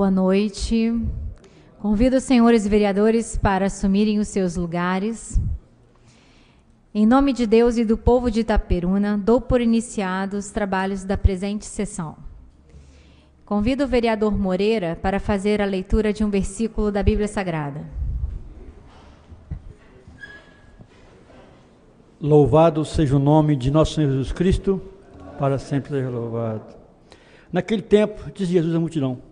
Boa noite. Convido os senhores vereadores para assumirem os seus lugares. Em nome de Deus e do povo de Itaperuna, dou por iniciados os trabalhos da presente sessão. Convido o vereador Moreira para fazer a leitura de um versículo da Bíblia Sagrada. Louvado seja o nome de nosso Senhor Jesus Cristo, para sempre seja louvado. Naquele tempo, diz Jesus à multidão: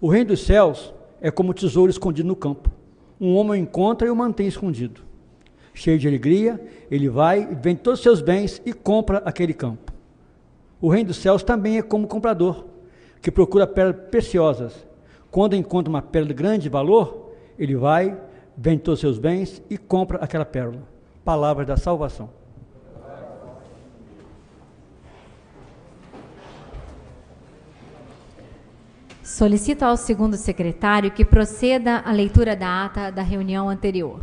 O reino dos céus é como tesouro escondido no campo. Um homem o encontra e o mantém escondido. Cheio de alegria, ele vai, vende todos os seus bens e compra aquele campo. O reino dos céus também é como comprador, que procura pérolas preciosas. Quando encontra uma pérola de grande valor, ele vai, vende todos os seus bens e compra aquela pérola. Palavras da salvação. Solicito ao segundo secretário que proceda à leitura da ata da reunião anterior.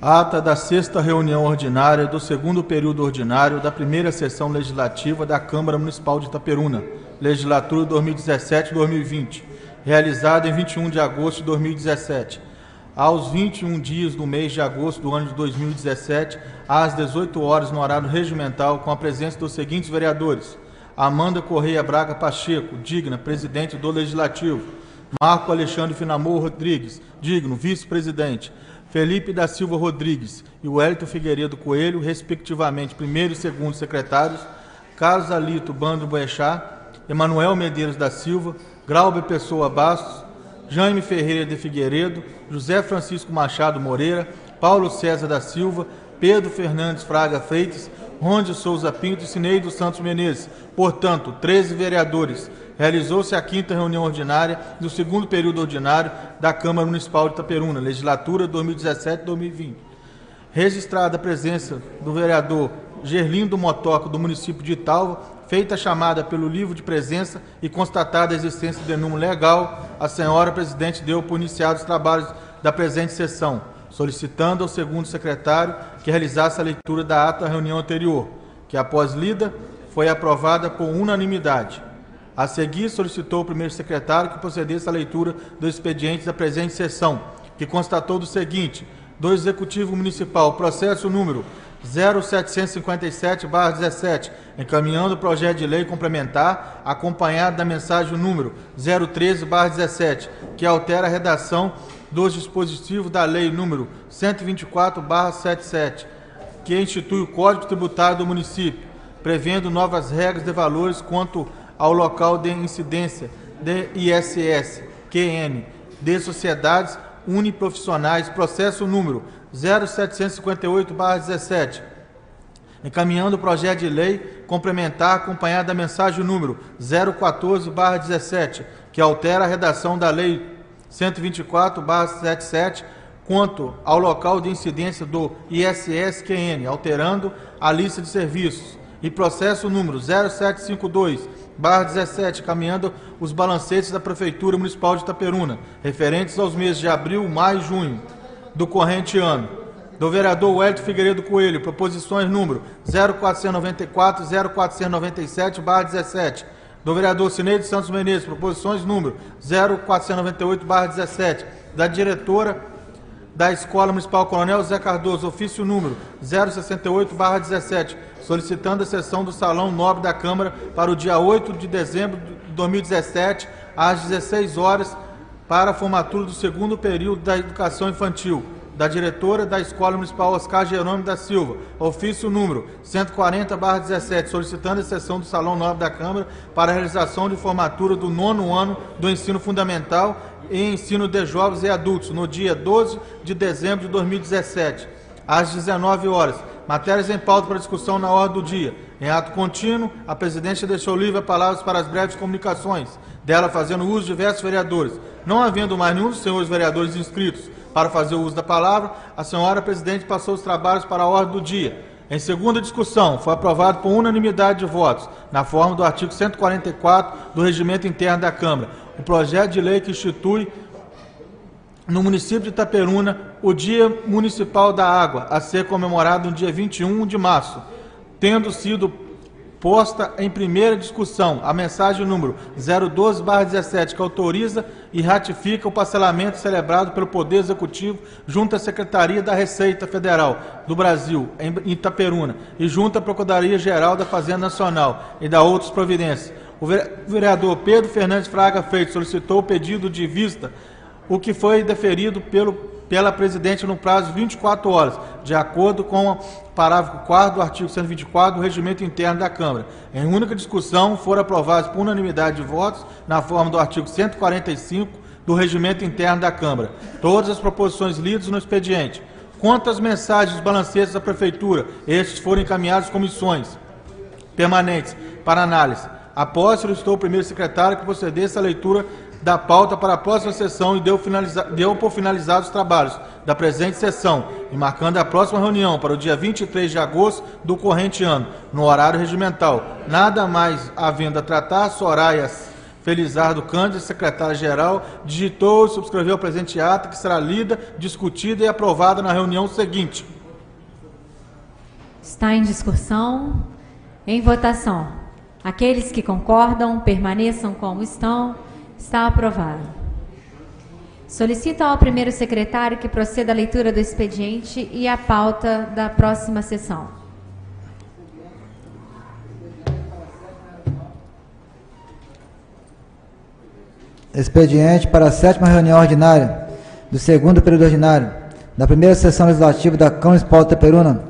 Ata da sexta reunião ordinária do segundo período ordinário da primeira sessão legislativa da Câmara Municipal de Itaperuna, legislatura 2017-2020, realizada em 21 de agosto de 2017. Aos 21 dias do mês de agosto do ano de 2017, às 18 horas no horário regimental, com a presença dos seguintes vereadores: Amanda Correia Braga Pacheco, digna, presidente do Legislativo. Marco Alexandre Finamor Rodrigues, digno, vice-presidente. Felipe da Silva Rodrigues e Wellington Figueiredo Coelho, respectivamente, primeiro e segundo secretários. Carlos Alito Bando Boechat, Emanuel Medeiros da Silva, Grauber Pessoa Bastos, Jaime Ferreira de Figueiredo, José Francisco Machado Moreira, Paulo César da Silva, Pedro Fernandes Fraga Freitas, Ronde Souza Pinto e Cineide Santos Menezes. Portanto, 13 vereadores. Realizou-se a quinta reunião ordinária do segundo período ordinário da Câmara Municipal de Itaperuna, legislatura 2017-2020. Registrada a presença do vereador Gerlindo Motoco, do município de Italva, feita a chamada pelo livro de presença e constatada a existência de número legal, a senhora presidente deu por iniciados os trabalhos da presente sessão, solicitando ao segundo secretário que realizasse a leitura da ata da reunião anterior, que após lida foi aprovada por unanimidade. A seguir, solicitou o primeiro secretário que procedesse à leitura dos expedientes da presente sessão, que constatou do seguinte: do Executivo Municipal, processo número 0757-17, encaminhando o projeto de lei complementar, acompanhado da mensagem número 013-17, que altera a redação dos dispositivos da lei número 124-77, que institui o Código Tributário do município, prevendo novas regras de valores quanto ao local de incidência de ISS, QN, de sociedades uniprofissionais, processo número 0758-17, encaminhando o projeto de lei complementar acompanhado da mensagem número 014-17, que altera a redação da lei 124-77 quanto ao local de incidência do ISS-QN, alterando a lista de serviços, e processo número 0752 barra 17, caminhando os balancetes da Prefeitura Municipal de Itaperuna, referentes aos meses de abril, maio e junho do corrente ano. Do vereador Wellington Figueiredo Coelho, proposições número 0494 0497 barra 17. Do vereador Cineide Santos Menezes, proposições número 0498 barra 17. Da diretora da Escola Municipal Coronel Zé Cardoso, ofício número 068 barra 17 solicitando a sessão do Salão Nobre da Câmara para o dia 8 de dezembro de 2017, às 16 horas, para a formatura do segundo período da Educação Infantil, da diretora da Escola Municipal Oscar Jerônimo da Silva, ofício número 140-17, solicitando a sessão do Salão Nobre da Câmara para a realização de formatura do nono ano do ensino fundamental e ensino de jovens e adultos, no dia 12 de dezembro de 2017, às 19 horas Matérias em pauta para discussão na ordem do dia. Em ato contínuo, a presidência deixou livre a palavra para as breves comunicações, dela fazendo uso de diversos vereadores. Não havendo mais nenhum dos senhores vereadores inscritos para fazer o uso da palavra, a senhora presidente passou os trabalhos para a ordem do dia. Em segunda discussão, foi aprovado por unanimidade de votos, na forma do artigo 144 do Regimento Interno da Câmara, o projeto de lei que institui no município de Itaperuna, o Dia Municipal da Água, a ser comemorado no dia 21 de março, tendo sido posta em primeira discussão a mensagem número 012-17, que autoriza e ratifica o parcelamento celebrado pelo Poder Executivo junto à Secretaria da Receita Federal do Brasil, em Itaperuna, e junto à Procuradoria-Geral da Fazenda Nacional e da outras providências. O vereador Pedro Fernandes Fraga Feito solicitou o pedido de vista, o que foi deferido pelo pela presidente no prazo de 24 horas, de acordo com o parágrafo 4 do artigo 124 do regimento interno da Câmara. Em única discussão, foram aprovados por unanimidade de votos, na forma do artigo 145 do regimento interno da Câmara, todas as proposições lidas no expediente. Quanto às mensagens dos balancetes da Prefeitura, estes foram encaminhados comissões permanentes para análise. Após, solicitou o primeiro secretário que procedesse à leitura da pauta para a próxima sessão e deu, finaliza... deu por finalizados os trabalhos da presente sessão e marcando a próxima reunião para o dia 23 de agosto do corrente ano, no horário regimental. Nada mais havendo a tratar, Soraya Felizardo Cândido, secretária-geral, digitou e subscreveu o presente ato que será lida, discutida e aprovada na reunião seguinte. Está em discussão, em votação. Aqueles que concordam, permaneçam como estão. Está aprovado. Solicito ao primeiro secretário que proceda à leitura do expediente e à pauta da próxima sessão. Expediente para a sétima reunião ordinária do segundo período ordinário da primeira sessão legislativa da Câmara Municipal de Itaperuna,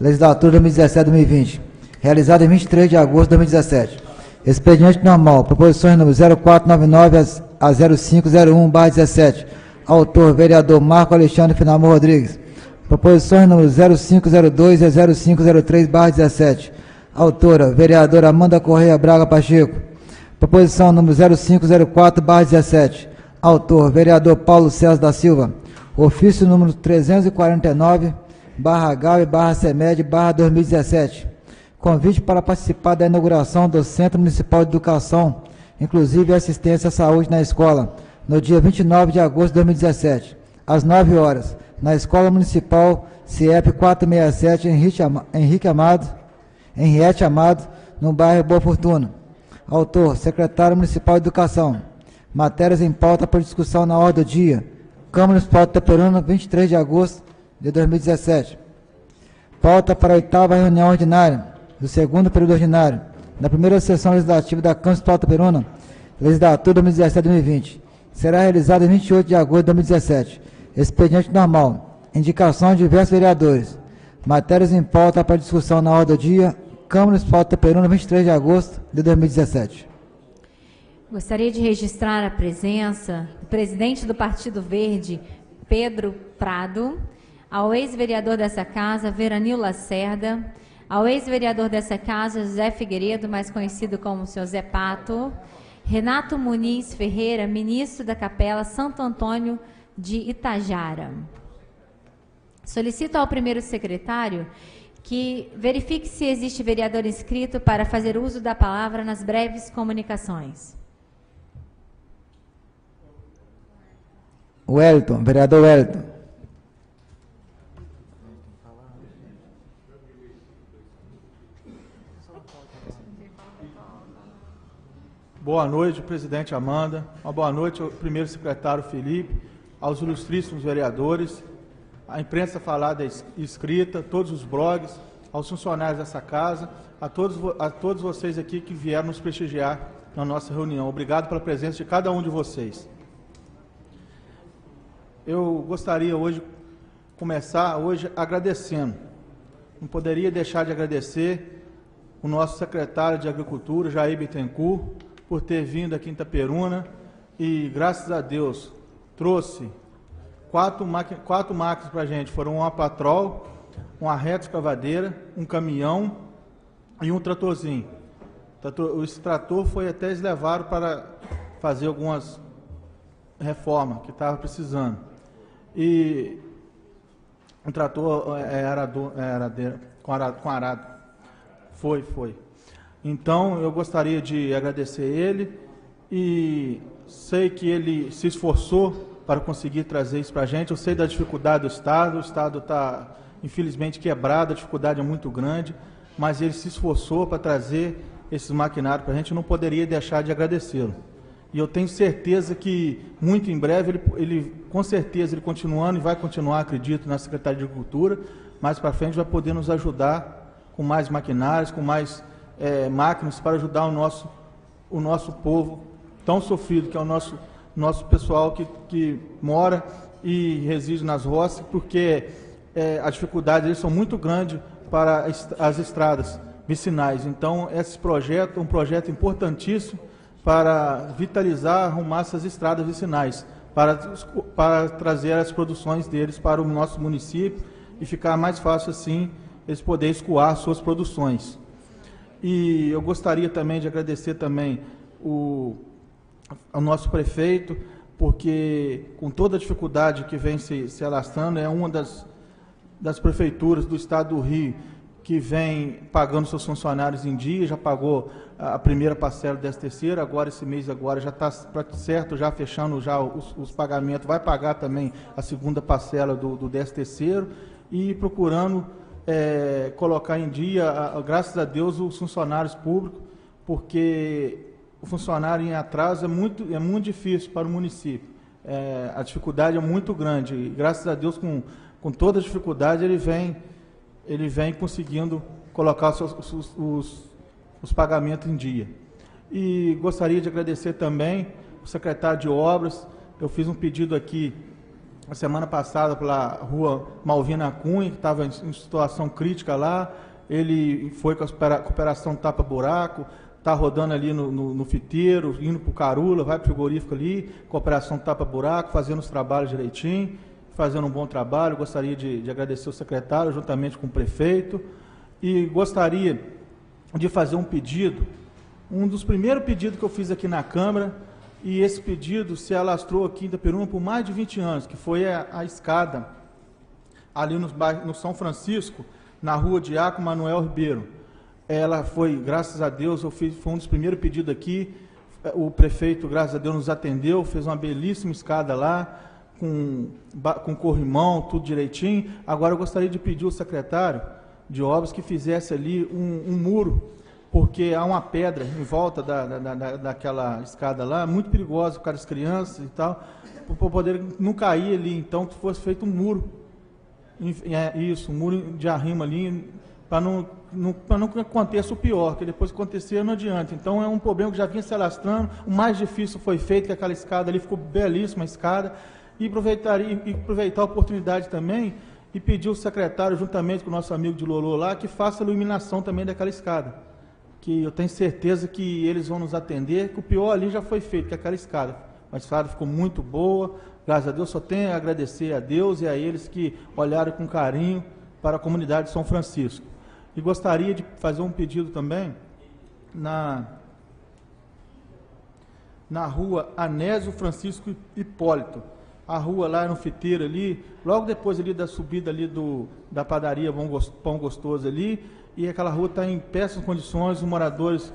legislatura 2017-2020, realizada em 23 de agosto de 2017. Expediente normal, proposições número 0499 a 0501, barra 17. Autor, vereador Marco Alexandre Finamor Rodrigues. Proposições número 0502 a 0503, barra 17. Autora, vereadora Amanda Correia Braga Pacheco. Proposição número 0504, barra 17. Autor, vereador Paulo César da Silva. Ofício número 349, barra H e barra CEMED, barra 2017 Convite para participar da inauguração do Centro Municipal de Educação, inclusive assistência à saúde na escola, no dia 29 de agosto de 2017, às 9 horas, na Escola Municipal CIEP 467 Henrique Amado, Henriette Amado, no bairro Boa Fortuna. Autor, Secretário Municipal de Educação. Matérias em pauta para discussão na ordem do dia. Câmara Municipal de Itaperuna, 23 de agosto de 2017. Pauta para a oitava reunião ordinária do segundo período ordinário da primeira sessão legislativa da Câmara Municipal de Peruna, legislatura 2017-2020, será realizada em 28 de agosto de 2017. Expediente normal. Indicação de diversos vereadores. Matérias em pauta para discussão na ordem do dia. Câmara Municipal de Peruna, 23 de agosto de 2017. Gostaria de registrar a presença do presidente do Partido Verde, Pedro Prado, ao ex-vereador dessa casa, Veranil Lacerda, ao ex-vereador dessa casa, José Figueiredo, mais conhecido como seu Zé Pato, Renato Muniz Ferreira, ministro da Capela Santo Antônio de Itajara. Solicito ao primeiro secretário que verifique se existe vereador inscrito para fazer uso da palavra nas breves comunicações. Wellington, vereador Wellington. Boa noite, presidente Amanda. Uma boa noite ao primeiro secretário Felipe, aos ilustríssimos vereadores, à imprensa falada e escrita, todos os blogs, aos funcionários dessa casa, a todos, a todos vocês aqui que vieram nos prestigiar na nossa reunião. Obrigado pela presença de cada um de vocês. Eu gostaria hoje começar hoje agradecendo. Não poderia deixar de agradecer o nosso secretário de Agricultura, Jair Bittencourt, por ter vindo aqui em Itaperuna e, graças a Deus, trouxe quatro, quatro máquinas para a gente. Foram uma patrol, uma reta escavadeira, um caminhão e um tratorzinho. Esse trator foi até eles levaram para fazer algumas reformas que estava precisando. E um trator é, arador, é aradeira, com arado, com arado. Foi, foi. Então, eu gostaria de agradecer ele e sei que ele se esforçou para conseguir trazer isso para a gente. Eu sei da dificuldade do Estado, o Estado está, infelizmente, quebrado, a dificuldade é muito grande. mas ele se esforçou para trazer esses maquinários para a gente, não poderia deixar de agradecê-lo. E eu tenho certeza que muito em breve ele, ele, com certeza, ele continuando e vai continuar, acredito, na Secretaria de Agricultura, mais para frente vai poder nos ajudar com mais maquinários, com mais é, máquinas para ajudar o nosso, o nosso povo tão sofrido, que é o nosso, nosso pessoal que, que mora e reside nas roças, porque é, as dificuldades são muito grandes para as estradas vicinais. Então, esse projeto é um projeto importantíssimo para vitalizar, arrumar essas estradas vicinais, para, para trazer as produções deles para o nosso município e ficar mais fácil assim eles poderem escoar suas produções. E eu gostaria também de agradecer também o, ao nosso prefeito, porque com toda a dificuldade que vem se, se alastrando, é uma das, das prefeituras do estado do Rio que vem pagando seus funcionários em dia, já pagou a primeira parcela dessa terceira, agora esse mês agora já está certo, já fechando já os, os, pagamentos, vai pagar também a segunda parcela do, do décimo terceiro e procurando é, colocar em dia, graças a Deus, os funcionários públicos, porque o funcionário em atraso é muito, é muito difícil para o município. É, a dificuldade é muito grande e graças a Deus, com, com toda a dificuldade, ele vem, ele vem conseguindo colocar os, os, os, os pagamentos em dia. E gostaria de agradecer também o secretário de Obras. Eu fiz um pedido aqui a semana passada pela rua Malvina Cunha, que estava em situação crítica lá. Ele foi com a cooperação Tapa Buraco, está rodando ali no, no, no fiteiro, indo para o Carula, vai para o frigorífico ali, cooperação Tapa Buraco, fazendo os trabalhos direitinho, fazendo um bom trabalho. Gostaria de, de agradecer o secretário, juntamente com o prefeito. E gostaria de fazer um pedido, um dos primeiros pedidos que eu fiz aqui na Câmara, e esse pedido se alastrou aqui em Itaperuna por mais de 20 anos, que foi a, a escada ali no, no, São Francisco, na rua Diaco Manuel Ribeiro. Ela foi, graças a Deus, eu fiz, foi um dos primeiros pedidos aqui. O prefeito, graças a Deus, nos atendeu, fez uma belíssima escada lá, com, com corrimão, tudo direitinho. Agora eu gostaria de pedir ao secretário de obras que fizesse ali um, um muro porque há uma pedra em volta da, da, da, daquela escada lá, muito perigosa para as crianças e tal, para poder não cair ali. Então, fosse feito um muro. É, isso, um muro de arrimo ali, para não, não, não aconteça o pior, que depois que acontecer não adianta. Então, é um problema que já vinha se alastrando. O mais difícil foi feito, que aquela escada ali ficou belíssima a escada. E, aproveitaria, e aproveitar a oportunidade também e pedir ao secretário, juntamente com o nosso amigo de Lolô lá, que faça a iluminação também daquela escada que eu tenho certeza que eles vão nos atender, que o pior ali já foi feito, que é aquela escada. A escada ficou muito boa, graças a Deus, só tenho a agradecer a Deus e a eles que olharam com carinho para a comunidade de São Francisco. E gostaria de fazer um pedido também na, na rua Anésio Francisco Hipólito. A rua lá no Fiteiro ali, logo depois ali da subida ali do, da padaria Pão Gostoso ali, e aquela rua está em péssimas condições, os moradores,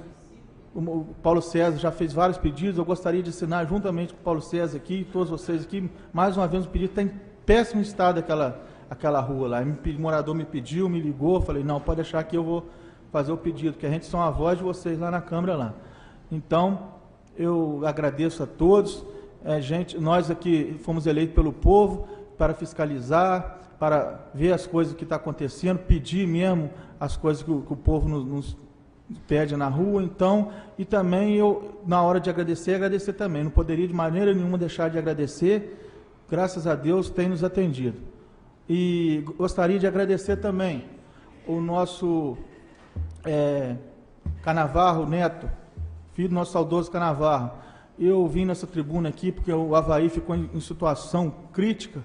o Paulo César já fez vários pedidos, eu gostaria de assinar juntamente com o Paulo César aqui, todos vocês aqui, mais uma vez um pedido, está em péssimo estado aquela, aquela rua lá. O morador me pediu, me ligou, falei, não, pode deixar que eu vou fazer o pedido, que a gente são a voz de vocês lá na Câmara lá. Então, eu agradeço a todos, é, gente, nós aqui fomos eleitos pelo povo para fiscalizar, para ver as coisas que estão tá acontecendo, pedir mesmo as coisas que o, que o povo nos, nos, pede na rua. Então, e também eu, na hora de agradecer, agradecer também. Não poderia de maneira nenhuma deixar de agradecer. Graças a Deus tem nos atendido. E gostaria de agradecer também o nosso é, Canavarro Neto, filho do nosso saudoso Canavarro. Eu vim nessa tribuna aqui porque o Havaí ficou em, em situação crítica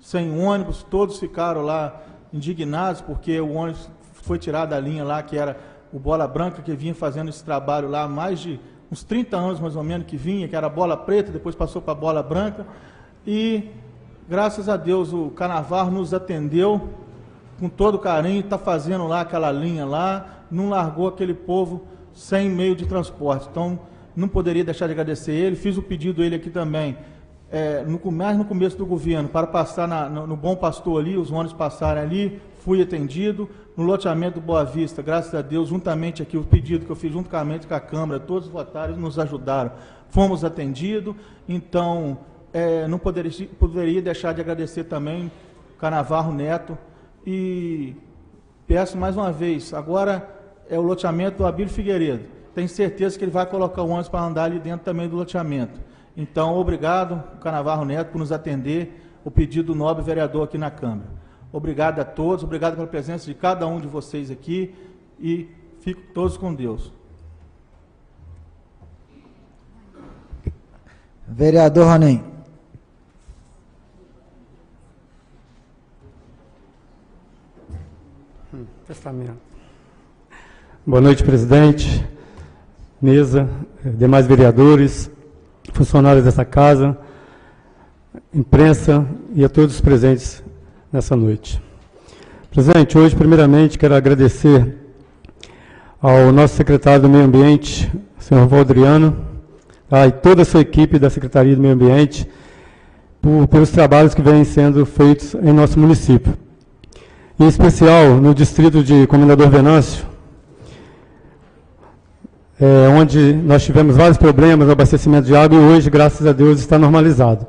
sem ônibus, todos ficaram lá indignados porque o ônibus foi tirado da linha lá, que era o Bola Branca, que vinha fazendo esse trabalho lá há mais de uns 30 anos mais ou menos que vinha, que era bola preta, depois passou para bola branca. E graças a Deus o Canavar nos atendeu com todo carinho, está fazendo lá aquela linha lá, não largou aquele povo sem meio de transporte. Então, não poderia deixar de agradecer ele. Fiz o pedido ele aqui também é, no, mais no começo do governo, para passar na, no, no, Bom Pastor ali, os ônibus passarem ali, fui atendido. No loteamento do Boa Vista, graças a Deus, juntamente aqui, o pedido que eu fiz juntamente com a Câmara, todos os votários nos ajudaram, fomos atendidos. Então, é, não poderia, poderia deixar de agradecer também Canavarro Neto e peço mais uma vez, agora é o loteamento do Abílio Figueiredo. Tenho certeza que ele vai colocar o ônibus para andar ali dentro também do loteamento. Então, obrigado, Canavarro Neto, por nos atender o pedido do nobre vereador aqui na Câmara. Obrigado a todos, obrigado pela presença de cada um de vocês aqui e fico todos com Deus. Vereador Ronim. Hum, testamento. Boa noite, presidente, mesa, demais vereadores, funcionários dessa casa, imprensa e a todos os presentes nessa noite. Presidente, hoje, primeiramente, quero agradecer ao nosso secretário do Meio Ambiente, senhor Valdriano, tá, e toda a sua equipe da Secretaria do Meio Ambiente, por, pelos trabalhos que vêm sendo feitos em nosso município. Em especial, no distrito de Comendador Venâncio, é, onde nós tivemos vários problemas no abastecimento de água e hoje, graças a Deus, está normalizado.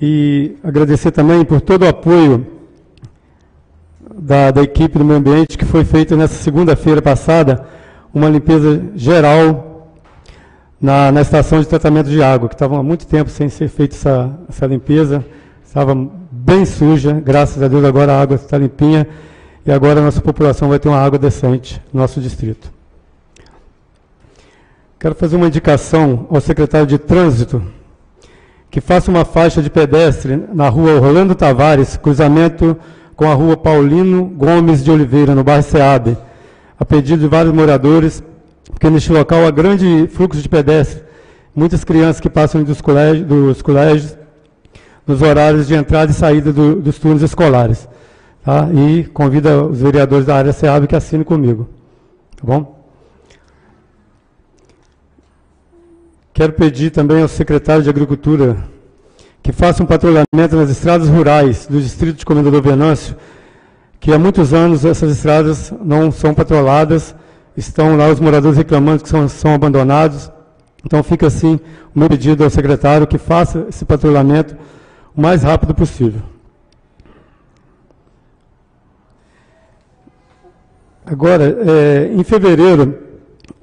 E agradecer também por todo o apoio da, da equipe do meio ambiente que foi feita nessa segunda-feira passada, uma limpeza geral na, na estação de tratamento de água, que estava há muito tempo sem ser feita essa, essa limpeza, estava bem suja, graças a Deus agora a água está limpinha e agora a nossa população vai ter uma água decente no nosso distrito. Quero fazer uma indicação ao secretário de Trânsito que faça uma faixa de pedestre na rua Rolando Tavares, cruzamento com a rua Paulino Gomes de Oliveira, no bairro Seabe, a pedido de vários moradores, porque neste local há grande fluxo de pedestre, muitas crianças que passam dos colégios, dos colégios nos horários de entrada e saída do, dos turnos escolares. Tá? E convido os vereadores da área SEAB que assinem comigo. Tá bom? Quero pedir também ao secretário de Agricultura que faça um patrulhamento nas estradas rurais do distrito de Comendador Venâncio, que há muitos anos essas estradas não são patroladas, estão lá os moradores reclamando que são, são abandonados. Então fica assim o meu pedido ao secretário que faça esse patrulhamento o mais rápido possível. Agora, é, em fevereiro,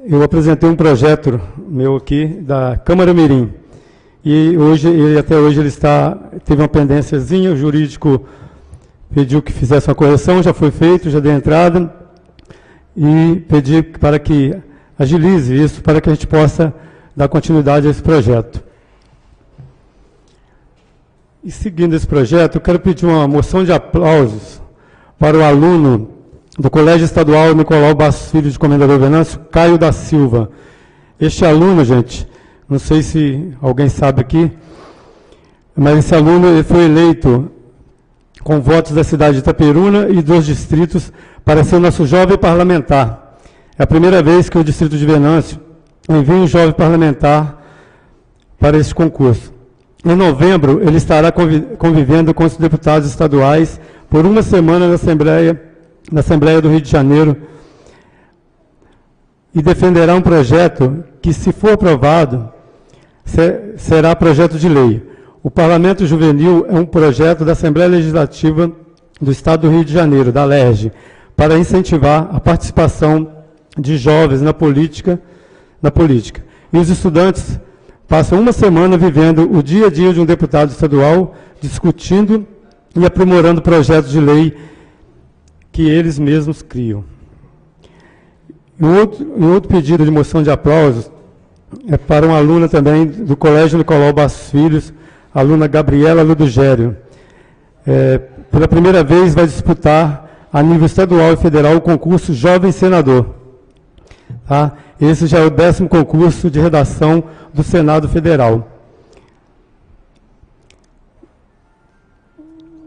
eu apresentei um projeto meu aqui da Câmara Mirim. E hoje, ele, até hoje ele está, teve uma pendênciazinha, o jurídico pediu que fizesse uma correção, já foi feito, já dei entrada, e pedi para que agilize isso, para que a gente possa dar continuidade a esse projeto. E seguindo esse projeto, eu quero pedir uma moção de aplausos para o aluno do Colégio Estadual Nicolau Bastos Filho de Comendador Venâncio, Caio da Silva. Este aluno, gente, não sei se alguém sabe aqui, mas esse aluno foi eleito com votos da cidade de Itaperuna e dos distritos para ser nosso jovem parlamentar. É a primeira vez que o distrito de Venâncio envia um jovem parlamentar para esse concurso. Em novembro, ele estará convivendo com os deputados estaduais por uma semana na Assembleia na Assembleia do Rio de Janeiro e defenderá um projeto que, se for aprovado, será projeto de lei. O Parlamento Juvenil é um projeto da Assembleia Legislativa do Estado do Rio de Janeiro, da LERJ, para incentivar a participação de jovens na política, na política. E os estudantes passam uma semana vivendo o dia a dia de um deputado estadual, discutindo e aprimorando projetos de lei que eles mesmos criam. E outro, um outro pedido de moção de aplausos é para uma aluna também do Colégio Nicolau Bastos Filhos, aluna Gabriela Ludogério. É, pela primeira vez vai disputar a nível estadual e federal o concurso Jovem Senador. Tá? Esse já é o décimo concurso de redação do Senado Federal.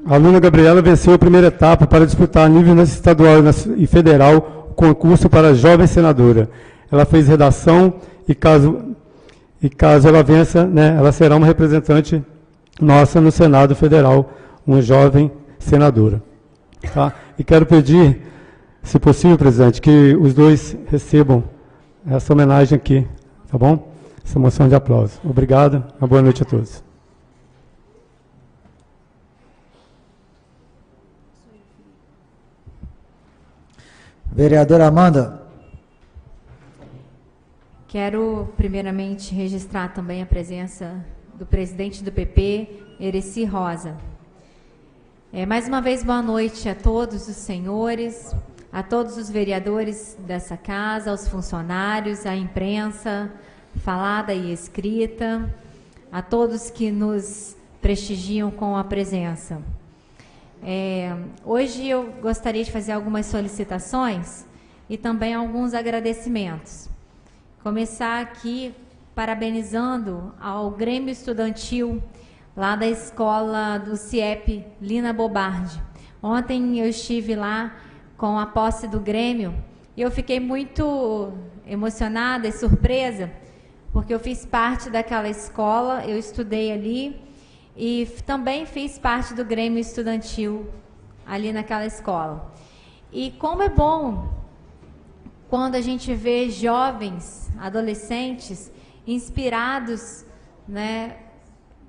A aluna Gabriela venceu a primeira etapa para disputar a nível estadual e federal o concurso para jovem senadora. Ela fez redação e caso, E caso ela vença, né, ela será uma representante nossa no Senado Federal, uma jovem senadora. Tá? E quero pedir, se possível, presidente, que os dois recebam essa homenagem aqui, tá bom? Essa moção de aplauso. Obrigado, uma boa noite a todos. Vereadora Amanda. Quero, primeiramente, registrar também a presença do presidente do PP, Ereci Rosa. É, mais uma vez, boa noite a todos os senhores, a todos os vereadores dessa casa, aos funcionários, à imprensa, falada e escrita, a todos que nos prestigiam com a presença. É, hoje eu gostaria de fazer algumas solicitações e também alguns agradecimentos. Começar aqui parabenizando ao Grêmio Estudantil lá da escola do CIEP Lina Bobardi. Ontem eu estive lá com a posse do Grêmio e eu fiquei muito emocionada e surpresa porque eu fiz parte daquela escola, eu estudei ali e também fiz parte do Grêmio Estudantil ali naquela escola. E como é bom quando a gente vê jovens, adolescentes, inspirados né,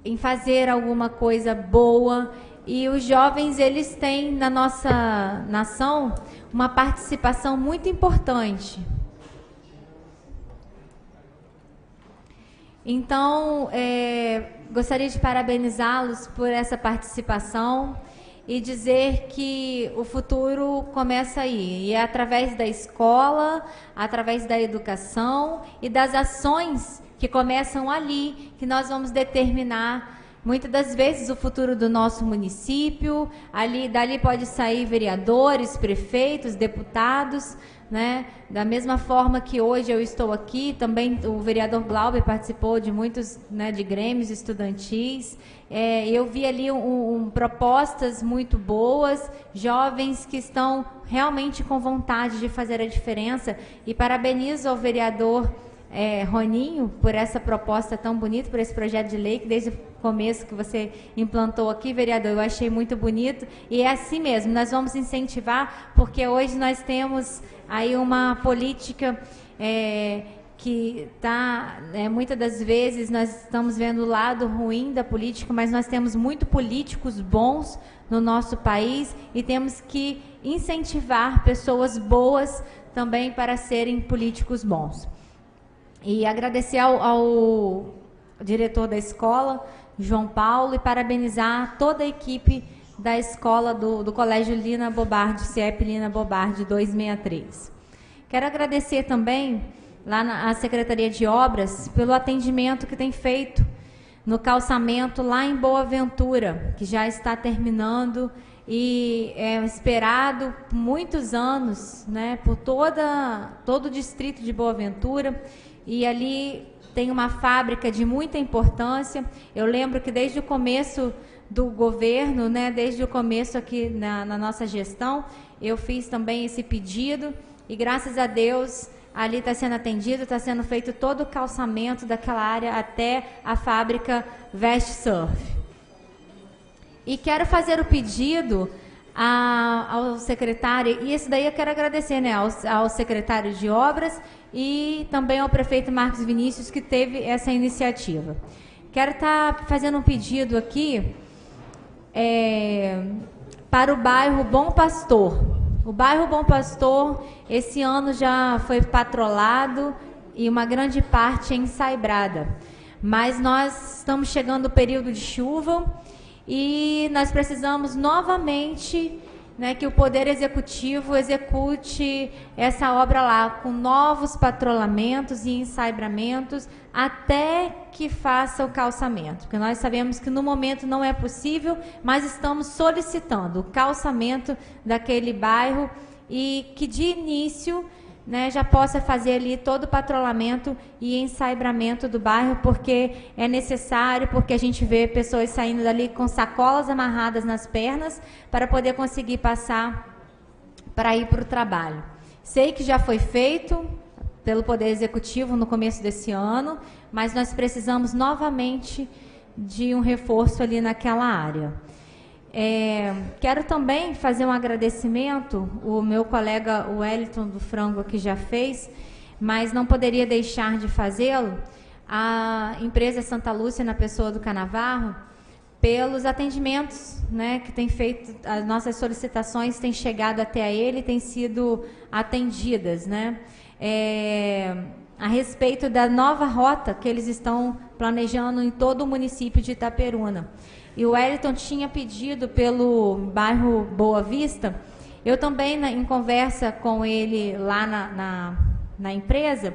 em fazer alguma coisa boa. E os jovens, eles têm na nossa nação uma participação muito importante. Então, é, gostaria de parabenizá-los por essa participação e dizer que o futuro começa aí. E é através da escola, através da educação e das ações que começam ali que nós vamos determinar muitas das vezes o futuro do nosso município. Ali dali pode sair vereadores, prefeitos, deputados, né? Da mesma forma que hoje eu estou aqui, também o vereador Glauber participou de muitos né, de grêmios estudantis. É, eu vi ali um, um, propostas muito boas, jovens que estão realmente com vontade de fazer a diferença. E parabenizo ao vereador é, Roninho por essa proposta tão bonita, por esse projeto de lei que desde o começo que você implantou aqui, vereador, eu achei muito bonito. E é assim mesmo, nós vamos incentivar, porque hoje nós temos aí uma política é, que está, é, muitas das vezes nós estamos vendo o lado ruim da política, mas nós temos muito políticos bons no nosso país e temos que incentivar pessoas boas também para serem políticos bons. E agradecer ao, ao diretor da escola, João Paulo, e parabenizar toda a equipe da escola do, do Colégio Lina Bobardi, CIEP Lina Bobardi 263. Quero agradecer também lá na Secretaria de Obras pelo atendimento que tem feito no calçamento lá em Boa Ventura, que já está terminando e é esperado muitos anos, né, por toda todo o distrito de Boa Ventura e ali tem uma fábrica de muita importância. Eu lembro que desde o começo do governo, né, desde o começo aqui na, na nossa gestão, eu fiz também esse pedido e graças a Deus ali está sendo atendido, está sendo feito todo o calçamento daquela área até a fábrica Vest Surf. E quero fazer o pedido a, ao secretário, e esse daí eu quero agradecer né, ao, ao secretário de obras e também ao prefeito Marcos Vinícius, que teve essa iniciativa. Quero estar tá fazendo um pedido aqui é, para o bairro Bom Pastor. O bairro Bom Pastor, esse ano já foi patrolado e uma grande parte é ensaibrada. Mas nós estamos chegando o período de chuva e nós precisamos novamente né, que o Poder Executivo execute essa obra lá com novos patrolamentos e ensaibamentos até que faça o calçamento. Porque nós sabemos que no momento não é possível, mas estamos solicitando o calçamento daquele bairro e que de início né, já possa fazer ali todo o patrulhamento e ensaibramento do bairro, porque é necessário, porque a gente vê pessoas saindo dali com sacolas amarradas nas pernas para poder conseguir passar para ir para o trabalho. Sei que já foi feito pelo Poder Executivo no começo desse ano, mas nós precisamos novamente de um reforço ali naquela área. É, quero também fazer um agradecimento, o meu colega Wellington do Frango que já fez, mas não poderia deixar de fazê-lo, a empresa Santa Lúcia, na pessoa do Canavarro, pelos atendimentos né, que tem feito, as nossas solicitações têm chegado até ele, têm sido atendidas. Né? É, a respeito da nova rota que eles estão planejando em todo o município de Itaperuna. E o Wellington tinha pedido pelo bairro Boa Vista, eu também, em conversa com ele lá na, na, na empresa,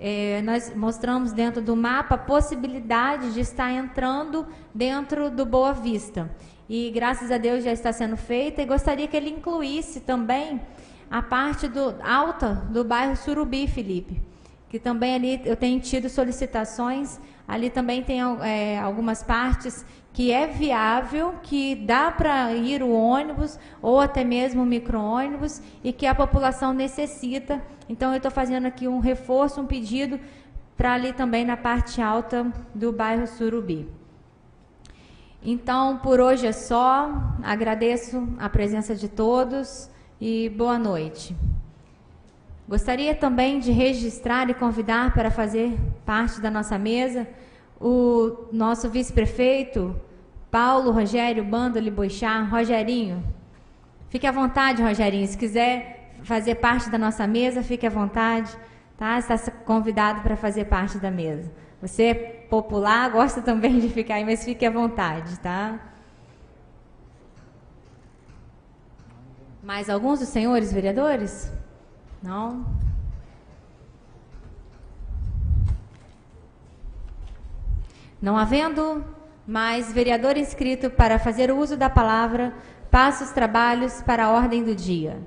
é, nós mostramos dentro do mapa a possibilidade de estar entrando dentro do Boa Vista. E graças a Deus já está sendo feita e gostaria que ele incluísse também a parte do, alta do bairro Surubi, Felipe. Que também ali eu tenho tido solicitações. Ali também tem é, algumas partes que é viável, que dá para ir o ônibus ou até mesmo o micro-ônibus e que a população necessita. Então, eu estou fazendo aqui um reforço, um pedido para ali também na parte alta do bairro Surubi. Então, por hoje é só. Agradeço a presença de todos e boa noite. Gostaria também de registrar e convidar para fazer parte da nossa mesa o nosso vice-prefeito, Paulo Rogério Bandoli Boixá, Rogerinho. Fique à vontade, Rogerinho, se quiser fazer parte da nossa mesa, fique à vontade, tá? Está convidado para fazer parte da mesa. Você é popular, gosta também de ficar aí, mas fique à vontade, tá? Mais alguns dos senhores vereadores? Não? Não havendo mais vereador inscrito para fazer uso da palavra, passo os trabalhos para a ordem do dia.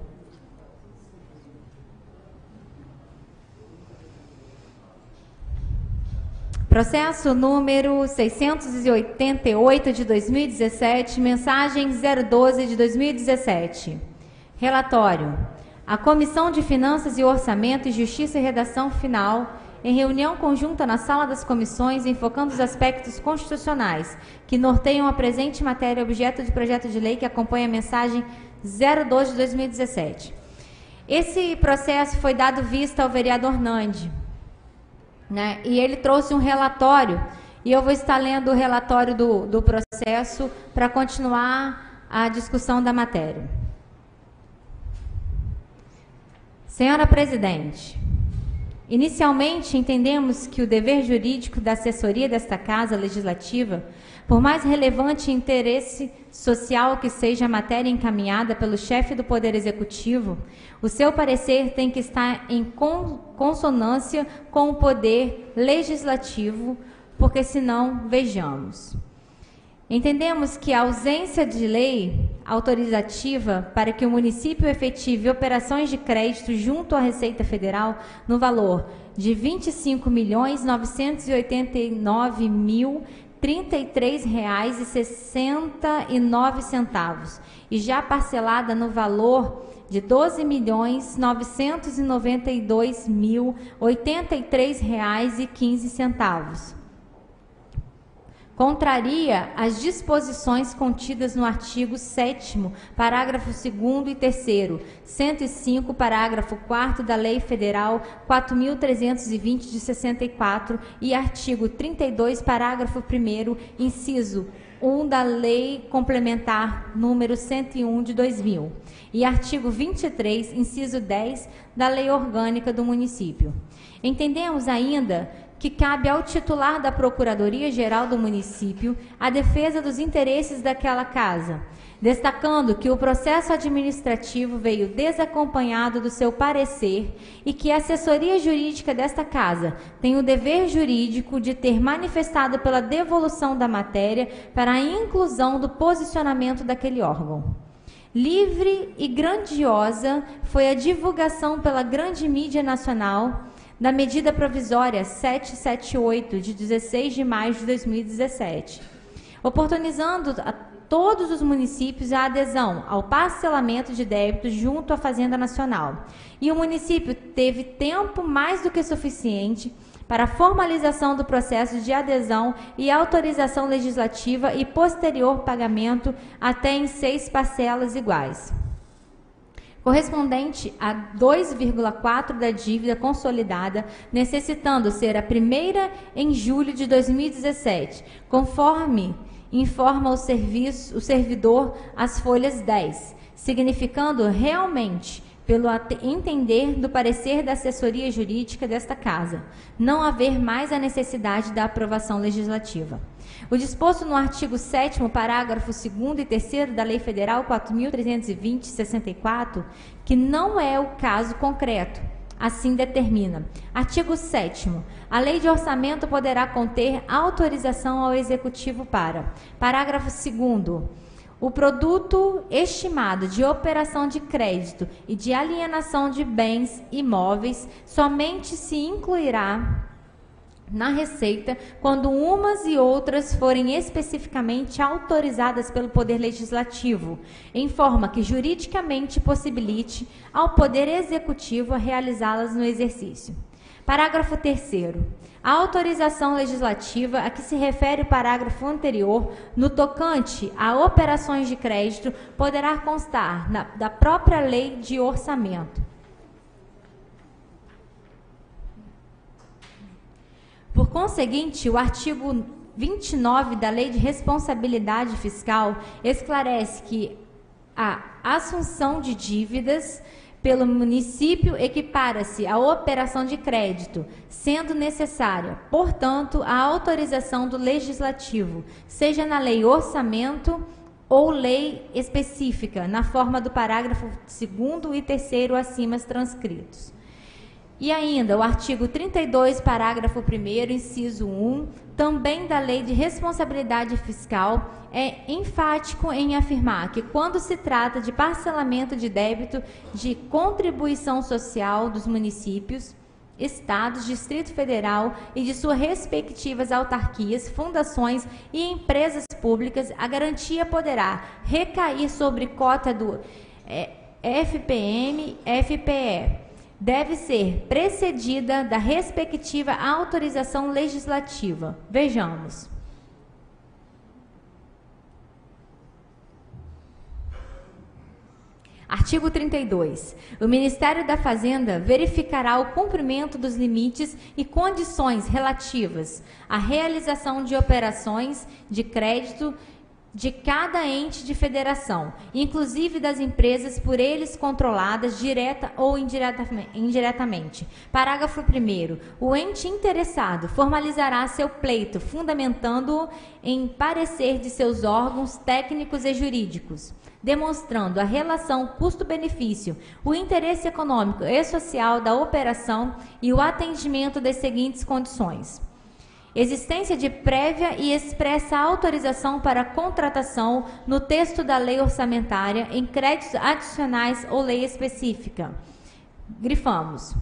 Processo número 688 de 2017, mensagem 012 de 2017. Relatório. A Comissão de Finanças e Orçamento e Justiça e Redação Final em reunião conjunta na sala das comissões, enfocando os aspectos constitucionais que norteiam a presente matéria objeto de projeto de lei que acompanha a mensagem 02 de 2017. Esse processo foi dado vista ao vereador Nandi, né? E ele trouxe um relatório, e eu vou estar lendo o relatório do, do processo para continuar a discussão da matéria. Senhora Presidente, Inicialmente, entendemos que o dever jurídico da assessoria desta Casa Legislativa, por mais relevante interesse social que seja a matéria encaminhada pelo chefe do Poder Executivo, o seu parecer tem que estar em consonância com o Poder Legislativo, porque senão, vejamos. Entendemos que a ausência de lei autorizativa para que o município efetive operações de crédito junto à Receita Federal no valor de R$ 25.989.033,69 e já parcelada no valor de R$ 12.992.083,15 contraria as disposições contidas no artigo 7 parágrafo 2 e 3 105, parágrafo 4 da Lei Federal 4.320 de 64 e artigo 32, parágrafo 1 inciso 1 da Lei Complementar número 101 de 2000 e artigo 23, inciso 10 da Lei Orgânica do Município. Entendemos ainda que cabe ao titular da Procuradoria-Geral do município a defesa dos interesses daquela casa, destacando que o processo administrativo veio desacompanhado do seu parecer e que a assessoria jurídica desta casa tem o dever jurídico de ter manifestado pela devolução da matéria para a inclusão do posicionamento daquele órgão. Livre e grandiosa foi a divulgação pela grande mídia nacional da medida provisória 778, de 16 de maio de 2017, oportunizando a todos os municípios a adesão ao parcelamento de débitos junto à Fazenda Nacional. E o município teve tempo mais do que suficiente para a formalização do processo de adesão e autorização legislativa e posterior pagamento até em seis parcelas iguais correspondente a 2,4 da dívida consolidada, necessitando ser a primeira em julho de 2017, conforme informa o, serviço, o servidor as folhas 10, significando realmente pelo entender do parecer da assessoria jurídica desta Casa, não haver mais a necessidade da aprovação legislativa. O disposto no artigo 7 parágrafo 2 e 3 da Lei Federal 4.320-64, que não é o caso concreto, assim determina. Artigo 7 A lei de orçamento poderá conter autorização ao Executivo para. Parágrafo 2 o produto estimado de operação de crédito e de alienação de bens imóveis somente se incluirá na receita quando umas e outras forem especificamente autorizadas pelo Poder Legislativo, em forma que juridicamente possibilite ao Poder Executivo realizá-las no exercício. Parágrafo 3 a autorização legislativa a que se refere o parágrafo anterior, no tocante a operações de crédito, poderá constar na, da própria lei de orçamento. Por conseguinte, o artigo 29 da Lei de Responsabilidade Fiscal esclarece que a assunção de dívidas pelo município equipara-se à operação de crédito, sendo necessária, portanto, a autorização do legislativo, seja na lei orçamento ou lei específica, na forma do parágrafo 2 e 3 acima transcritos. E ainda o artigo 32, parágrafo 1 inciso 1, também da Lei de Responsabilidade Fiscal, é enfático em afirmar que quando se trata de parcelamento de débito de contribuição social dos municípios, estados, Distrito Federal e de suas respectivas autarquias, fundações e empresas públicas, a garantia poderá recair sobre cota do é, FPM, FPE deve ser precedida da respectiva autorização legislativa. Vejamos. Artigo 32. O Ministério da Fazenda verificará o cumprimento dos limites e condições relativas à realização de operações de crédito de cada ente de federação, inclusive das empresas por eles controladas direta ou indiretamente. Parágrafo 1 O ente interessado formalizará seu pleito, fundamentando-o em parecer de seus órgãos técnicos e jurídicos, demonstrando a relação custo-benefício, o interesse econômico e social da operação e o atendimento das seguintes condições: Existência de prévia e expressa autorização para contratação no texto da lei orçamentária em créditos adicionais ou lei específica. Grifamos.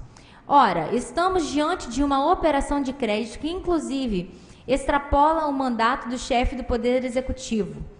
Ora, estamos diante de uma operação de crédito que, inclusive, extrapola o mandato do chefe do Poder Executivo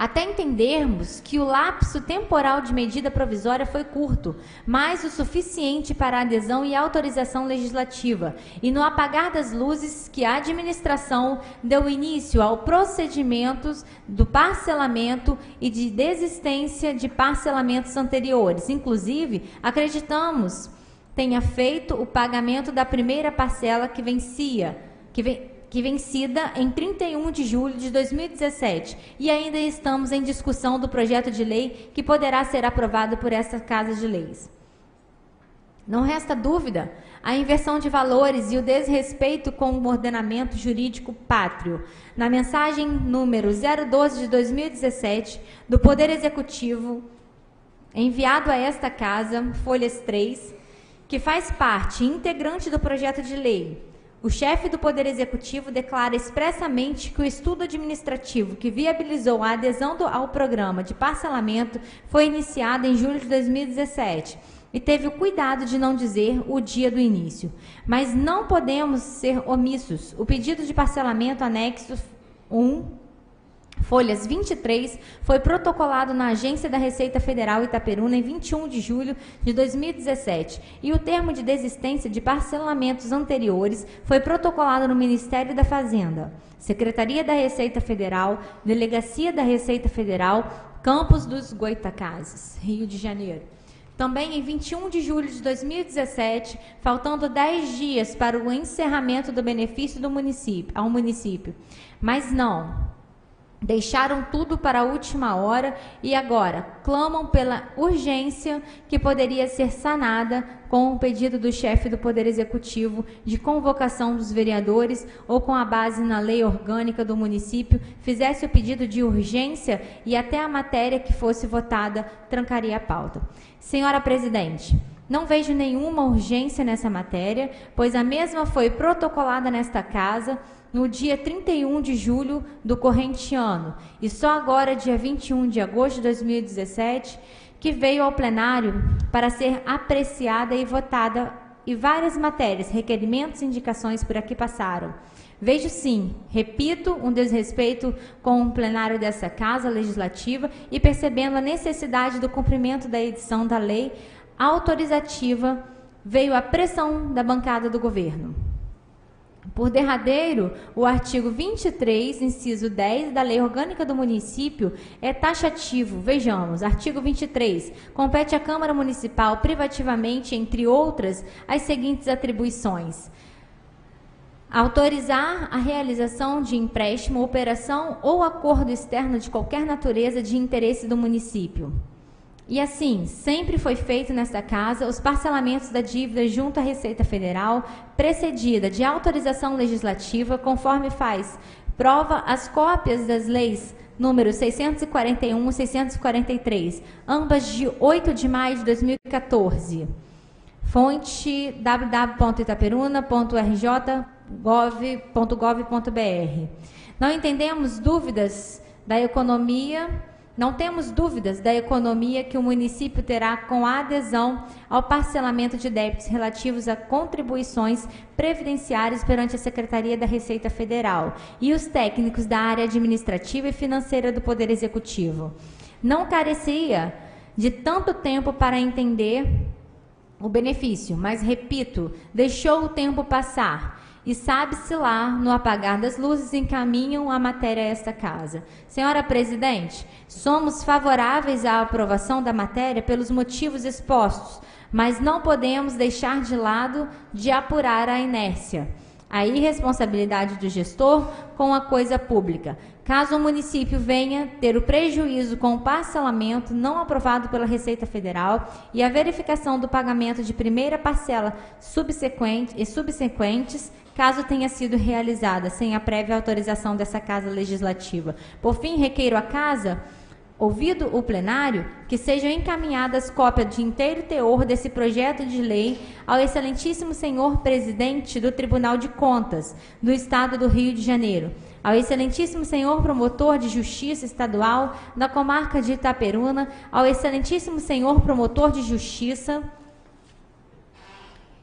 até entendermos que o lapso temporal de medida provisória foi curto, mas o suficiente para adesão e autorização legislativa, e no apagar das luzes que a administração deu início ao procedimentos do parcelamento e de desistência de parcelamentos anteriores. Inclusive, acreditamos tenha feito o pagamento da primeira parcela que vencia, que vem, que vencida em 31 de julho de 2017, e ainda estamos em discussão do projeto de lei que poderá ser aprovado por esta Casa de Leis. Não resta dúvida a inversão de valores e o desrespeito com o ordenamento jurídico pátrio. Na mensagem número 012 de 2017 do Poder Executivo, enviado a esta Casa, folhas 3, que faz parte integrante do projeto de lei o chefe do Poder Executivo declara expressamente que o estudo administrativo que viabilizou a adesão do, ao programa de parcelamento foi iniciado em julho de 2017 e teve o cuidado de não dizer o dia do início. Mas não podemos ser omissos. O pedido de parcelamento anexo 1 Folhas 23, foi protocolado na Agência da Receita Federal Itaperuna em 21 de julho de 2017 e o termo de desistência de parcelamentos anteriores foi protocolado no Ministério da Fazenda, Secretaria da Receita Federal, Delegacia da Receita Federal, Campos dos Goitacazes, Rio de Janeiro. Também em 21 de julho de 2017, faltando 10 dias para o encerramento do benefício do município, ao município. Mas não, Deixaram tudo para a última hora e agora clamam pela urgência que poderia ser sanada com o pedido do chefe do Poder Executivo de convocação dos vereadores ou com a base na lei orgânica do município, fizesse o pedido de urgência e até a matéria que fosse votada trancaria a pauta. Senhora Presidente, não vejo nenhuma urgência nessa matéria, pois a mesma foi protocolada nesta casa no dia 31 de julho do corrente ano, e só agora, dia 21 de agosto de 2017, que veio ao plenário para ser apreciada e votada, e várias matérias, requerimentos e indicações por aqui passaram. Vejo sim, repito, um desrespeito com o plenário dessa Casa Legislativa e percebendo a necessidade do cumprimento da edição da lei autorizativa, veio a pressão da bancada do governo. Por derradeiro, o artigo 23, inciso 10 da Lei Orgânica do Município é taxativo. Vejamos, artigo 23. Compete à Câmara Municipal privativamente, entre outras, as seguintes atribuições: autorizar a realização de empréstimo, operação ou acordo externo de qualquer natureza de interesse do município e assim, sempre foi feito nesta casa os parcelamentos da dívida junto à Receita Federal, precedida de autorização legislativa, conforme faz prova as cópias das leis números 641 e 643, ambas de 8 de maio de 2014. Fonte www.itaperuna.rj.gov.br. Não entendemos dúvidas da economia não temos dúvidas da economia que o município terá com a adesão ao parcelamento de débitos relativos a contribuições previdenciárias perante a Secretaria da Receita Federal e os técnicos da área administrativa e financeira do Poder Executivo. Não carecia de tanto tempo para entender o benefício, mas repito, deixou o tempo passar e sabe-se lá, no apagar das luzes, encaminham a matéria a esta casa. Senhora Presidente, somos favoráveis à aprovação da matéria pelos motivos expostos, mas não podemos deixar de lado de apurar a inércia, a irresponsabilidade do gestor com a coisa pública. Caso o município venha ter o prejuízo com o parcelamento não aprovado pela Receita Federal e a verificação do pagamento de primeira parcela subsequente e subsequentes, caso tenha sido realizada sem a prévia autorização dessa Casa Legislativa. Por fim, requeiro à Casa ouvido o plenário, que sejam encaminhadas cópias de inteiro teor desse projeto de lei ao excelentíssimo senhor presidente do Tribunal de Contas do Estado do Rio de Janeiro, ao excelentíssimo senhor promotor de justiça estadual da comarca de Itaperuna, ao excelentíssimo senhor promotor de justiça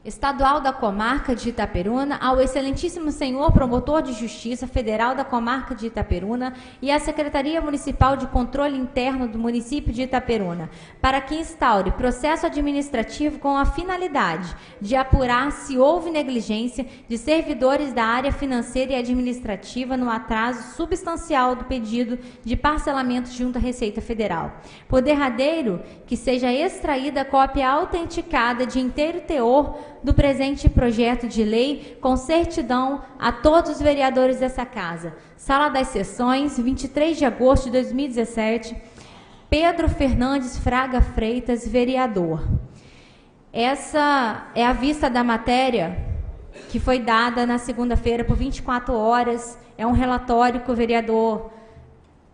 estadual da comarca de Itaperuna, ao excelentíssimo senhor promotor de justiça federal da comarca de Itaperuna e à Secretaria Municipal de Controle Interno do município de Itaperuna, para que instaure processo administrativo com a finalidade de apurar se houve negligência de servidores da área financeira e administrativa no atraso substancial do pedido de parcelamento junto à Receita Federal. Por derradeiro, que seja extraída cópia autenticada de inteiro teor do presente projeto de lei com certidão a todos os vereadores dessa casa. Sala das Sessões, 23 de agosto de 2017. Pedro Fernandes Fraga Freitas, vereador. Essa é a vista da matéria que foi dada na segunda-feira por 24 horas. É um relatório que o vereador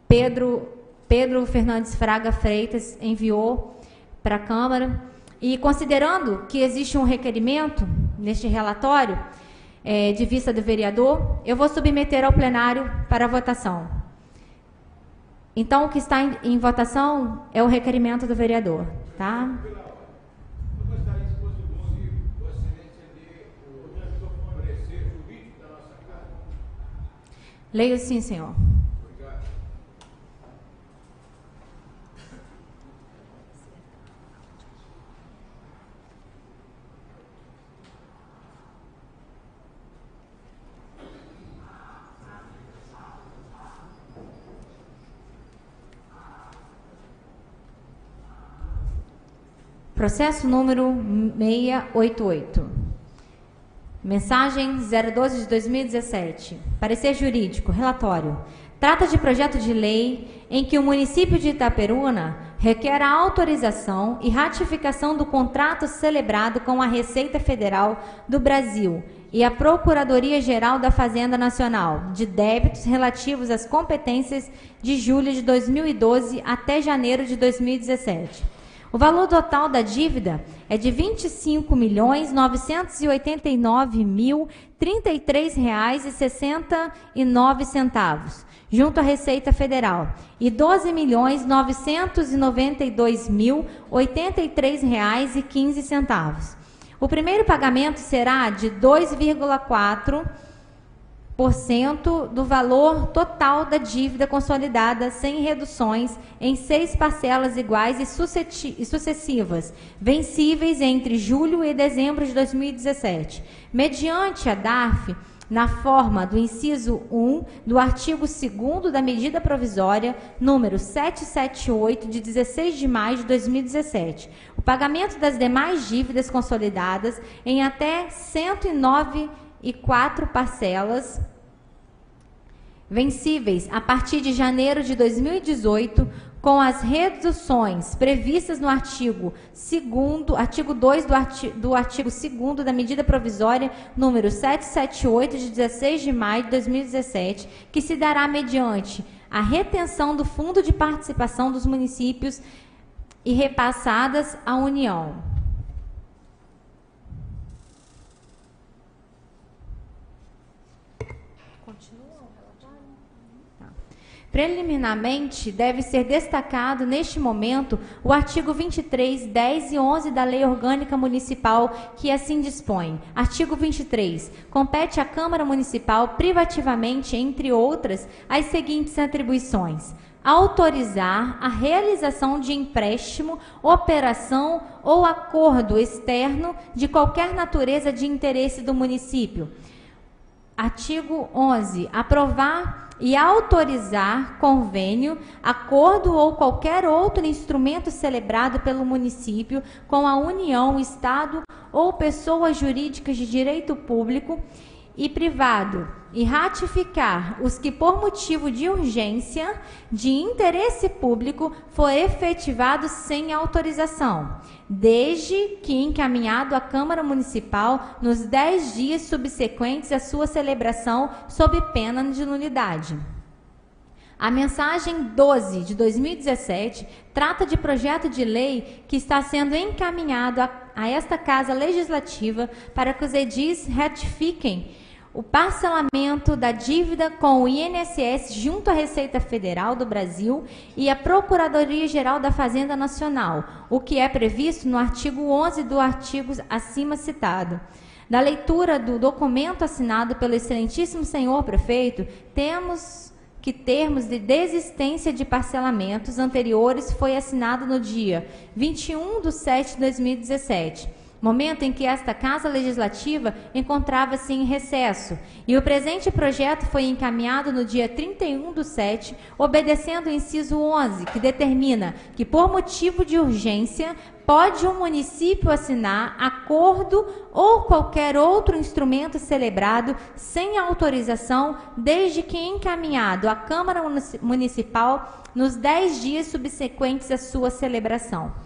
Pedro, Pedro Fernandes Fraga Freitas enviou para a Câmara. E considerando que existe um requerimento neste relatório é, de vista do vereador, eu vou submeter ao plenário para votação. Então, o que está em, em votação é o requerimento do vereador, tá? Leio sim, senhor. Processo número 688. Mensagem 012 de 2017. Parecer jurídico. Relatório. Trata de projeto de lei em que o município de Itaperuna requer a autorização e ratificação do contrato celebrado com a Receita Federal do Brasil e a Procuradoria-Geral da Fazenda Nacional de débitos relativos às competências de julho de 2012 até janeiro de 2017. O valor total da dívida é de R$ 25.988.033,69 junto à Receita Federal e R$ 12.992.083,15. O primeiro pagamento será de 2,4 do valor total da dívida consolidada sem reduções em seis parcelas iguais e sucessivas, vencíveis entre julho e dezembro de 2017, mediante a DARF na forma do inciso 1 do artigo 2 da medida provisória número 778 de 16 de maio de 2017. O pagamento das demais dívidas consolidadas em até 109 e quatro parcelas vencíveis a partir de janeiro de 2018, com as reduções previstas no artigo 2 artigo 2 do, arti do artigo 2 da medida provisória número 778 de 16 de maio de 2017, que se dará mediante a retenção do fundo de participação dos municípios e repassadas à União. Preliminarmente, deve ser destacado neste momento o artigo 23, 10 e 11 da Lei Orgânica Municipal, que assim dispõe. Artigo 23. Compete à Câmara Municipal, privativamente, entre outras, as seguintes atribuições: autorizar a realização de empréstimo, operação ou acordo externo de qualquer natureza de interesse do município. Artigo 11. Aprovar e autorizar convênio, acordo ou qualquer outro instrumento celebrado pelo município com a União, Estado ou pessoas jurídicas de direito público e privado e ratificar os que por motivo de urgência, de interesse público, for efetivado sem autorização, desde que encaminhado à Câmara Municipal nos dez dias subsequentes à sua celebração, sob pena de nulidade. A mensagem 12 de 2017 trata de projeto de lei que está sendo encaminhado a, a esta Casa Legislativa para que os edis ratifiquem o parcelamento da dívida com o INSS junto à Receita Federal do Brasil e à Procuradoria-Geral da Fazenda Nacional, o que é previsto no artigo 11 do artigo acima citado. Da leitura do documento assinado pelo excelentíssimo senhor prefeito, temos que termos de desistência de parcelamentos anteriores foi assinado no dia 21 de 7 de 2017 momento em que esta Casa Legislativa encontrava-se em recesso, e o presente projeto foi encaminhado no dia 31 do 7, obedecendo o inciso 11, que determina que, por motivo de urgência, pode o município assinar acordo ou qualquer outro instrumento celebrado sem autorização, desde que encaminhado à Câmara Municipal nos dez dias subsequentes à sua celebração.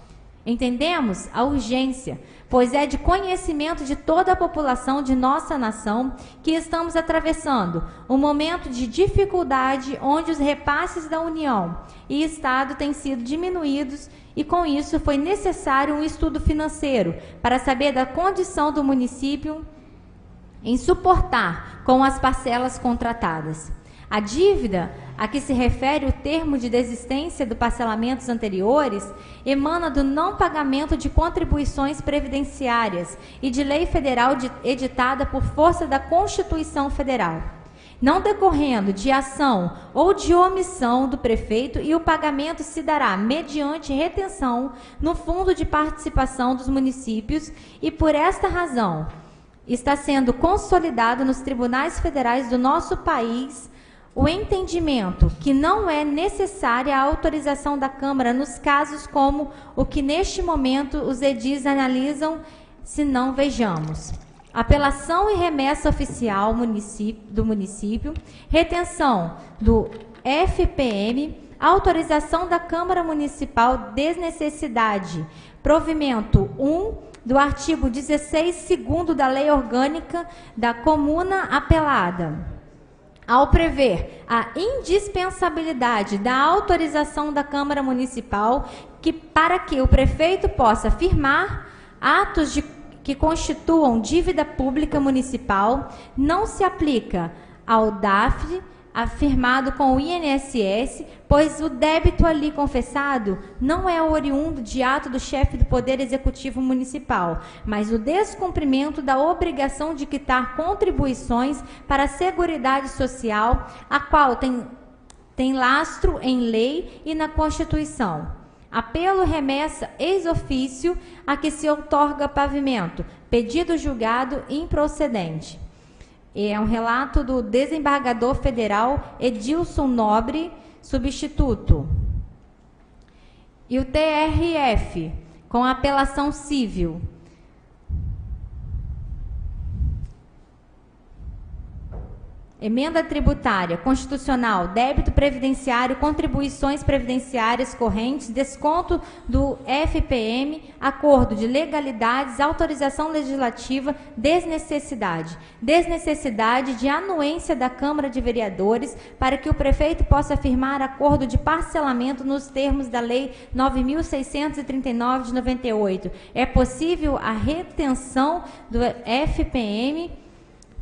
Entendemos a urgência, pois é de conhecimento de toda a população de nossa nação que estamos atravessando um momento de dificuldade onde os repasses da União e Estado têm sido diminuídos e com isso foi necessário um estudo financeiro para saber da condição do município em suportar com as parcelas contratadas. A dívida a que se refere o termo de desistência do parcelamentos anteriores emana do não pagamento de contribuições previdenciárias e de lei federal de, editada por força da Constituição Federal, não decorrendo de ação ou de omissão do prefeito e o pagamento se dará mediante retenção no fundo de participação dos municípios e por esta razão está sendo consolidado nos tribunais federais do nosso país o entendimento que não é necessária a autorização da Câmara nos casos como o que neste momento os edis analisam, se não vejamos. Apelação e remessa oficial do município, retenção do FPM, autorização da Câmara Municipal desnecessidade, provimento 1 do artigo 16, segundo da Lei Orgânica da Comuna Apelada ao prever a indispensabilidade da autorização da Câmara Municipal que para que o prefeito possa firmar atos de, que constituam dívida pública municipal, não se aplica ao DAF afirmado com o INSS, pois o débito ali confessado não é oriundo de ato do chefe do Poder Executivo Municipal, mas o descumprimento da obrigação de quitar contribuições para a Seguridade Social, a qual tem, tem lastro em lei e na Constituição. Apelo remessa ex ofício a que se outorga pavimento, pedido julgado improcedente. É um relato do desembargador federal Edilson Nobre, substituto. E o TRF, com apelação civil, Emenda tributária, constitucional, débito previdenciário, contribuições previdenciárias correntes, desconto do FPM, acordo de legalidades, autorização legislativa, desnecessidade. Desnecessidade de anuência da Câmara de Vereadores para que o prefeito possa firmar acordo de parcelamento nos termos da Lei 9.639 de 98. É possível a retenção do FPM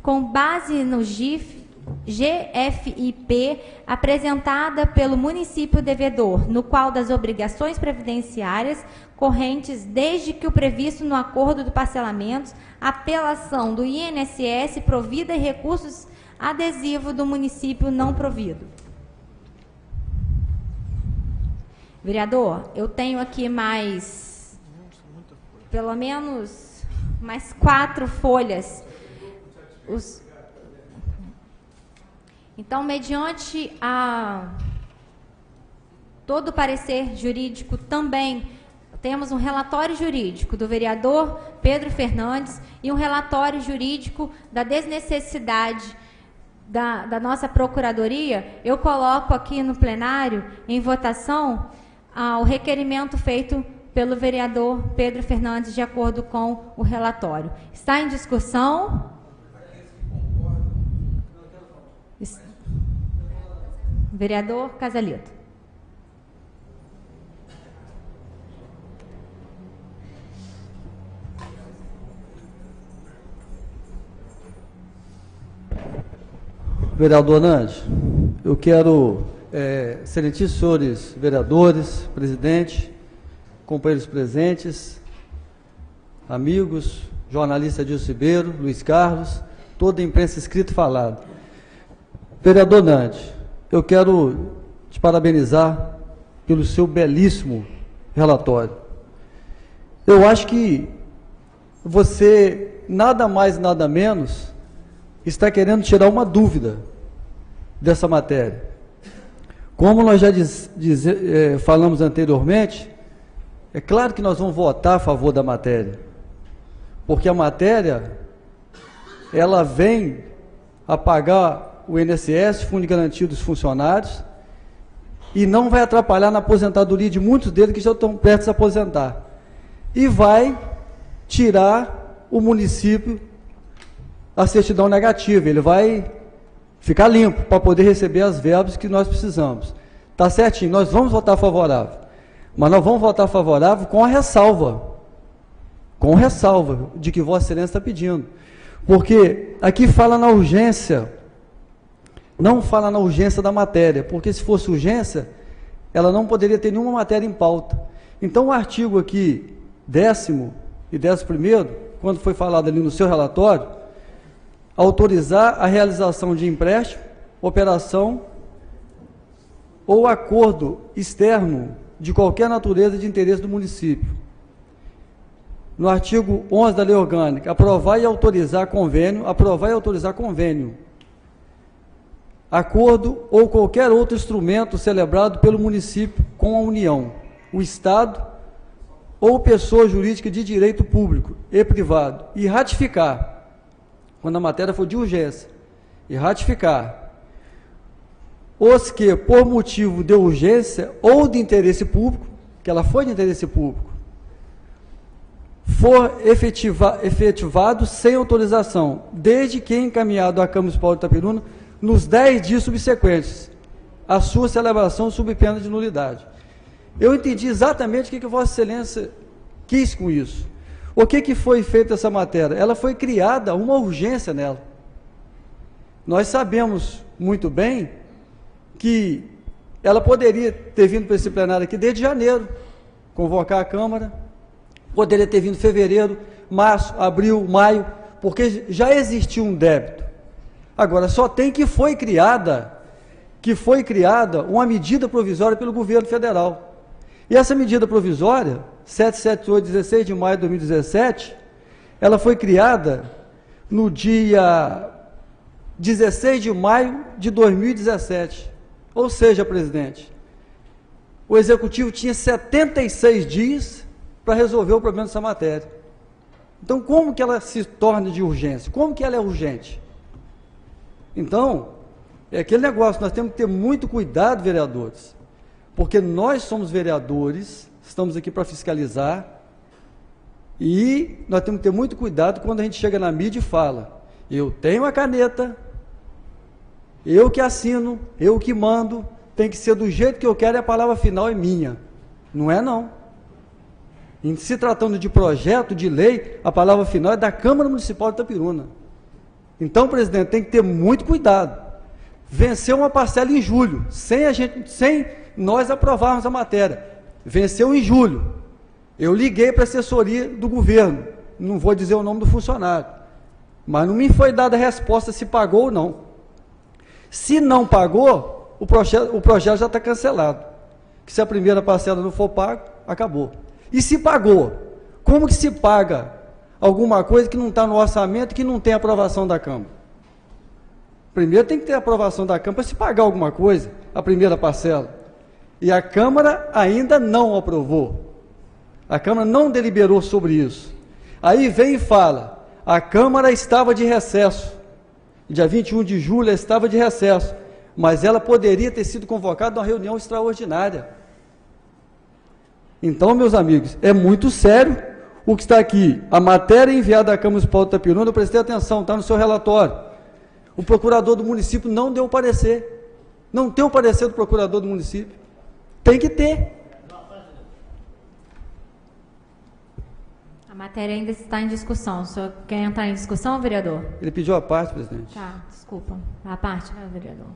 com base no GIF GFIP apresentada pelo município devedor, no qual das obrigações previdenciárias correntes desde que o previsto no acordo do parcelamento, apelação do INSS provida e recursos adesivo do município não provido. Vereador, eu tenho aqui mais pelo menos mais quatro folhas. Os, então, mediante a todo o parecer jurídico também temos um relatório jurídico do vereador Pedro Fernandes e um relatório jurídico da desnecessidade da, da nossa procuradoria. Eu coloco aqui no plenário, em votação, ah, o requerimento feito pelo vereador Pedro Fernandes, de acordo com o relatório. Está em discussão? Vereador Casalito. Vereador Nandes, eu quero, é, excelentíssimos senhores vereadores, presidente, companheiros presentes, amigos, jornalista Dilson Ribeiro, Luiz Carlos, toda a imprensa escrita e falada. Vereador Nandes, eu quero te parabenizar pelo seu belíssimo relatório. Eu acho que você, nada mais, nada menos, está querendo tirar uma dúvida dessa matéria. Como nós já diz, diz, é, falamos anteriormente, é claro que nós vamos votar a favor da matéria, porque a matéria ela vem a pagar o INSS, Fundo de Garantia dos Funcionários, e não vai atrapalhar na aposentadoria de muitos deles que já estão perto de se aposentar. E vai tirar o município a certidão negativa, ele vai ficar limpo para poder receber as verbas que nós precisamos. Tá certinho, nós vamos votar favorável. Mas nós vamos votar favorável com a ressalva. Com ressalva de que Vossa Excelência está pedindo. Porque aqui fala na urgência não fala na urgência da matéria, porque se fosse urgência, ela não poderia ter nenhuma matéria em pauta. Então, o artigo aqui, décimo e décimo primeiro, quando foi falado ali no seu relatório, autorizar a realização de empréstimo, operação ou acordo externo de qualquer natureza de interesse do município. No artigo 11 da Lei Orgânica, aprovar e autorizar convênio, aprovar e autorizar convênio acordo ou qualquer outro instrumento celebrado pelo município com a União, o Estado ou pessoa jurídica de direito público e privado e ratificar, quando a matéria for de urgência, e ratificar os que, por motivo de urgência ou de interesse público, que ela foi de interesse público, for efetiva, efetivado sem autorização, desde que encaminhado à Câmara Municipal de Itapiruna, nos 10 dias subsequentes, a sua celebração sob pena de nulidade. Eu entendi exatamente o que, que Vossa Excelência quis com isso. O que, que foi feita essa matéria? Ela foi criada uma urgência nela. Nós sabemos muito bem que ela poderia ter vindo para esse plenário aqui desde janeiro, convocar a Câmara, poderia ter vindo fevereiro, março, abril, maio, porque já existia um débito. Agora, só tem que foi criada, que foi criada uma medida provisória pelo governo federal. E essa medida provisória, 778, 16 de maio de 2017, ela foi criada no dia 16 de maio de 2017. Ou seja, presidente, o executivo tinha 76 dias para resolver o problema dessa matéria. Então, como que ela se torna de urgência? Como que ela é urgente? Então, é aquele negócio, nós temos que ter muito cuidado, vereadores. Porque nós somos vereadores, estamos aqui para fiscalizar, e nós temos que ter muito cuidado quando a gente chega na mídia e fala: eu tenho a caneta, eu que assino, eu que mando, tem que ser do jeito que eu quero e a palavra final é minha. Não é não. Em se tratando de projeto, de lei, a palavra final é da Câmara Municipal de Itapiruna. Então, presidente, tem que ter muito cuidado. Venceu uma parcela em julho, sem a gente, sem nós aprovarmos a matéria. Venceu em julho. Eu liguei para a assessoria do governo, não vou dizer o nome do funcionário, mas não me foi dada a resposta se pagou ou não. Se não pagou, o projeto, o projeto já está cancelado. Que se a primeira parcela não for paga, acabou. E se pagou? Como que se paga alguma coisa que não está no orçamento que não tem aprovação da Câmara? Primeiro tem que ter aprovação da Câmara para se pagar alguma coisa, a primeira parcela. E a Câmara ainda não aprovou. A Câmara não deliberou sobre isso. Aí vem e fala: a Câmara estava de recesso. Dia 21 de julho ela estava de recesso. Mas ela poderia ter sido convocada a uma reunião extraordinária. Então, meus amigos, é muito sério o que está aqui. A matéria enviada à Câmara Municipal de Itapiruna, eu prestei atenção, está no seu relatório. O procurador do município não deu parecer. Não tem o parecer do procurador do município. Tem que ter. A matéria ainda está em discussão. O senhor quer entrar em discussão, vereador? Ele pediu a parte, presidente. Tá, desculpa. A parte, né, vereador?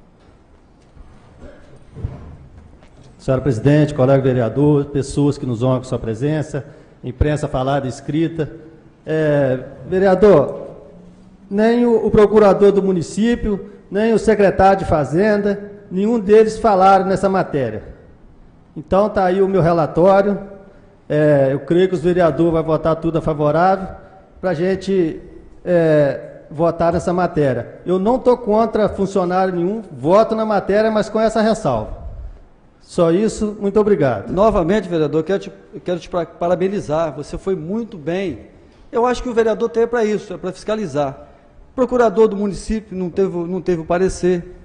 Senhora presidente, colega vereador, pessoas que nos honram com sua presença, imprensa falada escrita. É, vereador, nem o, o, procurador do município, nem o secretário de Fazenda, nenhum deles falaram nessa matéria. Então está aí o meu relatório. É, eu creio que os vereadores vão votar tudo a favorável para a gente é, votar nessa matéria. Eu não estou contra funcionário nenhum, voto na matéria, mas com essa ressalva. Só isso, muito obrigado. Novamente, vereador, quero te, quero te parabenizar. Você foi muito bem. Eu acho que o vereador tem para isso, é para fiscalizar. O procurador do município não teve, não teve o parecer.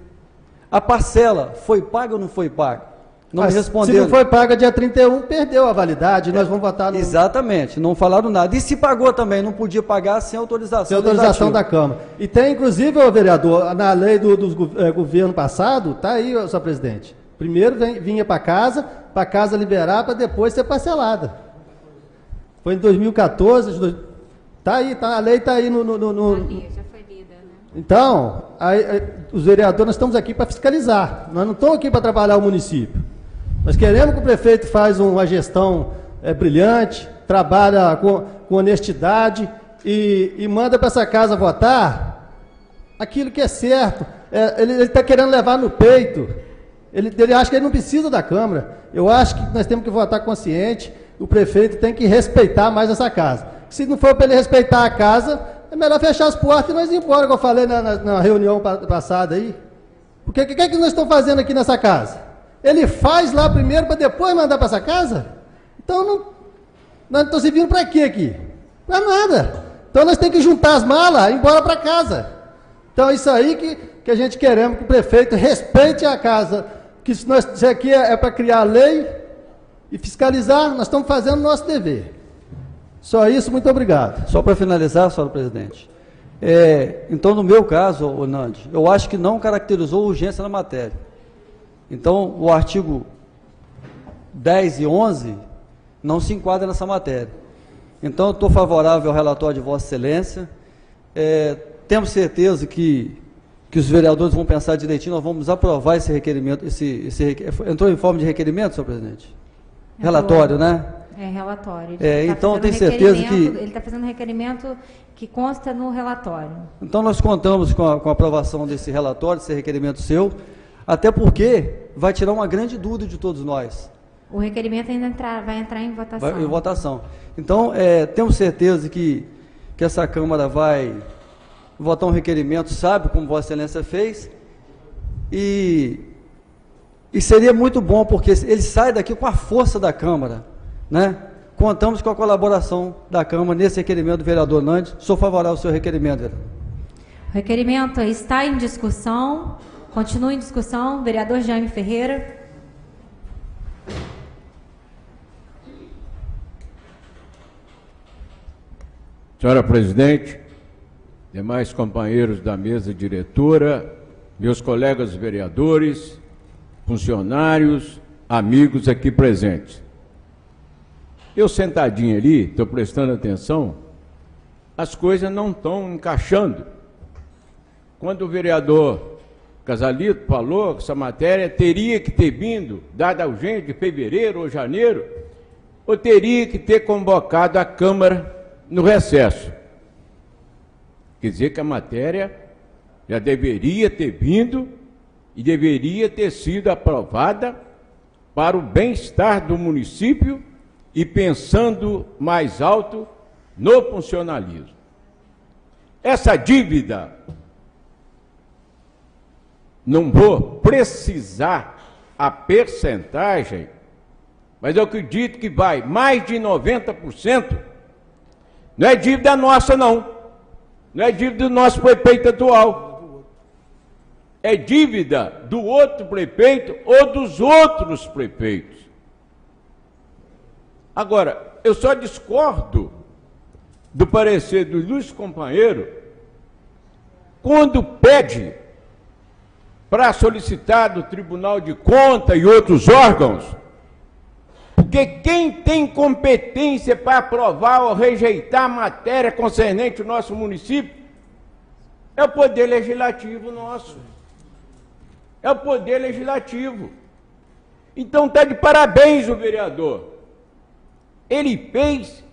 A parcela foi paga ou não foi paga? Não Mas, me responderam. Se não foi paga dia 31, perdeu a validade, nós vamos votar no... Exatamente, não falaram nada. E se pagou também, não podia pagar sem autorização Sem autorização da Câmara. E tem, inclusive, o vereador, na lei do, do é, governo passado, está aí, senhor presidente. Primeiro vinha para casa, para casa liberar, para depois ser parcelada. Foi em 2014, está aí, tá, a lei está aí no... no, no. Já foi lida, né? Então, aí, aí, os vereadores, nós estamos aqui para fiscalizar. Nós não estamos aqui para trabalhar o município. Nós queremos que o prefeito faça uma gestão é, brilhante, trabalha com, com honestidade e, e manda para essa casa votar aquilo que é certo. É, ele está querendo levar no peito. Ele, ele acha que ele não precisa da Câmara. Eu acho que nós temos que votar consciente. O prefeito tem que respeitar mais essa casa. Se não for para ele respeitar a casa, é melhor fechar as portas e nós ir embora, como eu falei na, na, na reunião passada aí. Porque o que, que, é que nós estamos fazendo aqui nessa casa? Ele faz lá primeiro para depois mandar para essa casa? Então não, nós estamos servindo para quê aqui? Para nada. Então nós temos que juntar as malas e ir embora para casa. Então é isso aí que, que a gente queremos que o prefeito respeite a casa. Que isso, nós, isso aqui é, é para criar lei e fiscalizar, nós estamos fazendo o nosso dever. Só isso, muito obrigado. Só para finalizar, senhor presidente. É, então, no meu caso, Nandi, eu acho que não caracterizou urgência na matéria. Então, o artigo 10 e 11 não se enquadra nessa matéria. Então, eu estou favorável ao relatório de Vossa Excelência. É, temos certeza que, que os vereadores vão pensar direitinho, nós vamos aprovar esse requerimento. Esse, esse, entrou em forma de requerimento, senhor presidente? Relatório, né? É relatório. É, tá então eu tenho certeza que. Ele está fazendo requerimento que consta no relatório. Então nós contamos com a, com a aprovação desse relatório, desse requerimento seu, até porque vai tirar uma grande dúvida de todos nós. O requerimento ainda entrar, vai entrar em votação. Vai, em votação. Então, é, temos certeza que, que essa Câmara vai votar um requerimento, sabe como Vossa Excelência fez, e, e seria muito bom, porque ele sai daqui com a força da Câmara, né? Contamos com a colaboração da Câmara nesse requerimento do vereador Nandes. Sou favorável ao seu requerimento, vereador. O requerimento está em discussão. Continua em discussão. Vereador Jaime Ferreira. Senhora presidente, demais companheiros da mesa diretora, meus colegas vereadores, funcionários, amigos aqui presentes. Eu sentadinho ali, estou prestando atenção, as coisas não estão encaixando. Quando o vereador Casalito falou que essa matéria teria que ter vindo, dada a urgência de fevereiro ou janeiro, ou teria que ter convocado a Câmara no recesso. Quer dizer que a matéria já deveria ter vindo e deveria ter sido aprovada para o bem-estar do município e pensando mais alto no funcionalismo. Essa dívida, não vou precisar a percentagem, mas eu acredito que vai mais de 90%. Não é dívida nossa, não. Não é dívida do nosso prefeito atual. É dívida do outro prefeito ou dos outros prefeitos. Agora, eu só discordo do parecer do ilustre companheiro quando pede para solicitar do Tribunal de Conta e outros órgãos, porque quem tem competência para aprovar ou rejeitar a matéria concernente ao nosso município é o Poder Legislativo nosso. É o Poder Legislativo. Então está de parabéns o vereador ele fez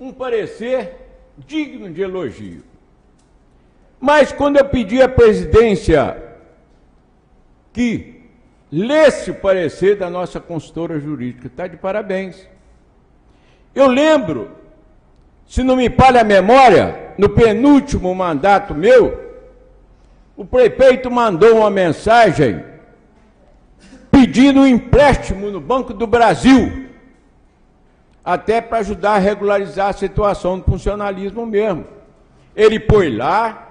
um parecer digno de elogio. Mas quando eu pedi à presidência que lesse o parecer da nossa consultora jurídica, está de parabéns. Eu lembro, se não me falha a memória, no penúltimo mandato meu, o prefeito mandou uma mensagem pedindo um empréstimo no Banco do Brasil até para ajudar a regularizar a situação do funcionalismo mesmo. Ele foi lá,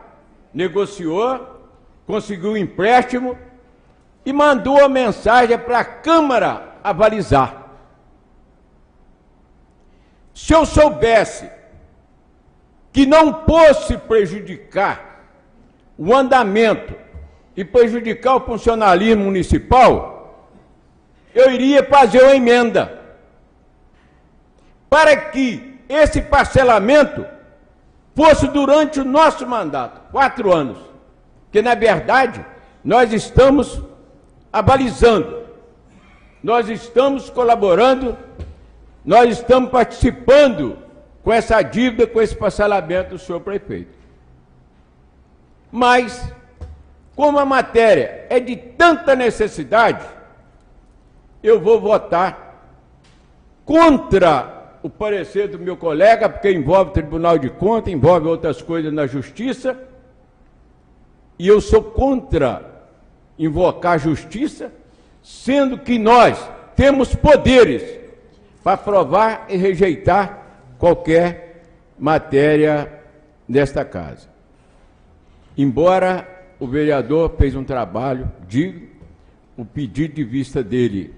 negociou, conseguiu um empréstimo e mandou a mensagem para a Câmara avalizar. Se eu soubesse que não fosse prejudicar o andamento e prejudicar o funcionalismo municipal, eu iria fazer uma emenda para que esse parcelamento fosse durante o nosso mandato, quatro anos. Que na verdade nós estamos abalizando, nós estamos colaborando, nós estamos participando com essa dívida, com esse parcelamento do senhor prefeito. Mas, como a matéria é de tanta necessidade, eu vou votar contra o parecer do meu colega, porque envolve Tribunal de Contas, envolve outras coisas na Justiça, e eu sou contra invocar justiça, sendo que nós temos poderes para aprovar e rejeitar qualquer matéria desta casa. Embora o vereador fez um trabalho digno, o pedido de vista dele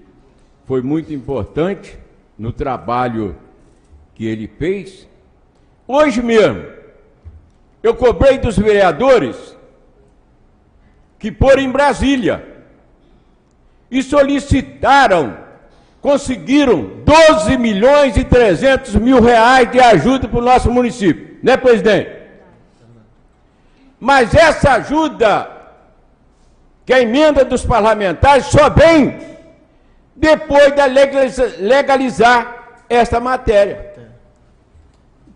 foi muito importante no trabalho que ele fez. Hoje mesmo, eu cobrei dos vereadores que foram em Brasília e solicitaram, conseguiram 12 milhões e 300 mil reais de ajuda para o nosso município, né, presidente? Mas essa ajuda, que a emenda dos parlamentares só vem depois de legalizar, legalizar esta matéria.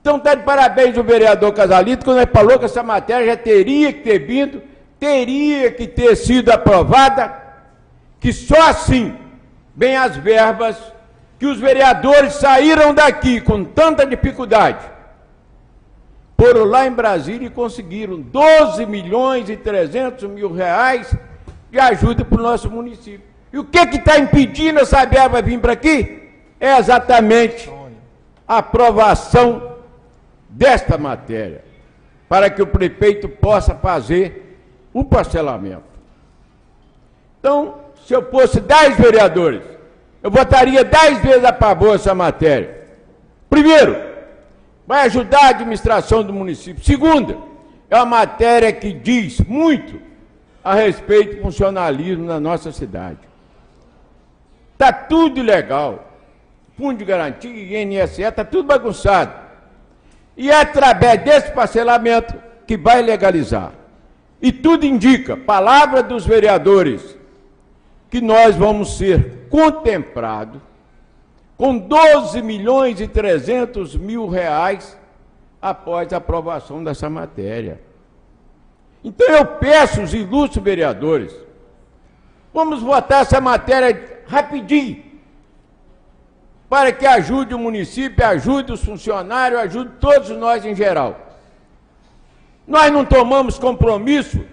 Então está de parabéns o vereador Casalito, quando ele falou que essa matéria já teria que ter vindo teria que ter sido aprovada, que só assim vem as verbas que os vereadores saíram daqui com tanta dificuldade, foram lá em Brasília e conseguiram 12 milhões e 300 mil reais de ajuda para o nosso município. E o que está impedindo essa verba vir para aqui? É exatamente a aprovação desta matéria, para que o prefeito possa fazer o parcelamento. Então, se eu fosse dez vereadores, eu votaria dez vezes a favor dessa matéria. Primeiro, vai ajudar a administração do município. Segunda, é uma matéria que diz muito a respeito do funcionalismo na nossa cidade. Está tudo ilegal. Fundo de garantia, INSS, está tudo bagunçado. E é através desse parcelamento que vai legalizar. E tudo indica, palavra dos vereadores, que nós vamos ser contemplados com 12 milhões e 300 mil reais após a aprovação dessa matéria. Então eu peço os ilustres vereadores, vamos votar essa matéria rapidinho, para que ajude o município, ajude os funcionários, ajude todos nós em geral. Nós não tomamos compromisso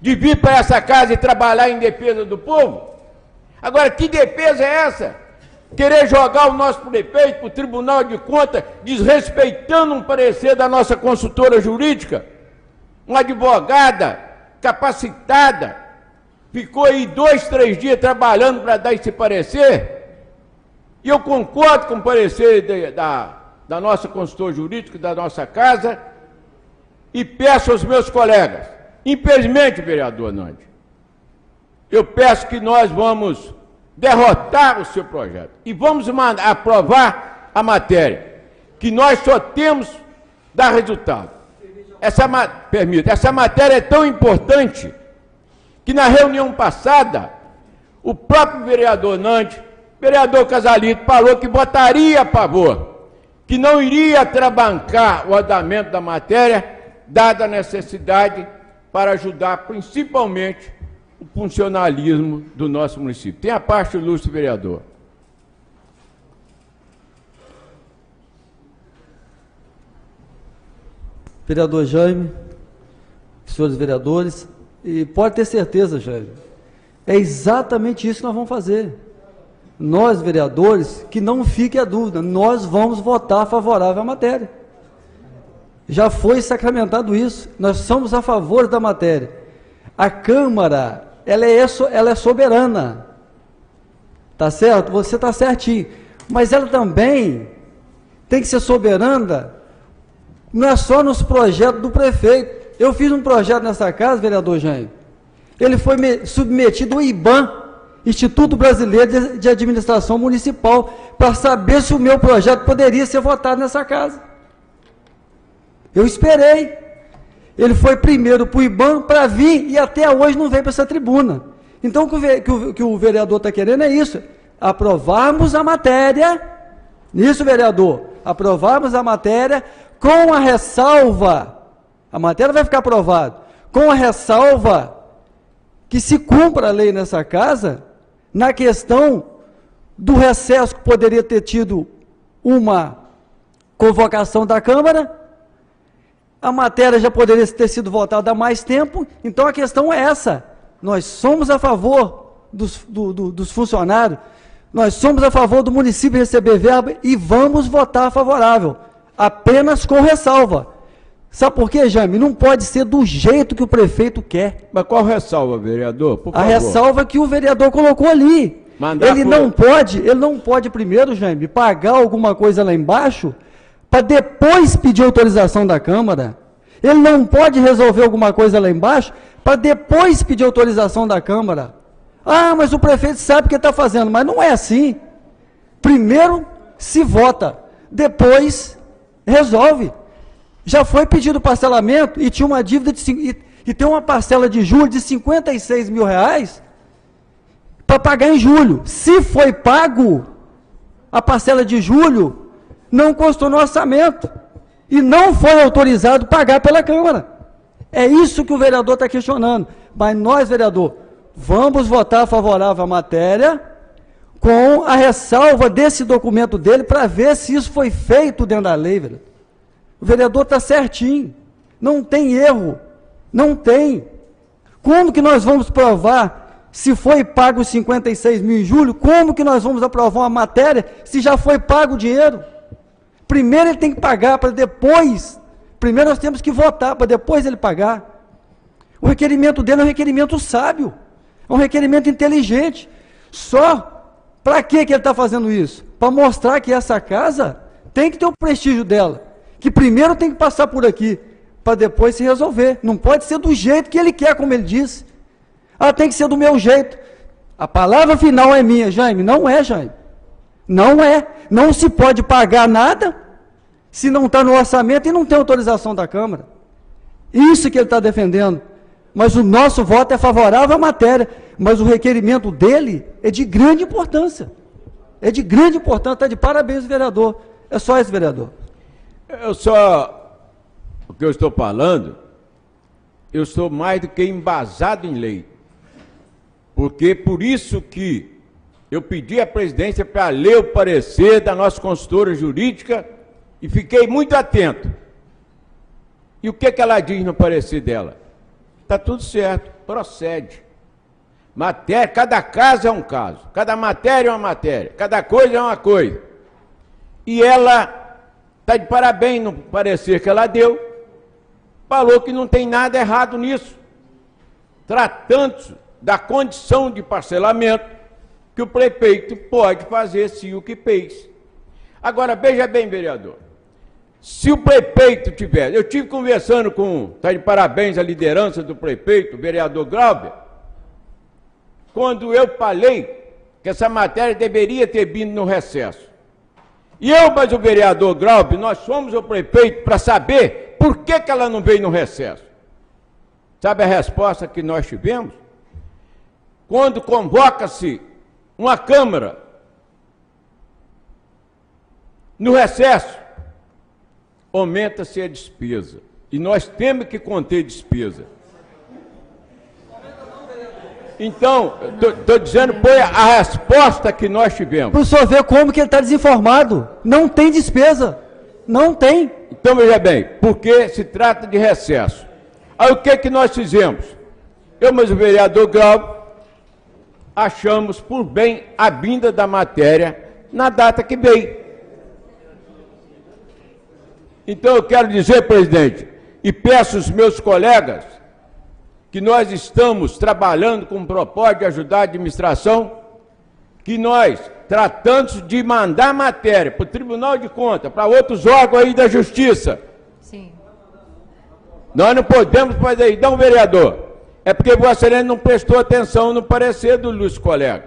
de vir para essa casa e trabalhar em defesa do povo? Agora, que defesa é essa? Querer jogar o nosso prefeito para o Tribunal de Contas, desrespeitando um parecer da nossa consultora jurídica? Uma advogada capacitada, ficou aí dois, três dias trabalhando para dar esse parecer? E eu concordo com o parecer de, da, da nossa consultora jurídica, da nossa casa, e peço aos meus colegas, infelizmente, vereador Nandi, eu peço que nós vamos derrotar o seu projeto e vamos aprovar a matéria, que nós só temos dar resultado. Essa, permita, essa matéria é tão importante que na reunião passada, o próprio vereador Nandi, vereador Casalito, falou que votaria a favor, que não iria trabancar o andamento da matéria dada a necessidade para ajudar principalmente o funcionalismo do nosso município. Tem a parte, ilustre vereador. Vereador Jaime, senhores vereadores, e pode ter certeza, Jaime, é exatamente isso que nós vamos fazer. Nós, vereadores, que não fique a dúvida, nós vamos votar favorável à matéria. Já foi sacramentado isso. Nós somos a favor da matéria. A Câmara, ela é, ela é soberana. Tá certo? Você está certinho. Mas ela também tem que ser soberana, não é só nos projetos do prefeito. Eu fiz um projeto nessa casa, vereador Jaime. Ele foi submetido ao IBAN, Instituto Brasileiro de Administração Municipal, para saber se o meu projeto poderia ser votado nessa casa. Eu esperei. Ele foi primeiro para o IBAN para vir e até hoje não veio para essa tribuna. Então, o que o, vereador está querendo é isso: aprovarmos a matéria. Isso, vereador, aprovarmos a matéria com a ressalva. A matéria vai ficar aprovada. Com a ressalva que se cumpra a lei nessa casa na questão do recesso que poderia ter tido uma convocação da Câmara a matéria já poderia ter sido votada há mais tempo, então a questão é essa. nós somos a favor dos, do, do, dos funcionários, nós somos a favor do município receber verba e vamos votar favorável, apenas com ressalva. Sabe por quê, Jaime? Não pode ser do jeito que o prefeito quer. Mas qual ressalva, vereador? Por a favor. ressalva que o vereador colocou ali. Mandar ele por- não pode, ele não pode primeiro, Jaime, pagar alguma coisa lá embaixo para depois pedir autorização da Câmara. Ele não pode resolver alguma coisa lá embaixo para depois pedir autorização da Câmara. Ah, mas o prefeito sabe o que está fazendo, mas não é assim. Primeiro se vota, depois resolve. Já foi pedido parcelamento e tinha uma dívida de e, e tem uma parcela de julho de 56 mil reais para pagar em julho. Se foi pago a parcela de julho, não constou no orçamento e não foi autorizado pagar pela Câmara. É isso que o vereador está questionando. Mas nós, vereador, vamos votar favorável à matéria com a ressalva desse documento dele para ver se isso foi feito dentro da lei, vereador. O vereador está certinho. Não tem erro. Não tem. Como que nós vamos provar se foi pago os 56 mil em julho? Como que nós vamos aprovar uma matéria se já foi pago o dinheiro? Primeiro ele tem que pagar para depois. Primeiro nós temos que votar para depois ele pagar. O requerimento dele é um requerimento sábio. É um requerimento inteligente. Só para que ele está fazendo isso? Para mostrar que essa casa tem que ter o prestígio dela. Que primeiro tem que passar por aqui, para depois se resolver. Não pode ser do jeito que ele quer, como ele disse. Ah, tem que ser do meu jeito. A palavra final é minha, Jaime. Não é, Jaime. Não é. Não se pode pagar nada se não está no orçamento e não tem autorização da Câmara. Isso que ele está defendendo. Mas o nosso voto é favorável à matéria. Mas o requerimento dele é de grande importância. É de grande importância. Está de parabéns, vereador. É só esse, vereador. Eu só. O que eu estou falando, eu sou mais do que embasado em lei. Porque por isso que eu pedi à presidência para ler o parecer da nossa consultora jurídica e fiquei muito atento. E o que, que ela diz no parecer dela? Está tudo certo, procede. Matéria, cada caso é um caso, cada matéria é uma matéria, cada coisa é uma coisa. E ela está de parabéns no parecer que ela deu, falou que não tem nada errado nisso. Tratando da condição de parcelamento que o prefeito pode fazer se o que fez. Agora, veja bem, vereador. Se o prefeito tiver, eu tive conversando com, está de parabéns a liderança do prefeito, o vereador Glauber, quando eu falei que essa matéria deveria ter vindo no recesso. E eu, mas o vereador Glauber, nós somos o prefeito para saber por que, que ela não veio no recesso. Sabe a resposta que nós tivemos? Quando convoca-se uma Câmara no recesso, aumenta-se a despesa. E nós temos que conter despesa. Então, estou dizendo, foi a resposta que nós tivemos. Para o senhor ver como que ele está desinformado. Não tem despesa. Não tem. Então, veja bem, porque se trata de recesso. Aí o que, que nós fizemos? Eu, mas o vereador Grau, achamos por bem a vinda da matéria na data que veio. Então eu quero dizer, presidente, e peço aos meus colegas que nós estamos trabalhando com o propósito de ajudar a administração, que nós, tratando de mandar matéria para o Tribunal de Contas, para outros órgãos aí da Justiça, Sim. nós não podemos fazer isso. Então, vereador, é porque Vossa Excelência não prestou atenção no parecer do Lúcio Colega.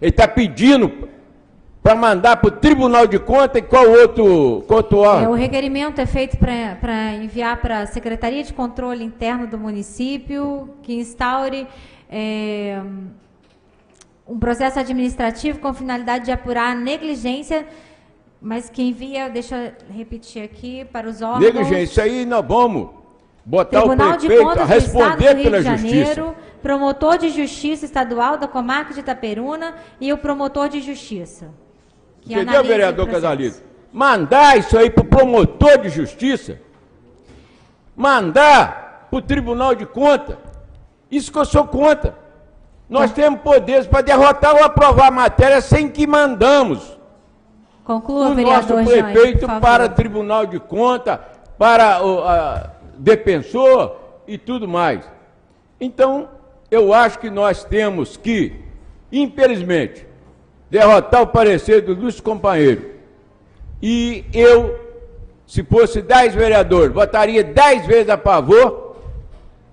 Ele está pedindo para mandar para o Tribunal de Contas e qual outro, qual outro É, órgão? o requerimento é feito para enviar para a Secretaria de Controle Interno do município, que instaure é, um processo administrativo com finalidade de apurar a negligência, mas que envia, deixa eu repetir aqui, para os órgãos. Negligência, isso aí nós vamos botar Tribunal o de prefeito a Contas do Estado do responder Rio pela de Justiça. Janeiro, promotor de Justiça Estadual da Comarca de Itaperuna e o promotor de Justiça. que Entendeu, vereador. Casalito? Mandar isso aí para o promotor de justiça, mandar para o Tribunal de Contas Isso que eu sou contra. Nós temos poderes para derrotar ou aprovar a matéria sem que mandamos Conclua, o vereador nosso prefeito favor. para Tribunal de Conta, para o a, defensor e tudo mais. Então, eu acho que nós temos que, infelizmente, derrotar o parecer do ilustre companheiro. E eu, se fosse dez vereadores, votaria dez vezes a favor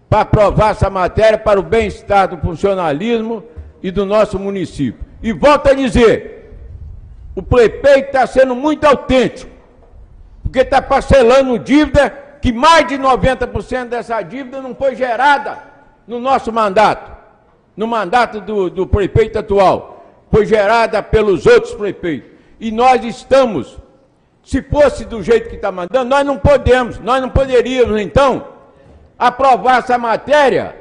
para aprovar essa matéria para o bem-estar do funcionalismo e do nosso município. E volto a dizer, o prefeito está sendo muito autêntico, porque está parcelando dívida que mais de 90% dessa dívida não foi gerada no nosso mandato, no mandato do, do prefeito atual, foi gerada pelos outros prefeitos. E nós estamos, se fosse do jeito que está mandando, nós não podemos, nós não poderíamos então aprovar essa matéria,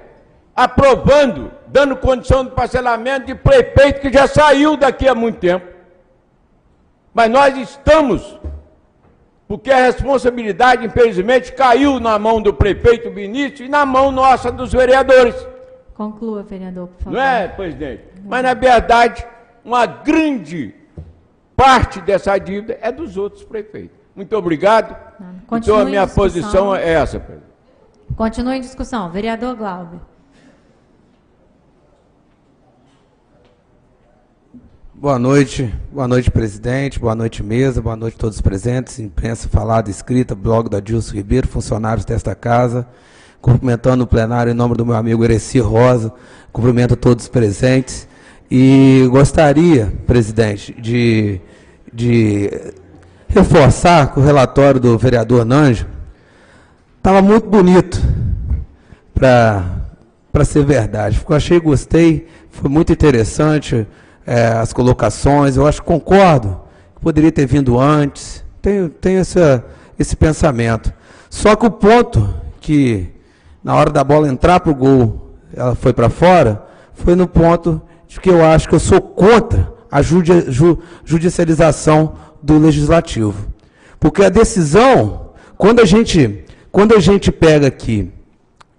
aprovando, dando condição de parcelamento de prefeito que já saiu daqui há muito tempo. Mas nós estamos, porque a responsabilidade, infelizmente, caiu na mão do prefeito Vinícius e na mão nossa dos vereadores. Conclua, vereador, por favor. Não é, presidente? Mas, na verdade, uma grande parte dessa dívida é dos outros prefeitos. Muito obrigado. Então, Continue a minha a discussão. posição é essa, presidente. Continue em discussão. Vereador Glauber. Boa noite, boa noite, presidente, boa noite, mesa, boa noite a todos os presentes, imprensa falada, escrita, blog da Dilson Ribeiro, funcionários desta casa, cumprimentando o plenário em nome do meu amigo Ereci Rosa, cumprimento a todos os presentes e gostaria, presidente, de, de reforçar que o relatório do vereador Nanjo estava muito bonito para ser verdade. Eu achei, gostei, foi muito interessante é, as colocações, eu acho que concordo, que poderia ter vindo antes, tenho, tenho essa, esse pensamento. Só que o ponto que, na hora da bola entrar para o gol, ela foi para fora, foi no ponto de que eu acho que eu sou contra a ju judicialização do legislativo. Porque a decisão, quando a gente, quando a gente pega aqui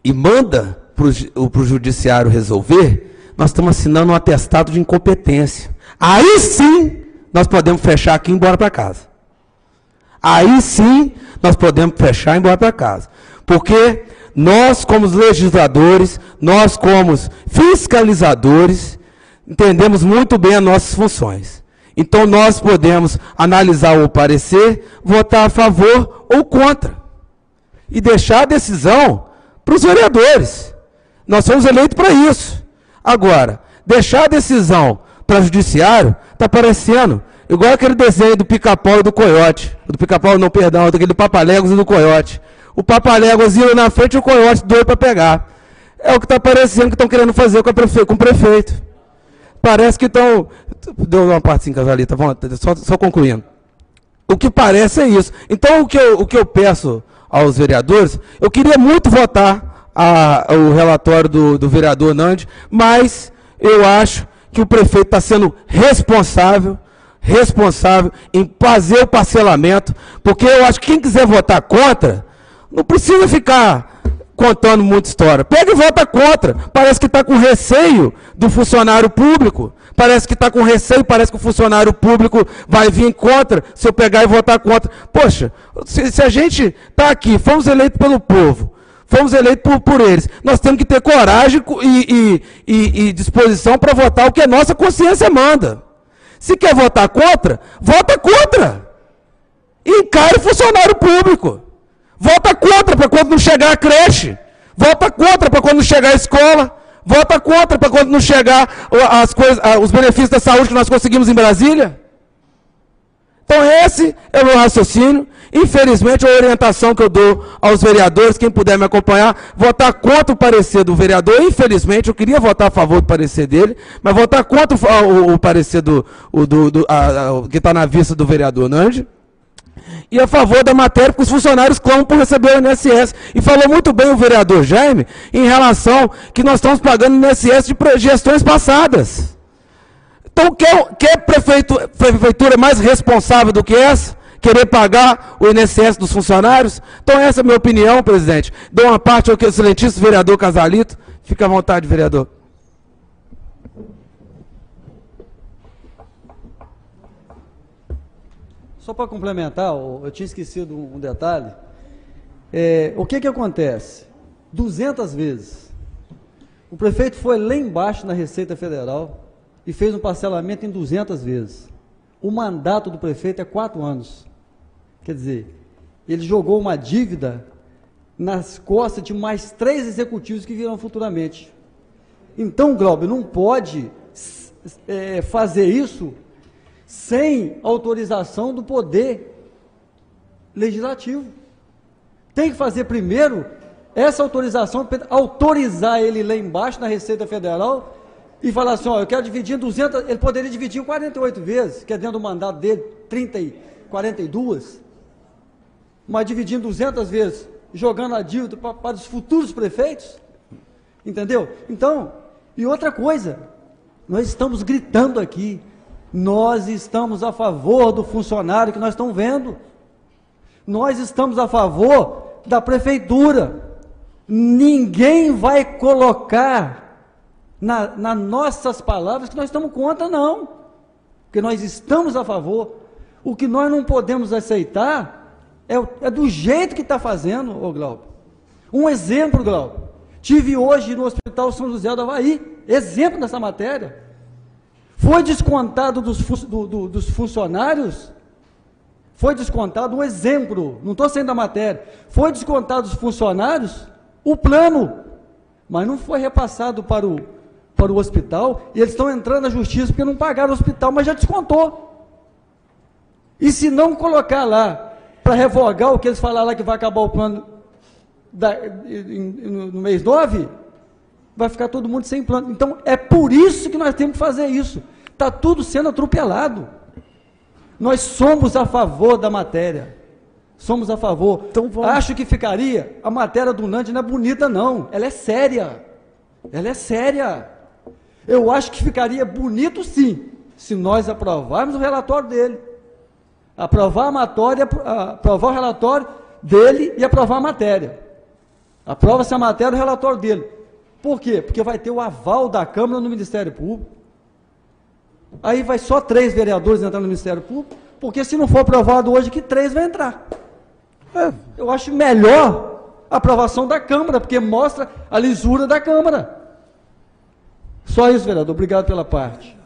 e manda para o judiciário resolver, nós estamos assinando um atestado de incompetência. Aí sim nós podemos fechar aqui e ir embora para casa. Aí sim nós podemos fechar e ir embora para casa. Porque nós, como legisladores, nós, como fiscalizadores, entendemos muito bem as nossas funções. Então nós podemos analisar o parecer, votar a favor ou contra. E deixar a decisão para os vereadores. Nós somos eleitos para isso. Agora, deixar a decisão para o judiciário está parecendo igual aquele desenho do pica-pau e do coiote. Do pica-pau, não, perdão, daquele do Papaléguas e do coiote. O Papaléguas ia na frente e o coiote doido para pegar. É o que está parecendo que estão querendo fazer com, prefe... com o prefeito. Parece que estão. Deu uma parte sim, Casalita, só, só concluindo. O que parece é isso. Então, o que eu, o que eu peço aos vereadores, eu queria muito votar a, o relatório do, do vereador Nandi, mas eu acho que o prefeito está sendo responsável, responsável em fazer o parcelamento, porque eu acho que quem quiser votar contra, não precisa ficar contando muita história. Pega e vota contra. Parece que está com receio do funcionário público. Parece que está com receio, parece que o funcionário público vai vir contra se eu pegar e votar contra. Poxa, se, se a gente está aqui, fomos eleitos pelo povo, fomos eleitos por, por eles. Nós temos que ter coragem e, e, e, e disposição para votar o que a nossa consciência manda. Se quer votar contra, vota contra. Encare funcionário público. Vota contra para quando não chegar a creche. Vota contra para quando não chegar a escola. Vota contra para quando não chegar as coisas, os benefícios da saúde que nós conseguimos em Brasília. Então esse é o meu raciocínio. Infelizmente, a orientação que eu dou aos vereadores, quem puder me acompanhar, votar contra o parecer do vereador. Infelizmente, eu queria votar a favor do parecer dele, mas votar contra o, o, o parecer do, o, do, do a, a, que está na vista do vereador Nandi. E a favor da matéria, porque os funcionários clamam por receber o INSS. E falou muito bem o vereador Jaime em relação que nós estamos pagando o INSS de gestões passadas. Então, quer, quer prefeitura, prefeitura mais responsável do que essa? Querer pagar o INSS dos funcionários? Então, essa é a minha opinião, presidente. Dou uma parte ao excelentíssimo vereador Casalito. Fica à vontade, vereador. Só para complementar, eu tinha esquecido um detalhe. É, o que que acontece? 200 vezes. O prefeito foi lá embaixo na Receita Federal e fez um parcelamento em 200 vezes. O mandato do prefeito é quatro anos. Quer dizer, ele jogou uma dívida nas costas de mais três executivos que virão futuramente. Então, Glauber, não pode é, fazer isso sem autorização do poder legislativo. Tem que fazer primeiro essa autorização, autorizar ele lá embaixo na Receita Federal e falar assim, ó, eu quero dividir em 200, ele poderia dividir em 48 vezes, que é dentro do mandato dele, 30 e 42, mas dividir em 200 vezes, jogando a dívida para, para os futuros prefeitos, entendeu? Então, e outra coisa, nós estamos gritando aqui, nós estamos a favor do funcionário que nós estamos vendo. Nós estamos a favor da prefeitura. Ninguém vai colocar na, nas nossas palavras que nós estamos contra, não. Porque nós estamos a favor. O que nós não podemos aceitar é, é do jeito que está fazendo, ô Glauco. Um exemplo, Glauco. Tive hoje no Hospital São José do Havaí, exemplo dessa matéria. Foi descontado dos, do, do, dos funcionários, foi descontado um exemplo, não estou sendo da matéria, foi descontado dos funcionários o plano, mas não foi repassado para o, para o hospital, e eles estão entrando na justiça porque não pagaram o hospital, mas já descontou. E se não colocar lá, para revogar o que eles falaram lá que vai acabar o plano da, no mês 9, vai ficar todo mundo sem plano. Então, é por isso que nós temos que fazer isso. Está tudo sendo atropelado. Nós somos a favor da matéria. Somos a favor. Então, vamos... Acho que ficaria. A matéria do Nante não é bonita, não. Ela é séria. Ela é séria. Eu acho que ficaria bonito, sim, se nós aprovarmos o relatório dele. Aprovar a matéria, aprovar o relatório dele e aprovar a matéria. Aprova-se a matéria o relatório dele. Por quê? Porque vai ter o aval da Câmara no Ministério Público. Aí vai só três vereadores entrar no Ministério Público, porque se não for aprovado hoje, que três vai entrar. É, eu acho melhor a aprovação da Câmara, porque mostra a lisura da Câmara. Só isso, vereador. Obrigado pela parte.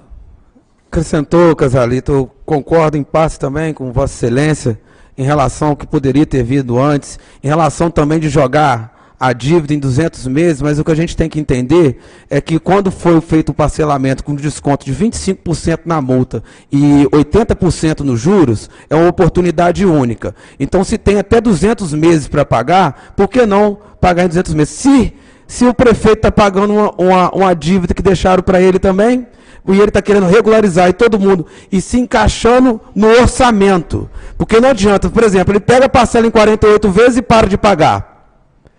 Acrescentou, Casalito, eu concordo em parte também com Vossa Excelência em relação ao que poderia ter vindo antes, em relação também de jogar a dívida em 200 meses, mas o que a gente tem que entender é que quando foi feito o parcelamento com desconto de 25% na multa e 80% nos juros, é uma oportunidade única. Então, se tem até 200 meses para pagar, por que não pagar em 200 meses? Se, se o prefeito está pagando uma, uma, uma dívida que deixaram para ele também, e ele está querendo regularizar e todo mundo, e se encaixando no orçamento. Porque não adianta, por exemplo, ele pega a parcela em 48 vezes e para de pagar.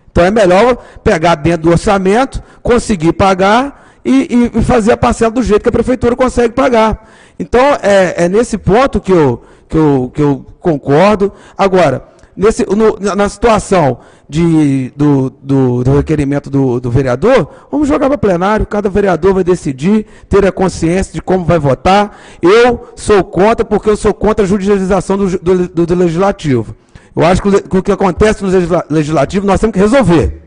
Então é melhor pegar dentro do orçamento, conseguir pagar e, e, fazer a parcela do jeito que a prefeitura consegue pagar. Então é, é nesse ponto que eu, que, eu, que eu concordo. Agora, nesse, no, na situação de, do, do, do requerimento do, do, vereador, vamos jogar para plenário, cada vereador vai decidir, ter a consciência de como vai votar. Eu sou contra, porque eu sou contra a judicialização do, do, do legislativo. Eu acho que o que acontece no legislativo nós temos que resolver.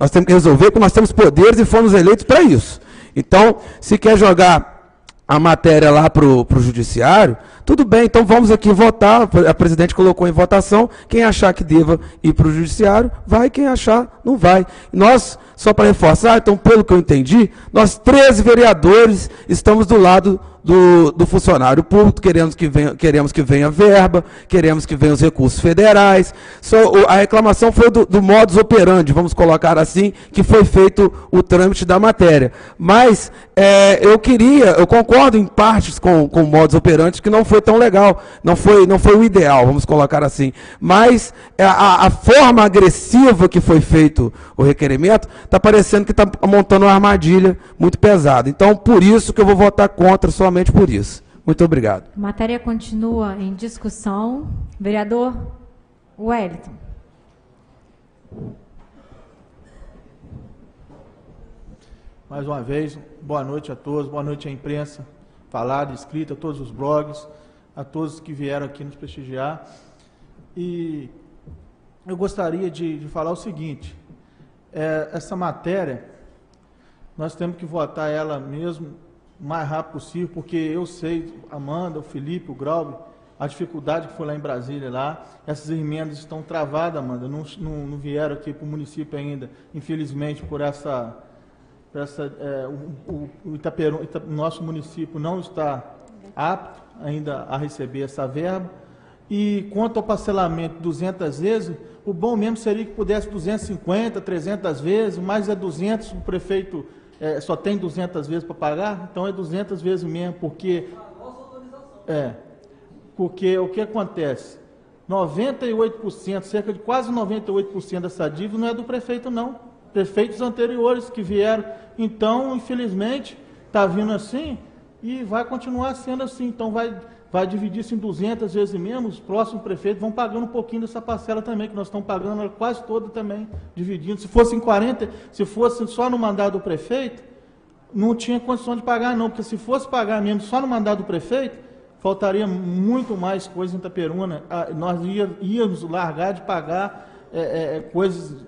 Nós temos que resolver porque nós temos poderes e fomos eleitos para isso. Então, se quer jogar a matéria lá para o judiciário, tudo bem, então vamos aqui votar. A presidente colocou em votação. Quem achar que deva ir para o judiciário, vai. Quem achar, não vai. Nós, só para reforçar, então, pelo que eu entendi, nós 13 vereadores estamos do lado do, do funcionário público, queremos que, venha, queremos que venha verba, queremos que venham os recursos federais. Só, a reclamação foi do, do modus operandi, vamos colocar assim, que foi feito o trâmite da matéria. Mas é, eu queria, eu concordo em partes com, com o modus operandi, que não foi tão legal, não foi, não foi o ideal, vamos colocar assim. Mas é, a, a forma agressiva que foi feito o requerimento, está parecendo que está montando uma armadilha muito pesada. Então, por isso que eu vou votar contra somente somente por isso. Muito obrigado. A matéria continua em discussão. Vereador Wellington. mais uma vez, boa noite a todos, boa noite à imprensa, falada, escrita, a todos os blogs, a todos que vieram aqui nos prestigiar. E eu gostaria de, de falar o seguinte: é, essa matéria, nós temos que votar ela mesmo o mais rápido possível, porque eu sei, Amanda, o Felipe, o Graube, a dificuldade que foi lá em Brasília, lá, essas emendas estão travadas, Amanda, não, não, não vieram aqui para o município ainda, infelizmente, por essa essa, é, o, o Itaperu, Ita, nosso município não está apto ainda a receber essa verba. E quanto ao parcelamento 200 vezes, o bom mesmo seria que pudesse 250, 300 vezes, mas é 200, o prefeito é, só tem 200 vezes para pagar, então é 200 vezes mesmo, porque... É, porque o que acontece? 98%, cerca de quase 98% dessa dívida não é do prefeito, não prefeitos anteriores que vieram. Então, infelizmente, está vindo assim e vai continuar sendo assim. Então, vai, vai dividir isso em 200 vezes mesmo. Os próximos prefeitos vão pagando um pouquinho dessa parcela também, que nós estamos pagando quase toda também, dividindo. Se fosse em 40, se fosse só no mandato do prefeito, não tinha condição de pagar, não, porque se fosse pagar mesmo só no mandato do prefeito, faltaria muito mais coisa em Itaperuna. Ah, nós íamos largar de pagar é, é, coisas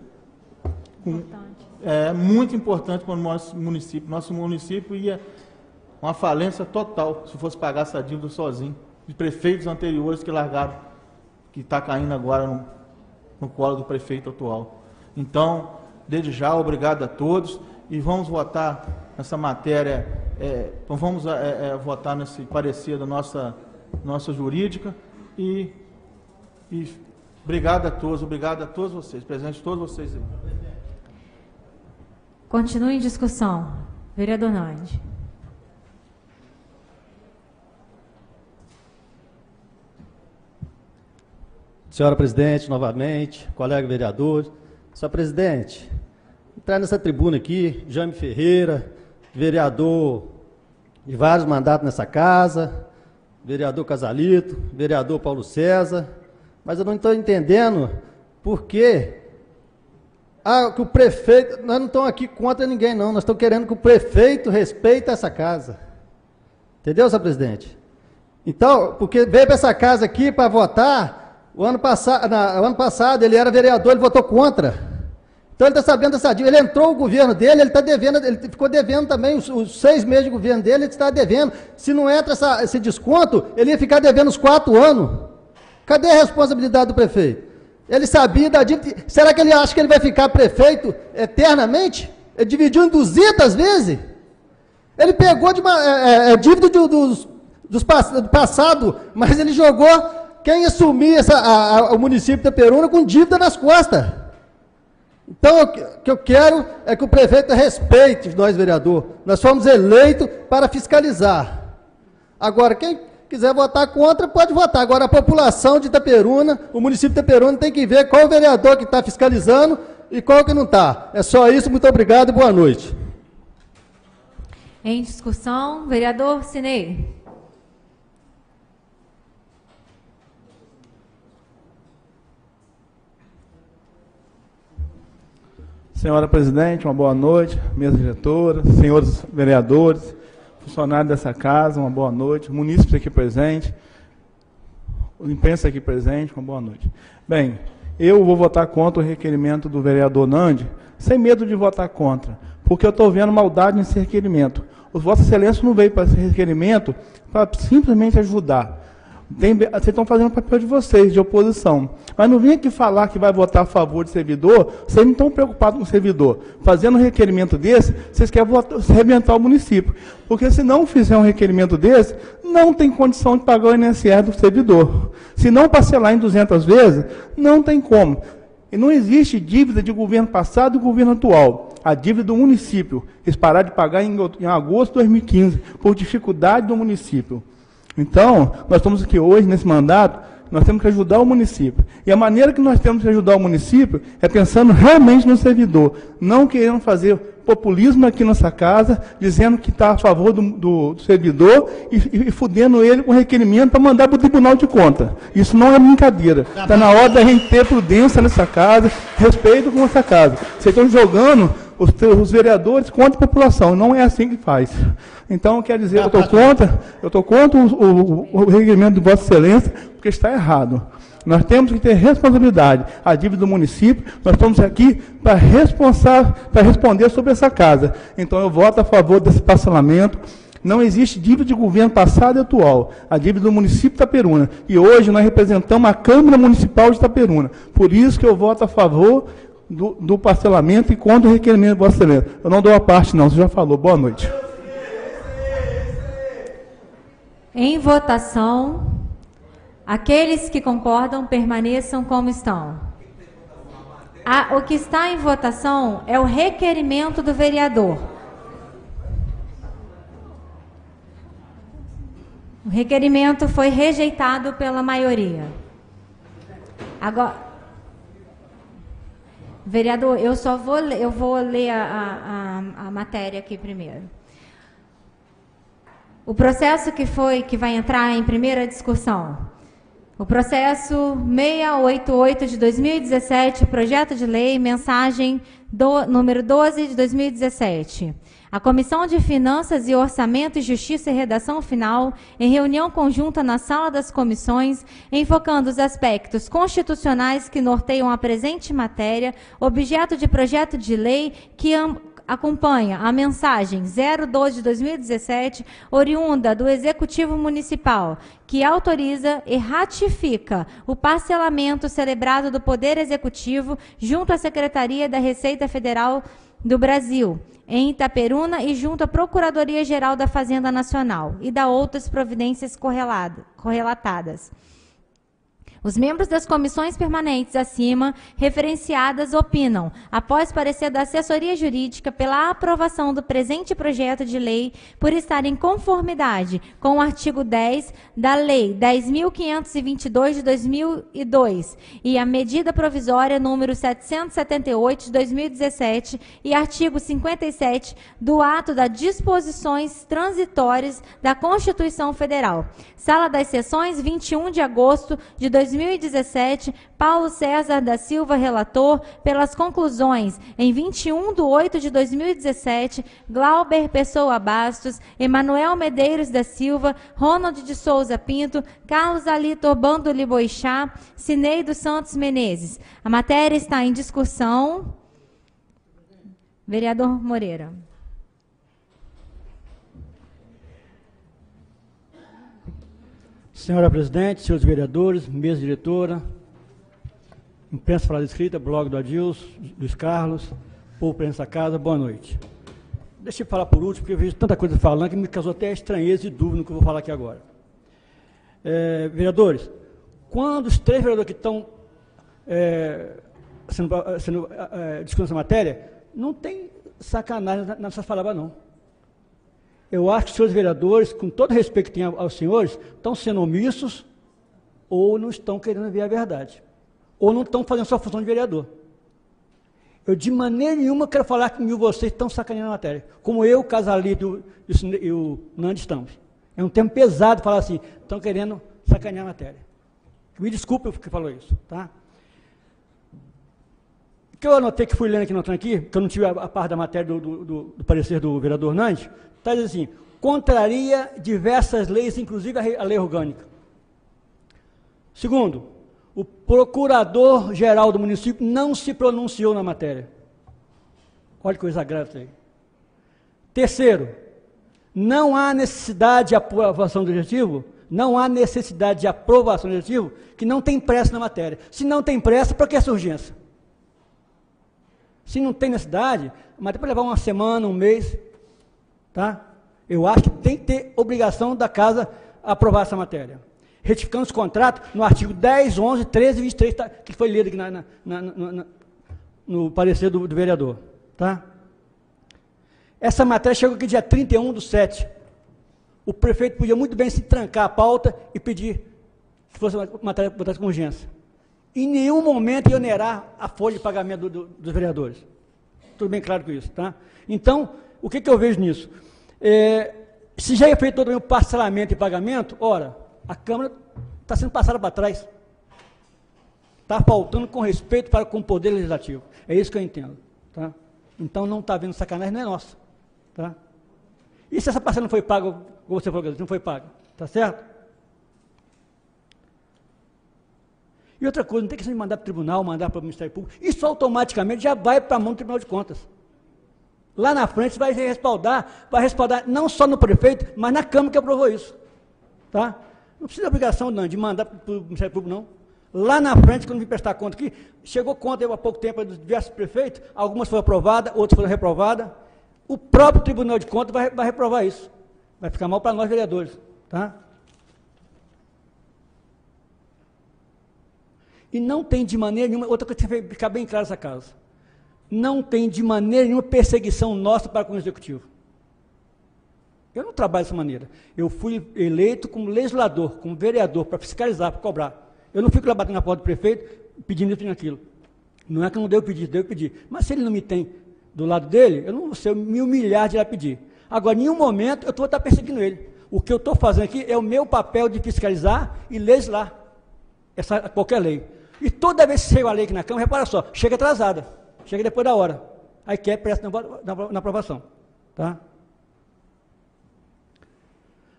com, é muito importante para o nosso município. Nosso município ia uma falência total se fosse pagar essa dívida sozinho. De prefeitos anteriores que largaram, que está caindo agora no, no colo do prefeito atual. Então, desde já, obrigado a todos e vamos votar nessa matéria, é, então vamos é, é, votar nesse parecer da nossa, nossa jurídica e, e obrigado a todos, obrigado a todos vocês, presentes todos vocês aí. Continue em discussão. Vereador Nandi. Senhora presidente, novamente, colega vereador. Senhora presidente, entrar nessa tribuna aqui, Jaime Ferreira, vereador de vários mandatos nessa casa, vereador Casalito, vereador Paulo César, mas eu não estou entendendo por que que o prefeito. Nós não estamos aqui contra ninguém, não. Nós estamos querendo que o prefeito respeite essa casa. Entendeu, senhor presidente? Então, porque veio para essa casa aqui para votar, o ano, ano passado ele era vereador, ele votou contra. Então ele está sabendo dessa dívida. Ele entrou o governo dele, ele está devendo, ele ficou devendo também os, os, seis meses de governo dele, ele está devendo. Se não entra essa, esse desconto, ele ia ficar devendo os quatro anos. Cadê a responsabilidade do prefeito? Ele sabia da dívida. Será que ele acha que ele vai ficar prefeito eternamente? Ele dividiu em 200 vezes? Ele pegou de uma é, é, é dívida do, dos, dos, do passado, mas ele jogou quem assumir essa, a, a, o município de Peruna com dívida nas costas. Então, o que eu quero é que o prefeito respeite nós, vereador. Nós fomos eleitos para fiscalizar. Agora, quem quiser votar contra, pode votar. Agora, a população de Itaperuna, o município de Itaperuna, tem que ver qual o vereador que está fiscalizando e qual que não está. É só isso, muito obrigado e boa noite. Em discussão, vereador Cinei. Senhora presidente, uma boa noite, mesa diretora, senhores vereadores, funcionário dessa casa, uma boa noite, munícipes aqui presente, imprensa aqui presente, uma boa noite. Bem, eu vou votar contra o requerimento do vereador Nandi, sem medo de votar contra, porque eu estou vendo maldade nesse requerimento. O Vossa Excelência não veio para esse requerimento para simplesmente ajudar. Tem, vocês estão fazendo o papel de vocês, de oposição. Mas não vem aqui falar que vai votar a favor de servidor, vocês não estão preocupados com o servidor. Fazendo um requerimento desse, vocês querem votar, arrebentar o município. Porque se não fizer um requerimento desse, não tem condição de pagar o INSS do servidor. Se não parcelar em 200 vezes, não tem como. E não existe dívida de governo passado e governo atual. A dívida do município. Eles pararam de pagar em, em agosto de 2015, por dificuldade do município. Então, nós estamos aqui hoje, nesse mandato, nós temos que ajudar o município. E a maneira que nós temos de ajudar o município é pensando realmente no servidor, não querendo fazer populismo aqui nessa casa, dizendo que está a favor do, do, do servidor e, e, e, fudendo ele com requerimento para mandar para o Tribunal de Conta. Isso não é brincadeira. Está na hora da gente ter prudência nessa casa, respeito com essa casa. Vocês estão jogando os, os vereadores contra a população. Não é assim que faz. Então, quer dizer, eu estou contra, eu estou contra o, o, o requerimento de Vossa Excelência, porque está errado. Nós temos que ter responsabilidade. A dívida do município, nós estamos aqui para responder sobre essa casa. Então, eu voto a favor desse parcelamento. Não existe dívida de governo passado e atual. A dívida do município de Itaperuna. E hoje nós representamos a Câmara Municipal de Itaperuna. Por isso que eu voto a favor do, do parcelamento e contra o requerimento de Vossa Excelência. Eu não dou a parte, não. Você já falou. Boa noite. Em votação, aqueles que concordam permaneçam como estão. A- o que está em votação é o requerimento do vereador. O requerimento foi rejeitado pela maioria. Agora, vereador, eu só vou eu vou ler a- a- a matéria aqui primeiro. O processo que foi que vai entrar em primeira discussão. O processo 688 de 2017, projeto de lei, mensagem do número 12 de 2017. A Comissão de Finanças e Orçamento e Justiça e Redação Final, em reunião conjunta na Sala das Comissões, enfocando os aspectos constitucionais que norteiam a presente matéria, objeto de projeto de lei que acompanha a mensagem 02 de 2017, oriunda do Executivo Municipal, que autoriza e ratifica o parcelamento celebrado do Poder Executivo junto à Secretaria da Receita Federal do Brasil, em Itaperuna e junto à Procuradoria-Geral da Fazenda Nacional e da outras providências correlatadas. Os membros das comissões permanentes acima referenciadas opinam, após parecer da assessoria jurídica, pela aprovação do presente projeto de lei por estar em conformidade com o artigo 10 da Lei 10.522 de 2002 e a medida provisória número 778 de 2017 e artigo 57 do ato das disposições transitórias da Constituição Federal. Sala das Sessões, 21 de agosto de 2017, Paulo César da Silva, relator, pelas conclusões, em 21 de 8 de 2017, Glauber Pessoa Bastos, Emanuel Medeiros da Silva, Ronald de Souza Pinto, Carlos Alito Bando Liboixá, Cineiro Santos Menezes. A matéria está em discussão. Vereador Moreira. Senhora Presidente, senhores vereadores, mesa diretora, imprensa falada escrita, blog do Adilson, Luiz Carlos, povo presença casa, boa noite. Deixa eu falar por último, porque eu vejo tanta coisa falando que me causou até estranheza e dúvida no que eu vou falar aqui agora. É, vereadores, quando os três vereadores que estão é, sendo, sendo é, discutindo essa matéria, não tem sacanagem nessas palavras, não. Eu acho que os senhores vereadores, com todo respeito que tem aos senhores, estão sendo omissos ou não estão querendo ver a verdade. Ou não estão fazendo sua função de vereador. Eu, de maneira nenhuma, quero falar que mil vocês estão sacaneando a matéria. Como eu, o Casalito e o, Nando estamos. É um termo pesado falar assim, estão querendo sacanear a matéria. Me desculpe o que falou isso, tá? Que eu anotei que fui lendo aqui, notando aqui, que eu não tive a, a parte da matéria do, do- do- do parecer do vereador Nandes, está dizendo assim, contraria diversas leis, inclusive a, a lei orgânica. Segundo, o procurador-geral do município não se pronunciou na matéria. Olha que coisa isso aí. Terceiro, não há necessidade de aprovação do objetivo, não há necessidade de aprovação do objetivo que não tem pressa na matéria. Se não tem pressa, para que essa urgência? Se não tem necessidade, mas pode levar uma semana, um mês, tá? Eu acho que tem que ter obrigação da casa aprovar essa matéria. Retificando os contratos no artigo 10, 11, 13 e 23, tá, que foi lido aqui na- na- na- no parecer do, do vereador. Tá? Essa matéria chegou aqui dia 31 do 7. O prefeito podia muito bem se trancar a pauta e pedir que fosse matéria botasse com urgência. Em nenhum momento ia onerar a folha de pagamento do- do- dos vereadores. Tudo bem claro com isso, tá? Então, o que, que eu vejo nisso? É, se já é feito todo o parcelamento e pagamento, ora, a Câmara está sendo passada para trás. Está faltando com respeito para com o Poder Legislativo. É isso que eu entendo. Tá? Então não está vendo sacanagem, não é nossa. Tá? E se essa parcela não foi paga, como você falou, não foi paga, tá certo? E outra coisa, não tem questão de mandar para o tribunal, mandar para o Ministério Público. Isso automaticamente já vai para a mão do Tribunal de Contas. Lá na frente vai respaldar, vai respaldar não só no prefeito, mas na Câmara que aprovou isso. Tá? Não precisa de obrigação não, de mandar para o Ministério Público, não. Lá na frente, quando vim prestar conta aqui, chegou conta há pouco tempo dos diversos prefeitos, algumas foram aprovadas, outras foram reprovadas. O próprio Tribunal de Contas vai, vai reprovar isso. Vai ficar mal para nós, vereadores. Tá? E não tem de maneira nenhuma, outra coisa que tem que ficar bem claro nessa casa. Não tem de maneira nenhuma perseguição nossa para com o executivo. Eu não trabalho dessa maneira. Eu fui eleito como legislador, como vereador, para fiscalizar, para cobrar. Eu não fico lá batendo na porta do prefeito, pedindo isso e aquilo. Não é que eu não devo pedir, devo pedir. Mas se ele não me tem do lado dele, eu não vou ser me humilhar de ir lá pedir. Agora, em nenhum momento eu estou estar perseguindo ele. O que eu estou fazendo aqui é o meu papel de fiscalizar e legislar essa, qualquer lei. E toda vez que chega a lei aqui na Câmara, repara só, chega atrasada, chega depois da hora. Aí quer presta na, aprovação. Tá?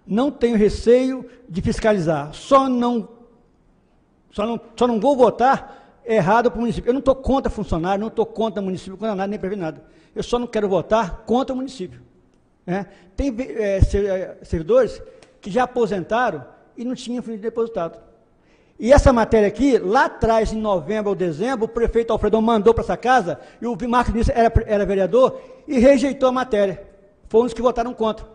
Não tenho receio de fiscalizar, só não, só não, só não vou votar errado para o município. Eu não estou contra funcionário, não estou contra município, contra nada, nem prevê nada. Eu só não quero votar contra o município. É? Tem é, servidores que já aposentaram e não tinham fundo depositado. E essa matéria aqui, lá atrás, em novembro ou dezembro, o prefeito Alfredo mandou para essa casa, e o Marcos Vinícius era, era vereador, e rejeitou a matéria. Foram os que votaram contra.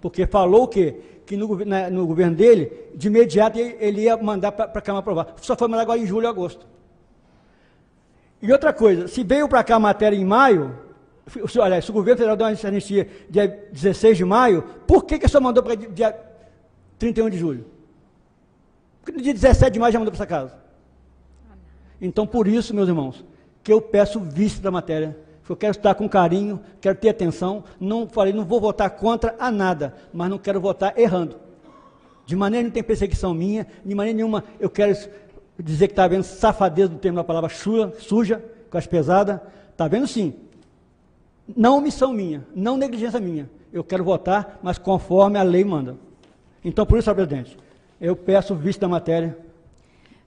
Porque falou o quê? Que no, na, no governo dele, de imediato, ele ia mandar para a Câmara aprovar. Só foi mandar agora em julho e agosto. E outra coisa, se veio para cá a matéria em maio, olha, se o governo federal deu uma anistia dia 16 de maio, por que, que só mandou para dia 31 de julho? Porque no dia 17 de maio já mandou para essa casa. Então, por isso, meus irmãos, que eu peço vista da matéria. Eu quero estudar com carinho, quero ter atenção. Não falei, não vou votar contra a nada, mas não quero votar errando. De maneira nenhuma tem perseguição minha, de maneira nenhuma eu quero dizer que está vendo safadeza do termo da palavra suja, suja com as pesadas. Está vendo sim. Não omissão minha, não negligência minha. Eu quero votar, mas conforme a lei manda. Então, por isso, senhor presidente, eu peço o visto da matéria.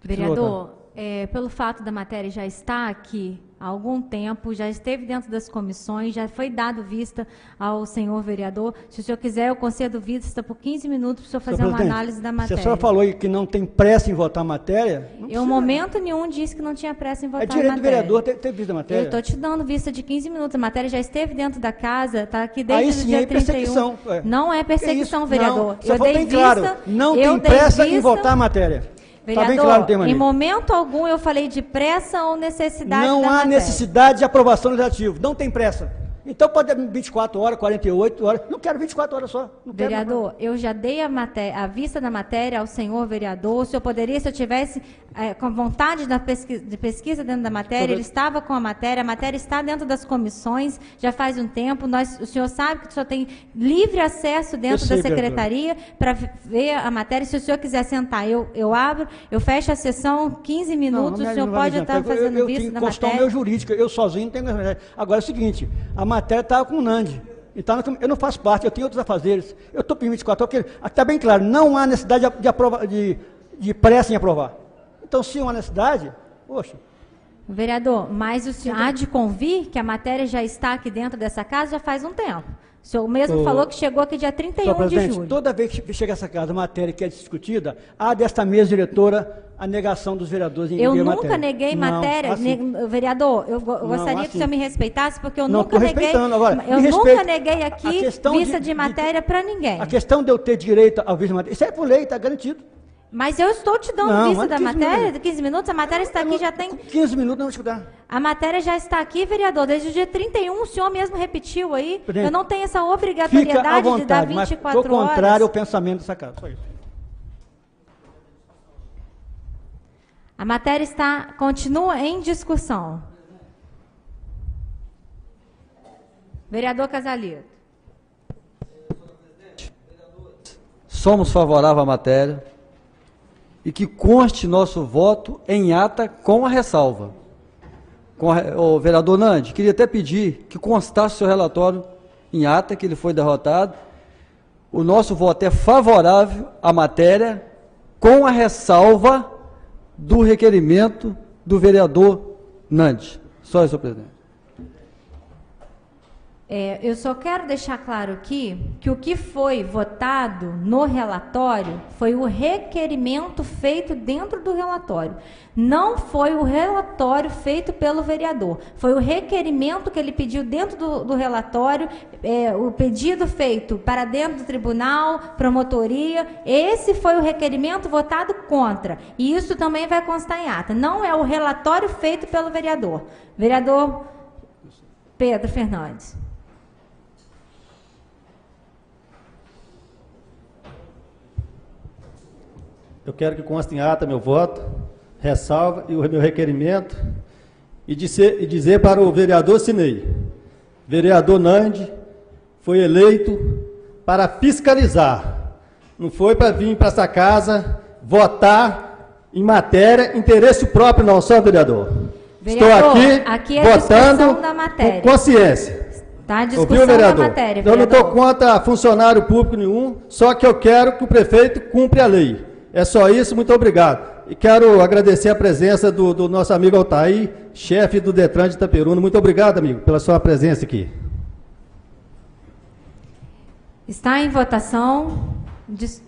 Vereador, é, pelo fato da matéria já estar aqui há algum tempo, já esteve dentro das comissões, já foi dado vista ao senhor vereador. Se o senhor quiser, eu concedo vista por 15 minutos para o senhor fazer uma análise da matéria. Se a senhora falou que não tem pressa em votar a matéria... Em momento nenhum disse que não tinha pressa em votar a matéria. É direito do vereador ter, ter vista da matéria. Eu estou te dando vista de 15 minutos. A matéria já esteve dentro da casa, está aqui desde Aí, sim, o dia é 31. Perseguição, é. Não é perseguição, é vereador. Não, eu dei vista, claro, não tem pressa em votar a matéria. Vereador, tá bem claro, tem em momento algum eu falei de pressa ou necessidade Não há matéria. necessidade de aprovação legislativa, não tem pressa. Então pode 24 horas, 48 horas. Não quero 24 horas só. vereador, eu já dei a, matéria, a vista da matéria ao senhor vereador. O senhor poderia, se eu tivesse é, com vontade da pesquisa, de pesquisa dentro da matéria, Sobre... ele estava com a matéria, a matéria está dentro das comissões, já faz um tempo. Nós, o senhor sabe que o senhor tem livre acesso dentro sei, da secretaria para ver a matéria. Se o senhor quiser sentar, eu, eu abro, eu fecho a sessão 15 minutos, não, não o senhor pode estar fazendo eu, eu vista da matéria. Eu meu jurídico, eu sozinho não tenho. Agora é o seguinte, a matéria estava com o Nandi. Então, eu não faço parte, eu tenho outros afazeres. Eu estou pedindo 24 horas, aqui está bem claro, não há necessidade de, de, aprova, de, de pressa em aprovar. Então, se há necessidade, poxa. Vereador, mas o senhor há de convir que a matéria já está aqui dentro dessa casa já faz um tempo. O senhor mesmo falou que chegou aqui dia 31 de julho. Toda vez que chega essa casa, matéria que é discutida, há desta mesa diretora a negação dos vereadores em Eu nunca matéria. neguei não, matéria. Assim. Ne vereador, eu, não, gostaria assim. que o senhor me respeitasse, porque eu não, nunca neguei. Agora, eu nunca neguei aqui vista de, de matéria para ninguém. A questão de eu ter direito ao vista de matéria, isso é por lei, está garantido. Mas eu estou te dando não, vista da matéria, minutos. 15 minutos, a matéria está aqui já tem... 15 minutos, não vou escutar. A matéria já está aqui, vereador, desde o dia 31, o senhor mesmo repetiu aí. Presidente, eu não tenho essa obrigatoriedade vontade, de dar 24 mas, horas. contrário ao pensamento dessa casa, só isso. A matéria está, continua em discussão. Vereador Casalito. Somos favoráveis à matéria e que conste nosso voto em ata com a ressalva. Com, o vereador Nandi, queria até pedir que constasse o seu relatório em ata, que ele foi derrotado. O nosso voto é favorável à matéria, com a ressalva do requerimento do vereador Nandi. Só isso, senhor presidente. É, eu só quero deixar claro aqui que o que foi votado no relatório foi o requerimento feito dentro do relatório. Não foi o relatório feito pelo vereador. Foi o requerimento que ele pediu dentro do, do relatório, é, o pedido feito para dentro do tribunal, promotoria. Esse foi o requerimento votado contra. E isso também vai constar em ata. Não é o relatório feito pelo vereador. Vereador Pedro Fernandes. Eu quero que conste em ata meu voto, ressalva e o meu requerimento, e dizer, e dizer para o vereador Sinei, vereador Nandi foi eleito para fiscalizar, não foi para vir para essa casa votar em matéria, interesse próprio não, só vereador. Vereador, Estou aqui, aqui é votando da matéria. com consciência. Tá? Ouviu, Discussão da vereador? matéria, eu não estou vereador. contra funcionário público nenhum, só que eu quero que o prefeito cumpra a lei. É só isso, muito obrigado. E quero agradecer a presença do, do nosso amigo Altair, chefe do Detran de Itaperuna. Muito obrigado, amigo, pela sua presença aqui. Está em votação. Dis...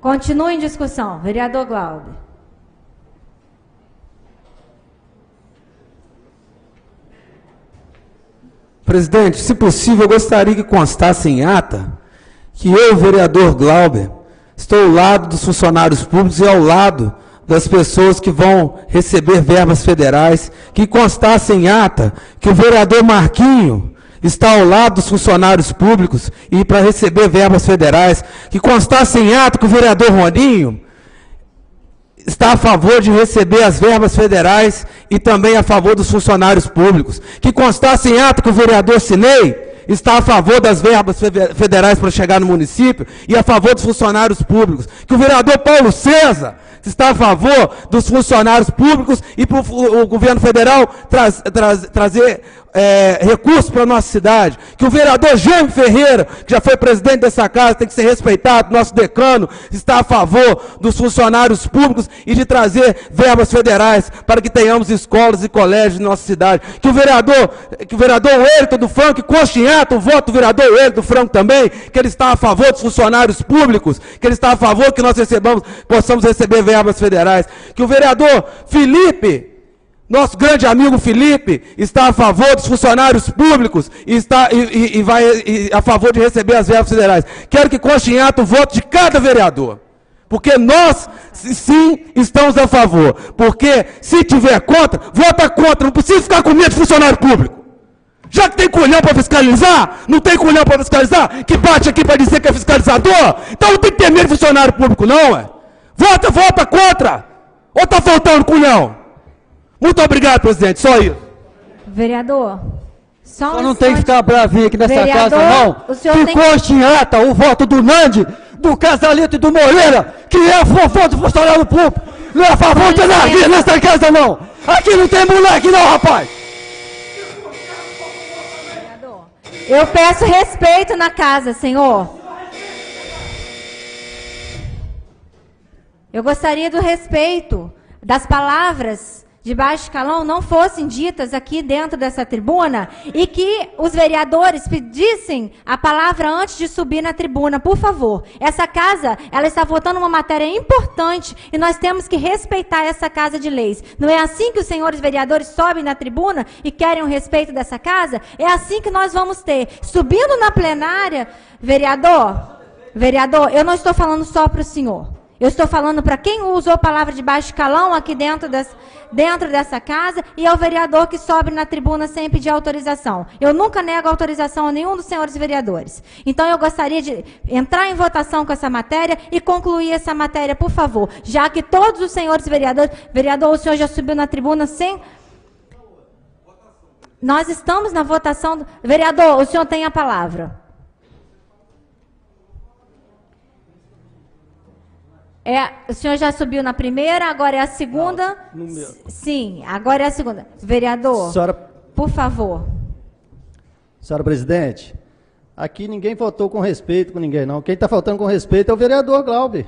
Continua em discussão. Vereador Glauber. Presidente, se possível, eu gostaria que constasse em ata que eu, vereador Glauber, estou ao lado dos funcionários públicos e ao lado das pessoas que vão receber verbas federais, que constasse em ata que o vereador Marquinho está ao lado dos funcionários públicos e para receber verbas federais, que constasse em ata que o vereador Roninho está a favor de receber as verbas federais e também a favor dos funcionários públicos. Que constasse em ato que o vereador Sinei está a favor das verbas fe- federais para chegar no município e a favor dos funcionários públicos. Que o vereador Paulo César está a favor dos funcionários públicos e para o governo federal traz- traz- trazer é, recursos para a nossa cidade. Que o vereador Jaime Ferreira, que já foi presidente dessa casa, tem que ser respeitado, nosso decano, está a favor dos funcionários públicos e de trazer verbas federais para que tenhamos escolas e colégios na nossa cidade. Que o vereador, que o vereador Wellington do Franco, ata o voto do vereador Wellington do Franco também, que ele está a favor dos funcionários públicos, que ele está a favor que nós recebamos, possamos receber verbas federais. Que o vereador Felipe, nosso grande amigo Felipe está a favor dos funcionários públicos e, está, e, e- e vai e a favor de receber as verbas federais. Quero que conste em ato o voto de cada vereador. Porque nós, si- sim, estamos a favor. Porque se tiver contra, vota contra. Não precisa ficar com medo de funcionário público. Já que tem culhão para fiscalizar, não tem culhão para fiscalizar, que bate aqui para dizer que é fiscalizador, então não tem que ter medo de funcionário público, não, é? Vota, vota contra! Ou tá faltando culhão? Muito obrigado, presidente, só isso. Vereador. Só, um Só não tem que ficar bravinho aqui nessa Vereador, casa, não. que tem- conste em ata o voto do Nandi, do Casalito e do Moreira, que é favor do funcionário público. Não é a favor de anarquia nessa casa, não. Aqui não tem moleque, não, rapaz. Eu peço respeito na casa, senhor. Eu gostaria do respeito das palavras de baixo escalão não fossem ditas aqui dentro dessa tribuna e que os vereadores pedissem a palavra antes de subir na tribuna, por favor. Essa casa, ela está votando uma matéria importante e nós temos que respeitar essa casa de leis. Não é assim que os senhores vereadores sobem na tribuna e querem o respeito dessa casa? É assim que nós vamos ter. Subindo na plenária, vereador, vereador, eu não estou falando só para o senhor. Eu estou falando para quem usou a palavra de baixo escalão aqui dentro, das, dentro dessa casa e ao vereador que sobe na tribuna sem pedir autorização. Eu nunca nego autorização a nenhum dos senhores vereadores. Então eu gostaria de entrar em votação com essa matéria e concluir essa matéria, por favor. Já que todos os senhores vereadores. Vereador, o senhor já subiu na tribuna sem. Nós estamos na votação. do- Vereador, o senhor tem a palavra. É, o senhor já subiu na primeira, agora é a segunda? S- Sim, agora é a segunda. Vereador, Senhora, por favor. senhora presidente, aqui ninguém faltou com respeito com ninguém, não. Quem está faltando com respeito é o vereador Glaube.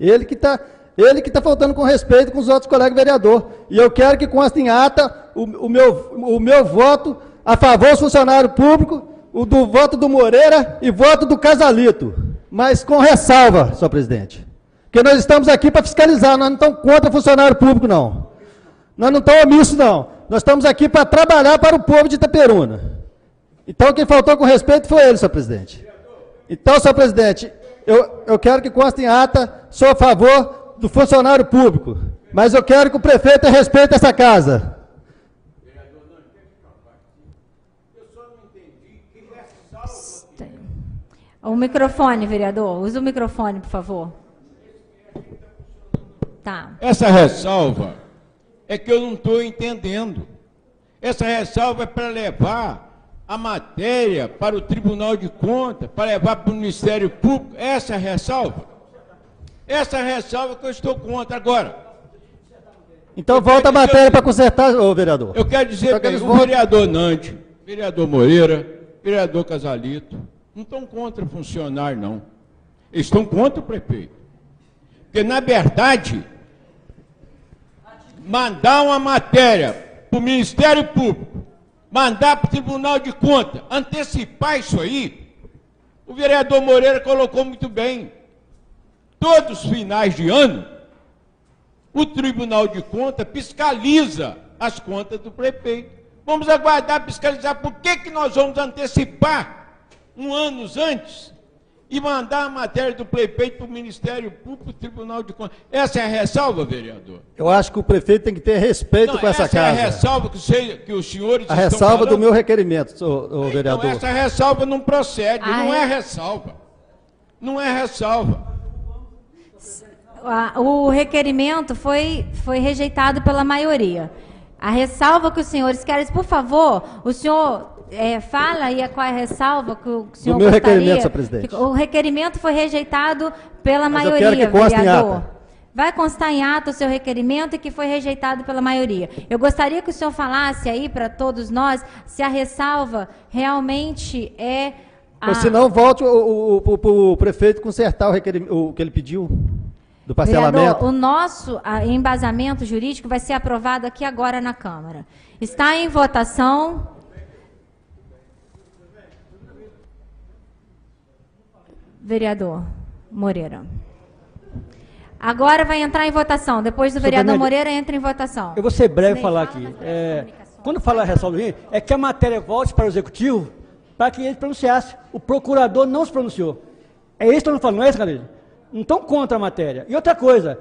Ele que está ele que tá faltando com respeito com os outros colegas vereadores. E eu quero que conste em ata o, o meu, o meu voto a favor dos funcionários públicos, o do voto do Moreira e voto do Casalito. Mas com ressalva, senhor presidente. Porque nós estamos aqui para fiscalizar, nós não estamos contra funcionário público, não. Nós não estamos omissos, não. Nós estamos aqui para trabalhar para o povo de Itaperuna. Então, quem faltou com respeito foi ele, senhor presidente. Então, senhor presidente, eu, eu quero que conste em ata, sou a favor do funcionário público. Mas eu quero que o prefeito respeite essa casa. O microfone, vereador. Usa o microfone, por favor. Tá. Essa ressalva é que eu não estou entendendo. Essa ressalva é para levar a matéria para o Tribunal de Contas, para levar para o Ministério Público. Essa é a ressalva. Essa é a ressalva que eu estou contra. Agora, Então, volta a matéria para consertar, ô vereador. eu quero dizer que o votam. vereador Nante, vereador Moreira, vereador Casalito, não estão contra funcionário, não. Eles estão contra o prefeito. Porque, na verdade, mandar uma matéria para o Ministério Público, mandar para o Tribunal de Contas, antecipar isso aí, o vereador Moreira colocou muito bem. Todos os finais de ano, o Tribunal de Contas fiscaliza as contas do prefeito. Vamos aguardar fiscalizar. Por que, que nós vamos antecipar um ano antes e mandar a matéria do prefeito para o Ministério Público, Tribunal de Contas? Essa é a ressalva, vereador? Eu acho que o prefeito tem que ter respeito Não, com essa, é a casa. ressalva que, você- que os senhores a estão ressalva do falando? meu requerimento, ô, ô, vereador. Então, essa ressalva não procede, Ah, não é? é? ressalva. Não é ressalva. O requerimento foi, foi rejeitado pela maioria. A ressalva que os senhores querem, por favor, o senhor é, fala aí qual é a ressalva que o senhor meu gostaria. requerimento, senhor presidente. O requerimento foi rejeitado pela Mas eu maioria, quero que vereador. Vai constar em ata o seu requerimento e que foi rejeitado pela maioria. Eu gostaria que o senhor falasse aí para todos nós se a ressalva realmente é. A... Ou se não, volte o, o, o, prefeito consertar o, requerim- o que ele pediu do parcelamento. Vereador, o nosso embasamento jurídico vai ser aprovado aqui agora na Câmara. Está em votação. Vereador Moreira. Agora vai entrar em votação. Depois do Senhor vereador Fernandes, Moreira, entra em votação. Eu vou ser breve Nem falar fala aqui. É, quando fala ressalva é que a matéria volte para o executivo para que ele pronunciasse. O procurador não se pronunciou. É isso que estamos falando, não é isso, galera? Não estão contra a matéria. E outra coisa,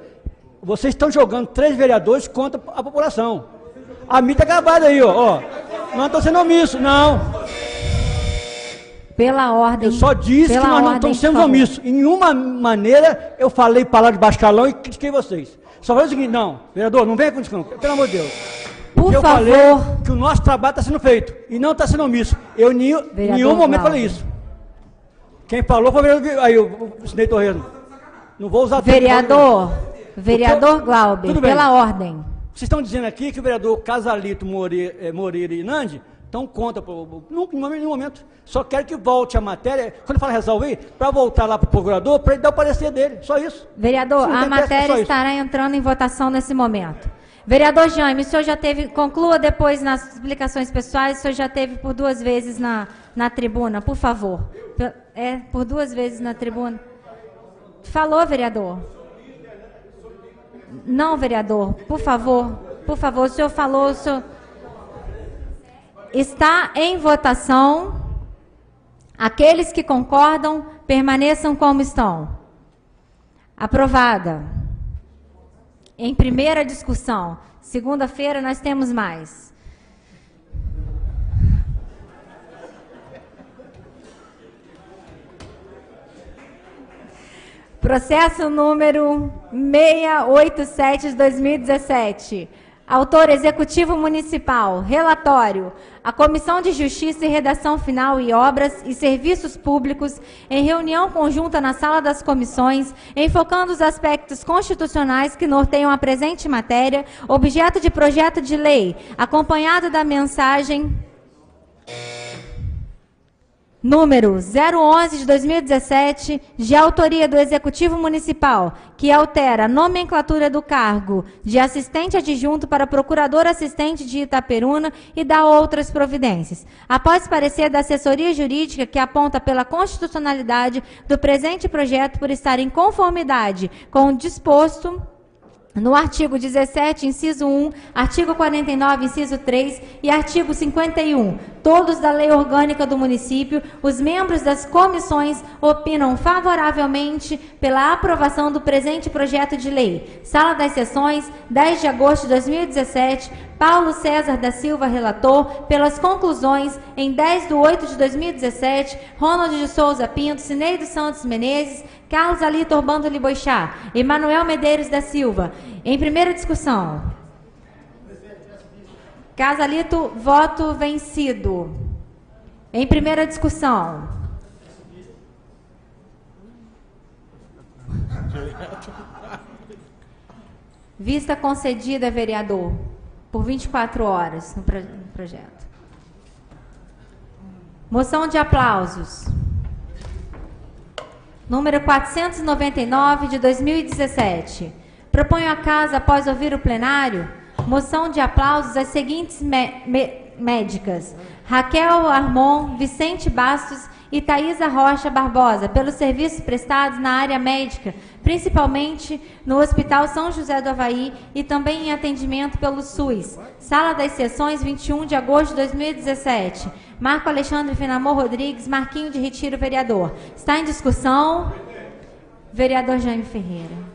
vocês estão jogando três vereadores contra a população. A mídia está gravada aí, ó. ó. Não estou sendo omisso, não. Pela ordem. Eu só disse que nós não estamos sendo omissos. Em nenhuma maneira eu falei palavra de baixo calão e critiquei vocês. Só falei o seguinte, não, vereador, não venha com isso. Pelo amor de Deus. Por eu favor. falei que o nosso trabalho está sendo feito e não está sendo omisso. Eu em nenhum, momento falei isso. Quem falou foi o vereador, aí, o, Sidney Torresmo. Não vou usar Vereador, vereador Glauber, pela ordem. Vocês estão dizendo aqui que o vereador Casalito Moreira, eh, Moreira e Nandi estão contra, pro- nunca, em nenhum momento. Só quero que volte a matéria, quando fala resolver, para voltar lá para o procurador, para ele dar o parecer dele. Só isso. Vereador, a pressa, matéria só isso. estará entrando em votação nesse momento. Vereador Jaime, o senhor já teve, conclua depois nas explicações pessoais, o senhor já teve por duas vezes na, na tribuna, por favor. É, por duas vezes na tribuna. Falou, vereador? Não, vereador, por favor, por favor, o senhor falou, o senhor... Está em votação. Aqueles que concordam, permaneçam como estão. Aprovada. Em primeira discussão. Segunda-feira nós temos mais. Processo número 687 de 2017. Autor Executivo Municipal. Relatório. A Comissão de Justiça e Redação Final e Obras e Serviços Públicos, em reunião conjunta na Sala das Comissões, enfocando os aspectos constitucionais que norteiam a presente matéria, objeto de projeto de lei, acompanhado da mensagem número 011 de 2017, de autoria do Executivo Municipal, que altera a nomenclatura do cargo de assistente adjunto para procurador assistente de Itaperuna e dá outras providências. Após parecer da assessoria jurídica que aponta pela constitucionalidade do presente projeto por estar em conformidade com o disposto no artigo 17, inciso 1, artigo 49, inciso 3 e artigo 51, todos da lei orgânica do município, os membros das comissões opinam favoravelmente pela aprovação do presente projeto de lei. Sala das Sessões, 10 de agosto de 2017, Paulo César da Silva, relator, pelas conclusões, em 10 de 8 de 2017, Ronald de Souza Pinto, Cineiro Santos Menezes, Carlos Alito Urbano Liboixá, Emanuel Medeiros da Silva. Em primeira discussão. Casalito, voto vencido. Em primeira discussão. Vista concedida, vereador por 24 horas no, pro, no projeto. Moção de aplausos. Número 499 de 2017. Proponho a casa, após ouvir o plenário, moção de aplausos às seguintes médicas: Raquel Armon, Vicente Bastos e Thaisa Rocha Barbosa, pelos serviços prestados na área médica, principalmente no Hospital São José do Havaí e também em atendimento pelo SUS. Sala das Sessões, 21 de agosto de 2017. Marco Alexandre Finamor Rodrigues, Marquinho de Retiro, vereador. Está em discussão. Vereador Jaime Ferreira.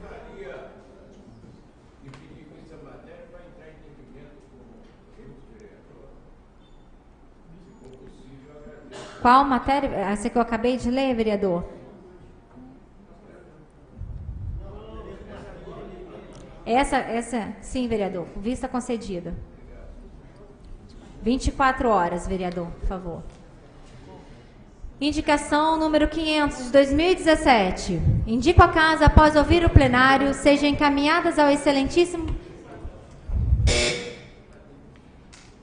Qual matéria? Essa que eu acabei de ler, vereador? Essa, essa, sim, vereador. Vista concedida. 24 horas, vereador, por favor. Indicação número 500 de 2017. Indico a casa, após ouvir o plenário, sejam encaminhadas ao excelentíssimo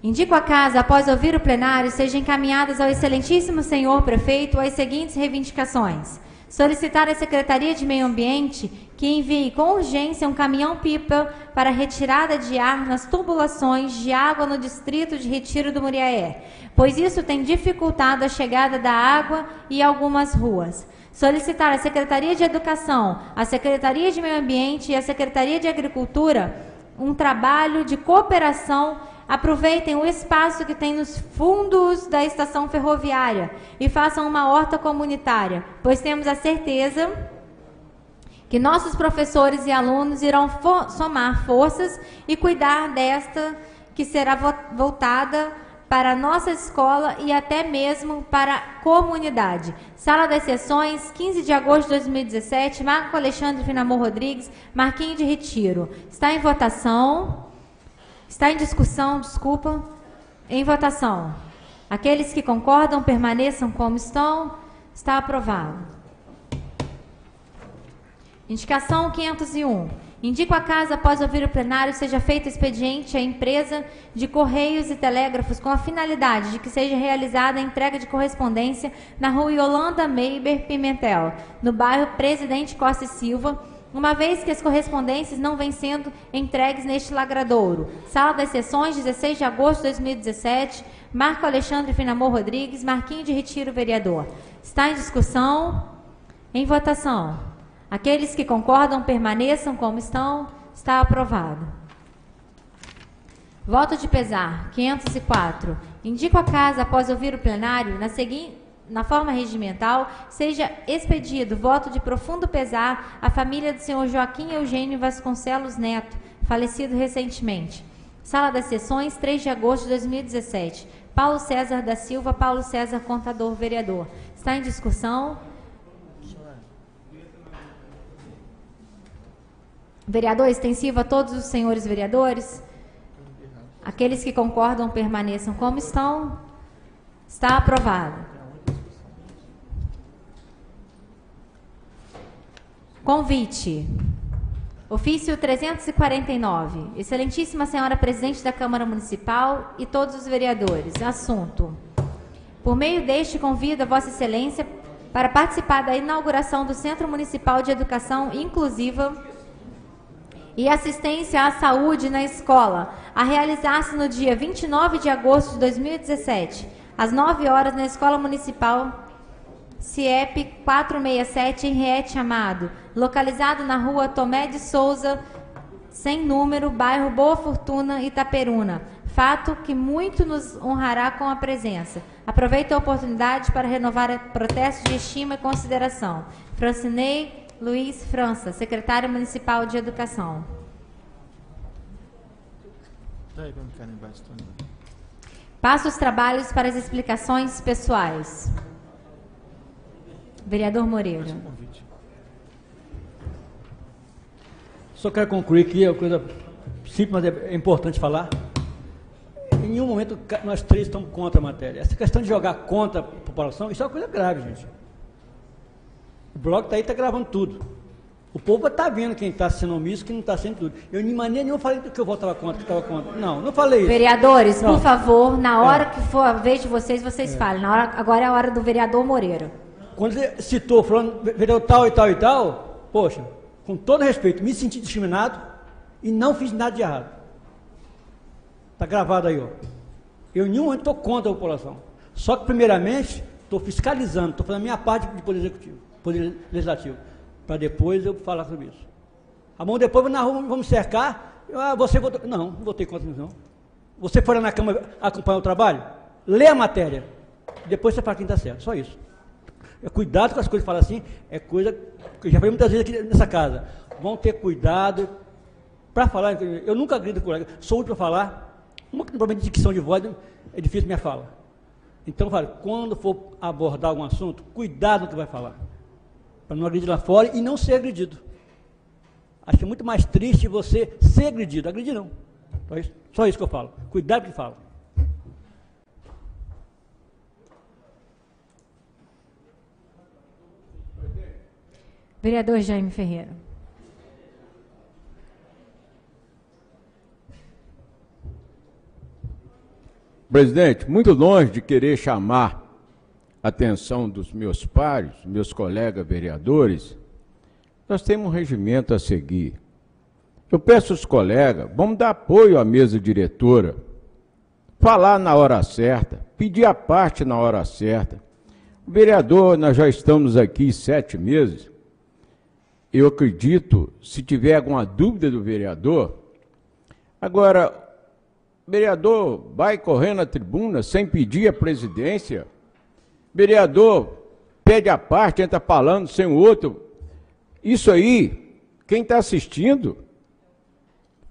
Indico a casa, após ouvir o plenário, sejam encaminhadas ao excelentíssimo senhor prefeito as seguintes reivindicações. Solicitar à Secretaria de Meio Ambiente que envie com urgência um caminhão-pipa para retirada de ar nas tubulações de água no distrito de Retiro do Muriaé, pois isso tem dificultado a chegada da água e algumas ruas. Solicitar à Secretaria de Educação, à Secretaria de Meio Ambiente e à Secretaria de Agricultura um trabalho de cooperação aproveitem o espaço que tem nos fundos da estação ferroviária e façam uma horta comunitária, pois temos a certeza que nossos professores e alunos irão for somar forças e cuidar desta que será voltada para a nossa escola e até mesmo para a comunidade. Sala das Sessões, 15 de agosto de 2017, Marco Alexandre Finamor Rodrigues, Marquinho de Retiro. Está em votação. Está em discussão, desculpa. Em votação. Aqueles que concordam permaneçam como estão. Está aprovado. Indicação 501. Indico a casa, após ouvir o plenário, seja feito expediente à empresa de Correios e Telégrafos com a finalidade de que seja realizada a entrega de correspondência na rua Yolanda Meiber Pimentel, no bairro Presidente Costa e Silva, uma vez que as correspondências não vêm sendo entregues neste lagradouro. Sala das Sessões, 16 de agosto de 2017, Marco Alexandre Finamor Rodrigues, Marquinho de Retiro, vereador. Está em discussão, em votação. Aqueles que concordam permaneçam como estão. Está aprovado. Voto de pesar, 504. Indico a casa, após ouvir o plenário, na seguinte na forma regimental, seja expedido voto de profundo pesar à família do senhor Joaquim Eugênio Vasconcelos Neto, falecido recentemente. Sala das Sessões, 3 de agosto de 2017. Paulo César da Silva, Paulo César, contador, vereador. Está em discussão. Vereador extensivo a todos os senhores vereadores. Aqueles que concordam permaneçam como estão. Está aprovado. Convite. Ofício 349. Excelentíssima Senhora Presidente da Câmara Municipal e todos os vereadores. Assunto. Por meio deste, convido a Vossa Excelência para participar da inauguração do Centro Municipal de Educação Inclusiva e Assistência à Saúde na Escola, a realizar-se no dia 29 de agosto de 2017, às 9 horas, na Escola Municipal CIEP 467 Henriette Amado, localizado na rua Tomé de Souza, sem número, bairro Boa Fortuna, Itaperuna. Fato que muito nos honrará com a presença. Aproveito a oportunidade para renovar protestos de estima e consideração. Francinei Luiz França, secretário municipal de Educação. Passo os trabalhos para as explicações pessoais. Vereador Moreira. Só quero concluir que é uma coisa simples, mas é importante falar. Em nenhum momento nós três estamos contra a matéria. Essa questão de jogar contra a população, isso é uma coisa grave, gente. O bloco está aí, está gravando tudo. O povo está vendo quem está sendo omisso, quem não está sendo tudo. Eu, de maneira nenhuma, falei que eu votava contra, que estava contra. Não, não falei isso. Vereadores, não. por favor, na hora é. que for a vez de vocês, vocês é. falem. Na hora, agora é a hora do vereador Moreira. Quando ele citou, falando, vereador tal e tal e tal, poxa, com todo respeito, me senti discriminado e não fiz nada de errado. Está gravado aí, ó. Eu nenhum estou contra a população. Só que, primeiramente, estou fiscalizando, estou fazendo a minha parte de poder executivo, poder legislativo, para depois eu falar sobre isso. A mão depois na rua, vamos cercar. Ah, você votou. Não, não votei contra isso, não. Você foi lá na Câmara acompanhar o trabalho? Lê a matéria. Depois você fala quem está certo. Só isso. É cuidado com as coisas que falam assim, é coisa que já falei muitas vezes aqui nessa casa. Vão ter cuidado para falar. Eu nunca agrido colega, sou útil para falar. Uma problema de dicção de voz é difícil minha fala. Então, quando for abordar algum assunto, cuidado no que vai falar. Para não agredir lá fora e não ser agredido. Acho muito mais triste você ser agredido. Agredir não. Só isso que eu falo. Cuidado que fala. Vereador Jaime Ferreira. Presidente, muito longe de querer chamar a atenção dos meus pares, meus colegas vereadores, nós temos um regimento a seguir. Eu peço aos colegas, vamos dar apoio à mesa diretora, falar na hora certa, pedir a parte na hora certa. O vereador, nós já estamos aqui sete meses, eu acredito, se tiver alguma dúvida do vereador, agora, vereador vai correr na tribuna sem pedir a presidência, vereador pede a parte, entra falando sem o outro. Isso aí, quem está assistindo,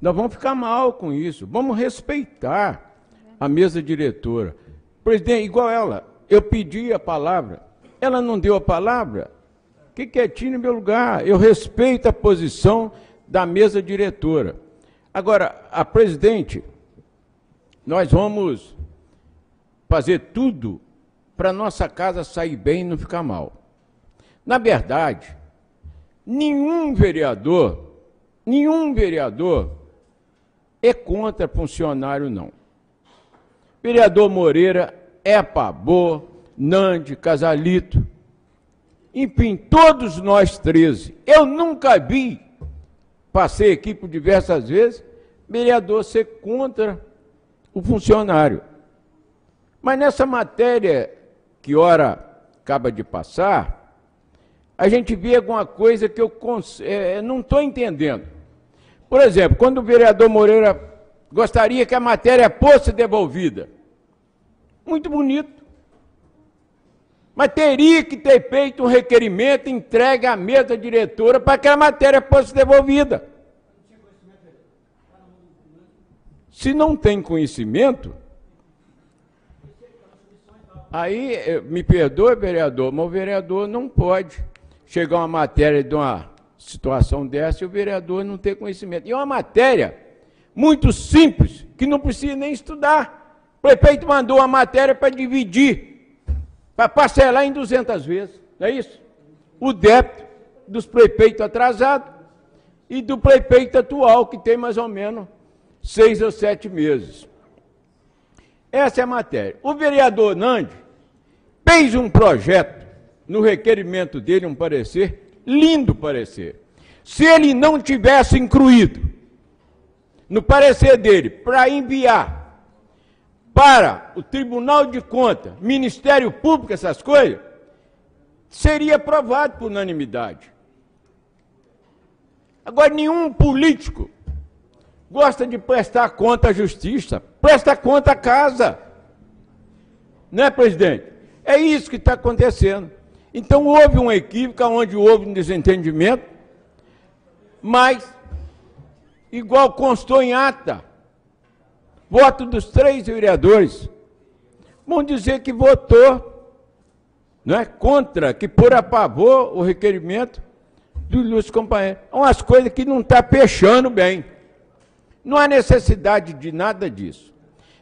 nós vamos ficar mal com isso. Vamos respeitar a mesa diretora. Presidente, igual ela, eu pedi a palavra, ela não deu a palavra, Fique quietinho no meu lugar. Eu respeito a posição da mesa diretora. Agora, a presidente, nós vamos fazer tudo para nossa casa sair bem e não ficar mal. Na verdade, nenhum vereador, nenhum vereador é contra funcionário, não. Vereador Moreira é pavor, Nande, Casalito, enfim, todos nós 13. Eu nunca vi, passei aqui por diversas vezes, vereador ser contra o funcionário. Mas nessa matéria que ora acaba de passar, a gente vê alguma coisa que eu é, não estou entendendo. Por exemplo, quando o vereador Moreira gostaria que a matéria fosse devolvida. Muito bonito. Mas teria que ter feito um requerimento entregue à mesa diretora para que a matéria fosse devolvida. Se não tem conhecimento, aí, eh, me perdoe, vereador, mas o vereador não pode chegar uma matéria de uma situação dessa e o vereador não ter conhecimento. E é uma matéria muito simples que não precisa nem estudar. O prefeito mandou a matéria para dividir, para parcelar em 200 vezes, não é isso? O débito dos prefeitos atrasados e do prefeito atual, que tem mais ou menos seis ou sete meses. Essa é a matéria. O vereador Nandi fez um projeto no requerimento dele, um parecer, lindo parecer. Se ele não tivesse incluído no parecer dele para enviar para o Tribunal de Contas, Ministério Público, essas coisas, seria aprovado por unanimidade. Agora, nenhum político gosta de prestar conta à justiça, presta conta à casa. Não é, presidente? É isso que está acontecendo. Então, houve um equívoco onde houve um desentendimento, mas, igual constou em ata, voto dos três vereadores, vão dizer que votou não é, contra, que por a favor o requerimento do ilustre. São umas coisas que não está fechando bem. Não há necessidade de nada disso.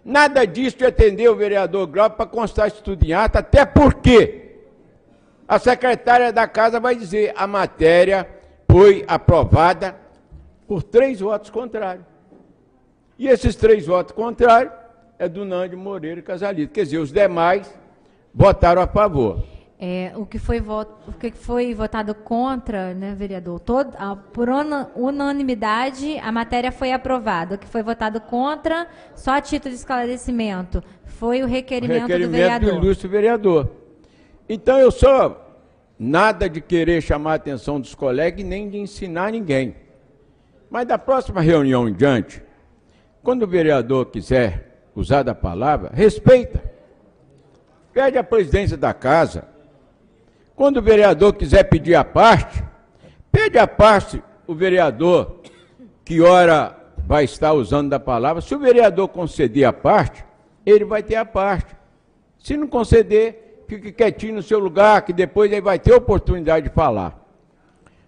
Nada disso de atender o vereador Grau para constar isso tudo em ata, até porque a secretária da casa vai dizer a matéria foi aprovada por três votos contrários. E esses três votos contrários é do Nando Moreira e Casalito. Quer dizer, os demais votaram a favor. É, o, que foi o que foi votado contra, né, vereador? Todo, a, por unanimidade, a matéria foi aprovada. O que foi votado contra, só a título de esclarecimento, foi o requerimento, o requerimento do vereador. do ilustre vereador. Então, eu sou Nada de querer chamar a atenção dos colegas nem de ensinar ninguém. Mas da próxima reunião em diante, quando o vereador quiser usar da palavra, respeita. Pede a presidência da casa. Quando o vereador quiser pedir a parte, pede a parte o vereador que ora vai estar usando da palavra. Se o vereador conceder a parte, ele vai ter a parte. Se não conceder, fique quietinho no seu lugar, que depois ele vai ter oportunidade de falar.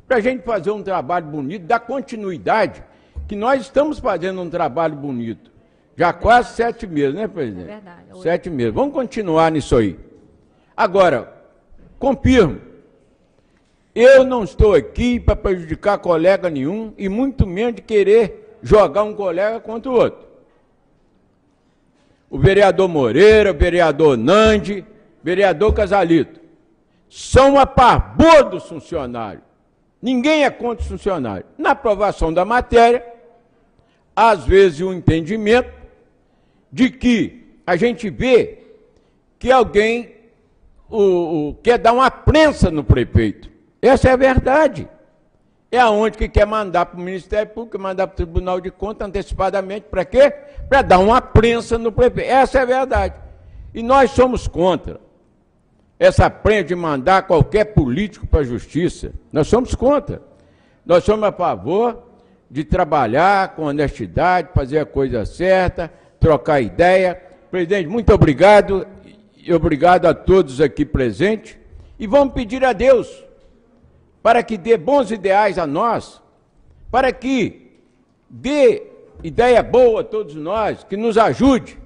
Para a gente fazer um trabalho bonito, dar continuidade, que nós estamos fazendo um trabalho bonito. Já quase sete meses, né, presidente? É verdade. Sete meses. Vamos continuar nisso aí. Agora, confirmo, eu não estou aqui para prejudicar colega nenhum e muito menos de querer jogar um colega contra o outro. O vereador Moreira, o vereador Nandi, vereador Casalito, são a pavor dos funcionários. Ninguém é contra os funcionários. Na aprovação da matéria, às vezes o um entendimento de que a gente vê que alguém o, o, quer dar uma prensa no prefeito. Essa é a verdade. É aonde que quer mandar para o Ministério Público, mandar para o Tribunal de Contas antecipadamente, para quê? Para dar uma prensa no prefeito. Essa é a verdade. E nós somos contra essa prenha de mandar qualquer político para a justiça. Nós somos contra. Nós somos a favor de trabalhar com honestidade, fazer a coisa certa, trocar ideia. Presidente, muito obrigado e obrigado a todos aqui presentes. E vamos pedir a Deus para que dê bons ideais a nós, para que dê ideia boa a todos nós, que nos ajude.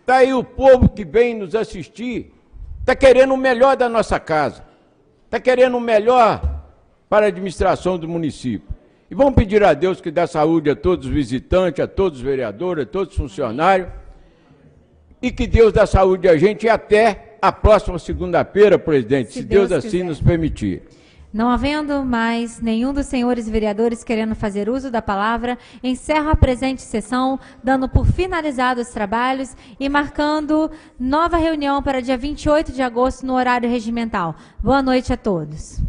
Está aí o povo que vem nos assistir está querendo o melhor da nossa casa, está querendo o melhor para a administração do município. E vamos pedir a Deus que dê saúde a todos os visitantes, a todos os vereadores, a todos os funcionários, e que Deus dê saúde a gente até a próxima segunda-feira, presidente, se, se Deus, Deus assim nos permitir. Não havendo mais nenhum dos senhores vereadores querendo fazer uso da palavra, encerro a presente sessão, dando por finalizados os trabalhos e marcando nova reunião para dia 28 de agosto no horário regimental. Boa noite a todos.